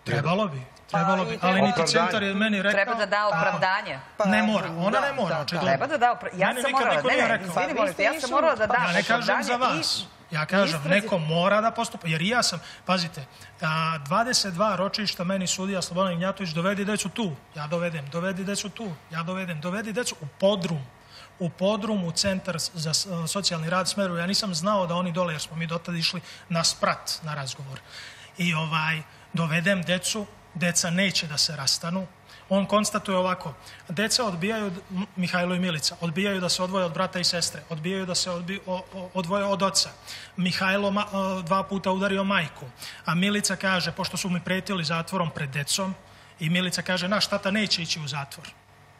Trebalo bi, trebalo bi. Ali niti Opravdanje. centar je meni rekao... Treba da da opravdanje. Ne mora, ona Da, ne mora, da, očigledno. Treba da da opravdanje. Ja sam morala, ne, ne, izvini, Pa ja sam morala da dam Ja ne kažem za opravdanje vas. Ja kažem, istrazi- neko mora da postupa, jer i ja sam, pazite, a, 22 ročišta meni sudija Slobodan Ignjatović dovedi decu tu, ja dovedem, dovedi decu tu, ja dovedem, dovedi decu u podrum, u podrum, u centar za socijalni rad Smeru. Ja nisam znao da oni dole, jer smo mi dotad išli na sprat, na razgovor. I ovaj, dovedem decu, deca neće da se rastanu, on konstatuje ovako, deca odbijaju, Mihajlo i Milica, odbijaju da se odvoje od brata i sestre, odbijaju da se odbi, o- o- odvoje od oca. Mihajlo ma- o, dva puta udario majku, a Milica kaže, pošto su mi pretili zatvorom pred decom, I Milica kaže, naš tata neće ići u zatvor.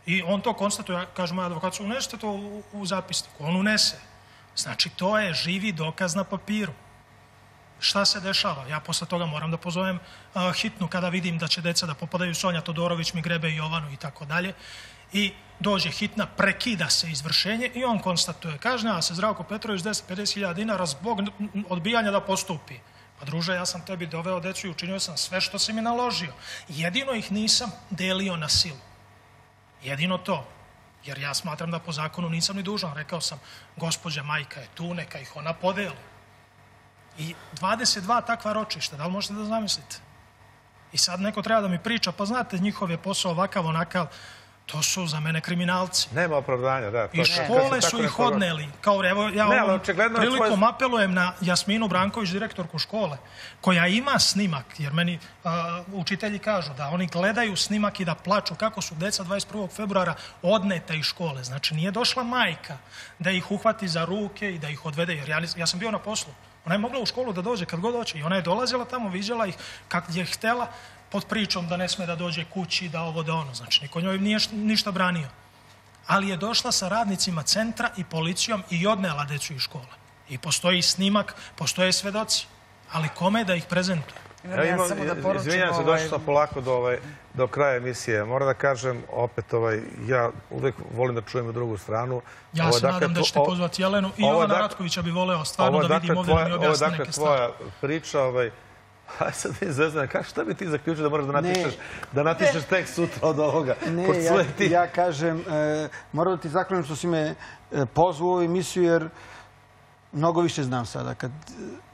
I on to konstatuje, kaže moj advokat, unesite to u, u zapisnik. On unese. Znači, to je živi dokaz na papiru. Šta se dešava? Ja posle toga moram da pozovem a, hitnu kada vidim da će deca da popadaju Sonja Todorović, mi grebe Jovanu i tako dalje. I dođe hitna, prekida se izvršenje i on konstatuje, kažnjava se Zdravko Petrović 10-50 dinara zbog odbijanja da postupi. Pa druže, ja sam tebi doveo decu i učinio sam sve što si mi naložio. Jedino ih nisam delio na silu. Jedino to. Jer ja smatram da po zakonu nisam ni dužan. Rekao sam, gospođa majka je tu, neka ih ona podeli. I 22 takva ročišta, da li možete da zamislite? I sad neko treba da mi priča, pa znate, njihov je posao ovakav, onakav, to su za mene kriminalci. Nema opravdanja, da. I škole su ih odneli. Kao, evo, ja Ne, ovom prilikom apelujem na Jasminu Branković, direktorku škole, koja ima snimak, jer meni učitelji kažu da oni gledaju snimak i da plaču kako su deca 21. februara odneta iz škole. Znači, nije došla majka da ih uhvati za ruke i da ih odvede, jer ja sam bio na poslu. Ona je mogla u školu da dođe kad god hoće i ona je dolazila tamo, viđala ih kad je htela pod pričom da ne sme da dođe kući, da ovo, da ono. Znači, niko njoj nije ništa branio ali je došla sa radnicima centra i policijom i odnela decu iz škole. I postoji snimak, postoje svedoci. Ali kome da ih prezentuje? Ja samo da poručim izvinjam se, ovaj, došao sam polako do, ovaj, do kraja emisije. Moram da kažem, opet, ovaj, ja uvek volim da čujem drugu stranu. Ja Ovo je, se dakle, nadam da ćete pozvati Jelenu i ovo je, Jovana dakle- Ratkovića bi voleo stvarno ovo je, da vidim dakle, ovdje da mi ovo je objasne dakle neke stvari. tvoja priča, ovaj, Aj sad mi zvezdane, kako šta bi ti zaključio da moraš da napišeš, da napišeš tekst sutra od ovoga? Ne, ja, sve ti- ja kažem, e, moram da ti zahvalim što si me e, pozvao u ovu emisiju, jer mnogo više znam sada, kad,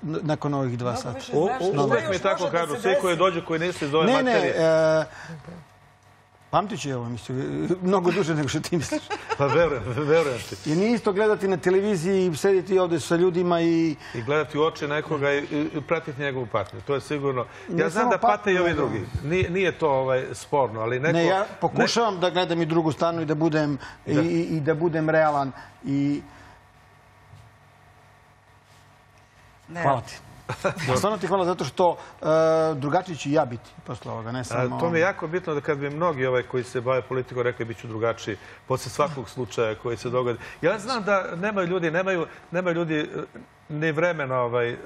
nakon ovih dva sata. više U- znaš u- šta Uvek još mi tako kažu, svi koji desi. dođu, koji nisu iz ove Ne, ne, materije. e, pamtit ću ja ovu emisiju, mnogo duže nego što ti misliš. Pa verujem, verujem ti. I nije isto gledati na televiziji i sediti ovde sa ljudima i... I gledati u oči nekoga i, pratiti njegovu patnju. To je sigurno. Ne Ja znam da pate i ovi drugi. Nije, nije to ovaj, sporno, ali neko... Ne, ja pokušavam da gledam i drugu stranu i da budem, i, i da budem realan. I ne, hvala ti. Stvarno ti hvala zato što e, drugačiji ću ja biti posle ovoga, ne A, samo... to mi je jako bitno da kad bi mnogi ovaj koji se bave politikom rekli bit ću drugačiji posle svakog slučaja koji se dogodi. Ja znam da nemaju ljudi, nemaju, nemaju ljudi eh, ni vremena, ovaj,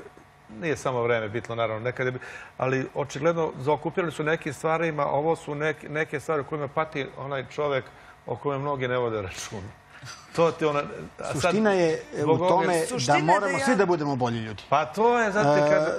nije samo vreme bitno naravno, nekad je, ali očigledno zaokupirani su nekim stvarima, ovo su neke, neke stvari u kojima pati onaj čovek o kojem mnogi ne vode računa. To ti ona... sad, Suština je e, u tome da moramo ja- svi da budemo bolji ljudi. Pa to je, zato ti kažem...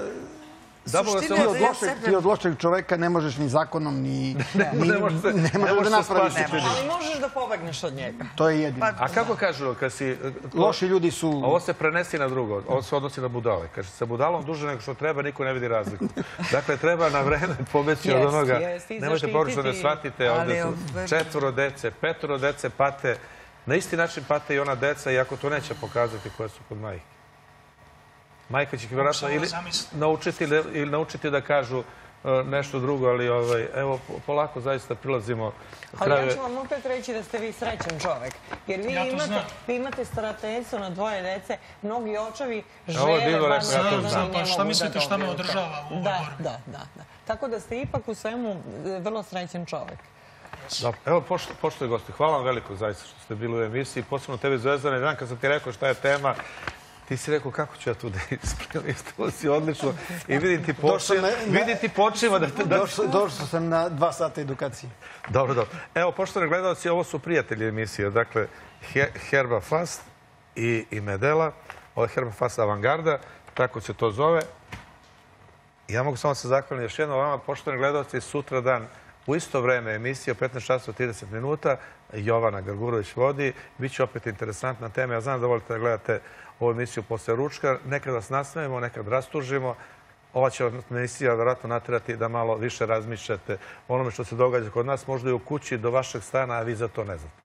Da, Suština Ti je od, da ja lošeg, sebe- ti od lošeg čoveka ne možeš ni zakonom, ni... ni ne se- ne možeš može da napraviš. Ali možeš da pobegneš od njega. To je jedino. A kako kažu kad si... Loši ljudi su... Ovo se prenesi na drugo, ovo se odnosi na budale. Kaže, sa budalom duže nego što treba, niko ne vidi razliku. Dakle, treba na vreme pobeći od onoga. Nemojte pogrešno da shvatite, Ali, su četvoro dece, petoro dece pate. Na isti način pate i ona deca, iako to neće pokazati koje su kod majke. Majka će ih vjerojatno ili naučiti, ili- naučiti da kažu e, nešto drugo, ali ovaj, evo, po- polako zaista prilazimo Ali kraju. ja ću vam opet reći da ste vi srećan čovek. Jer vi, Ja imate, vi imate starateljstvo na dvoje dece. Mnogi očevi Ovo je žele bilo vam rekao, ja to da znam. Pa šta mislite šta me održava u ovoj da, borbi? Da, da, da. Tako da ste ipak u svemu e, vrlo srećan čovek. Dobro. Evo, pošto, pošto je gosti, hvala vam veliko zaista što ste bili u emisiji, posebno tebi Zvezdane. Dan kad sam ti rekao šta je tema, ti si rekao kako ću ja tu da ispravim, isto si odlično. I vidim ti Došao počiva, na- na- vidim ti počiva da, da, Došao, sam na dva sata edukacije. Dobro, dobro. Evo, poštovani gledalci, ovo su prijatelji emisije. Dakle, He- Herba Fast i, i Medela. Ovo je Herba Fast Avangarda, tako se to zove. Ja mogu samo se zahvaliti još jednom vama, poštovani gledalci, sutra dan u isto vreme emisija, 15 časova 30 minuta, Jovana Grgurović vodi. Biće opet interesantna tema. Ja znam da volite da gledate ovu emisiju posle ručka. Nekad vas nasmejemo, nekad rastužimo. Ova će emisija vjerojatno naterati da malo više razmišljate o onome što se događa kod nas, možda i u kući do vašeg stana, a vi za to ne znate.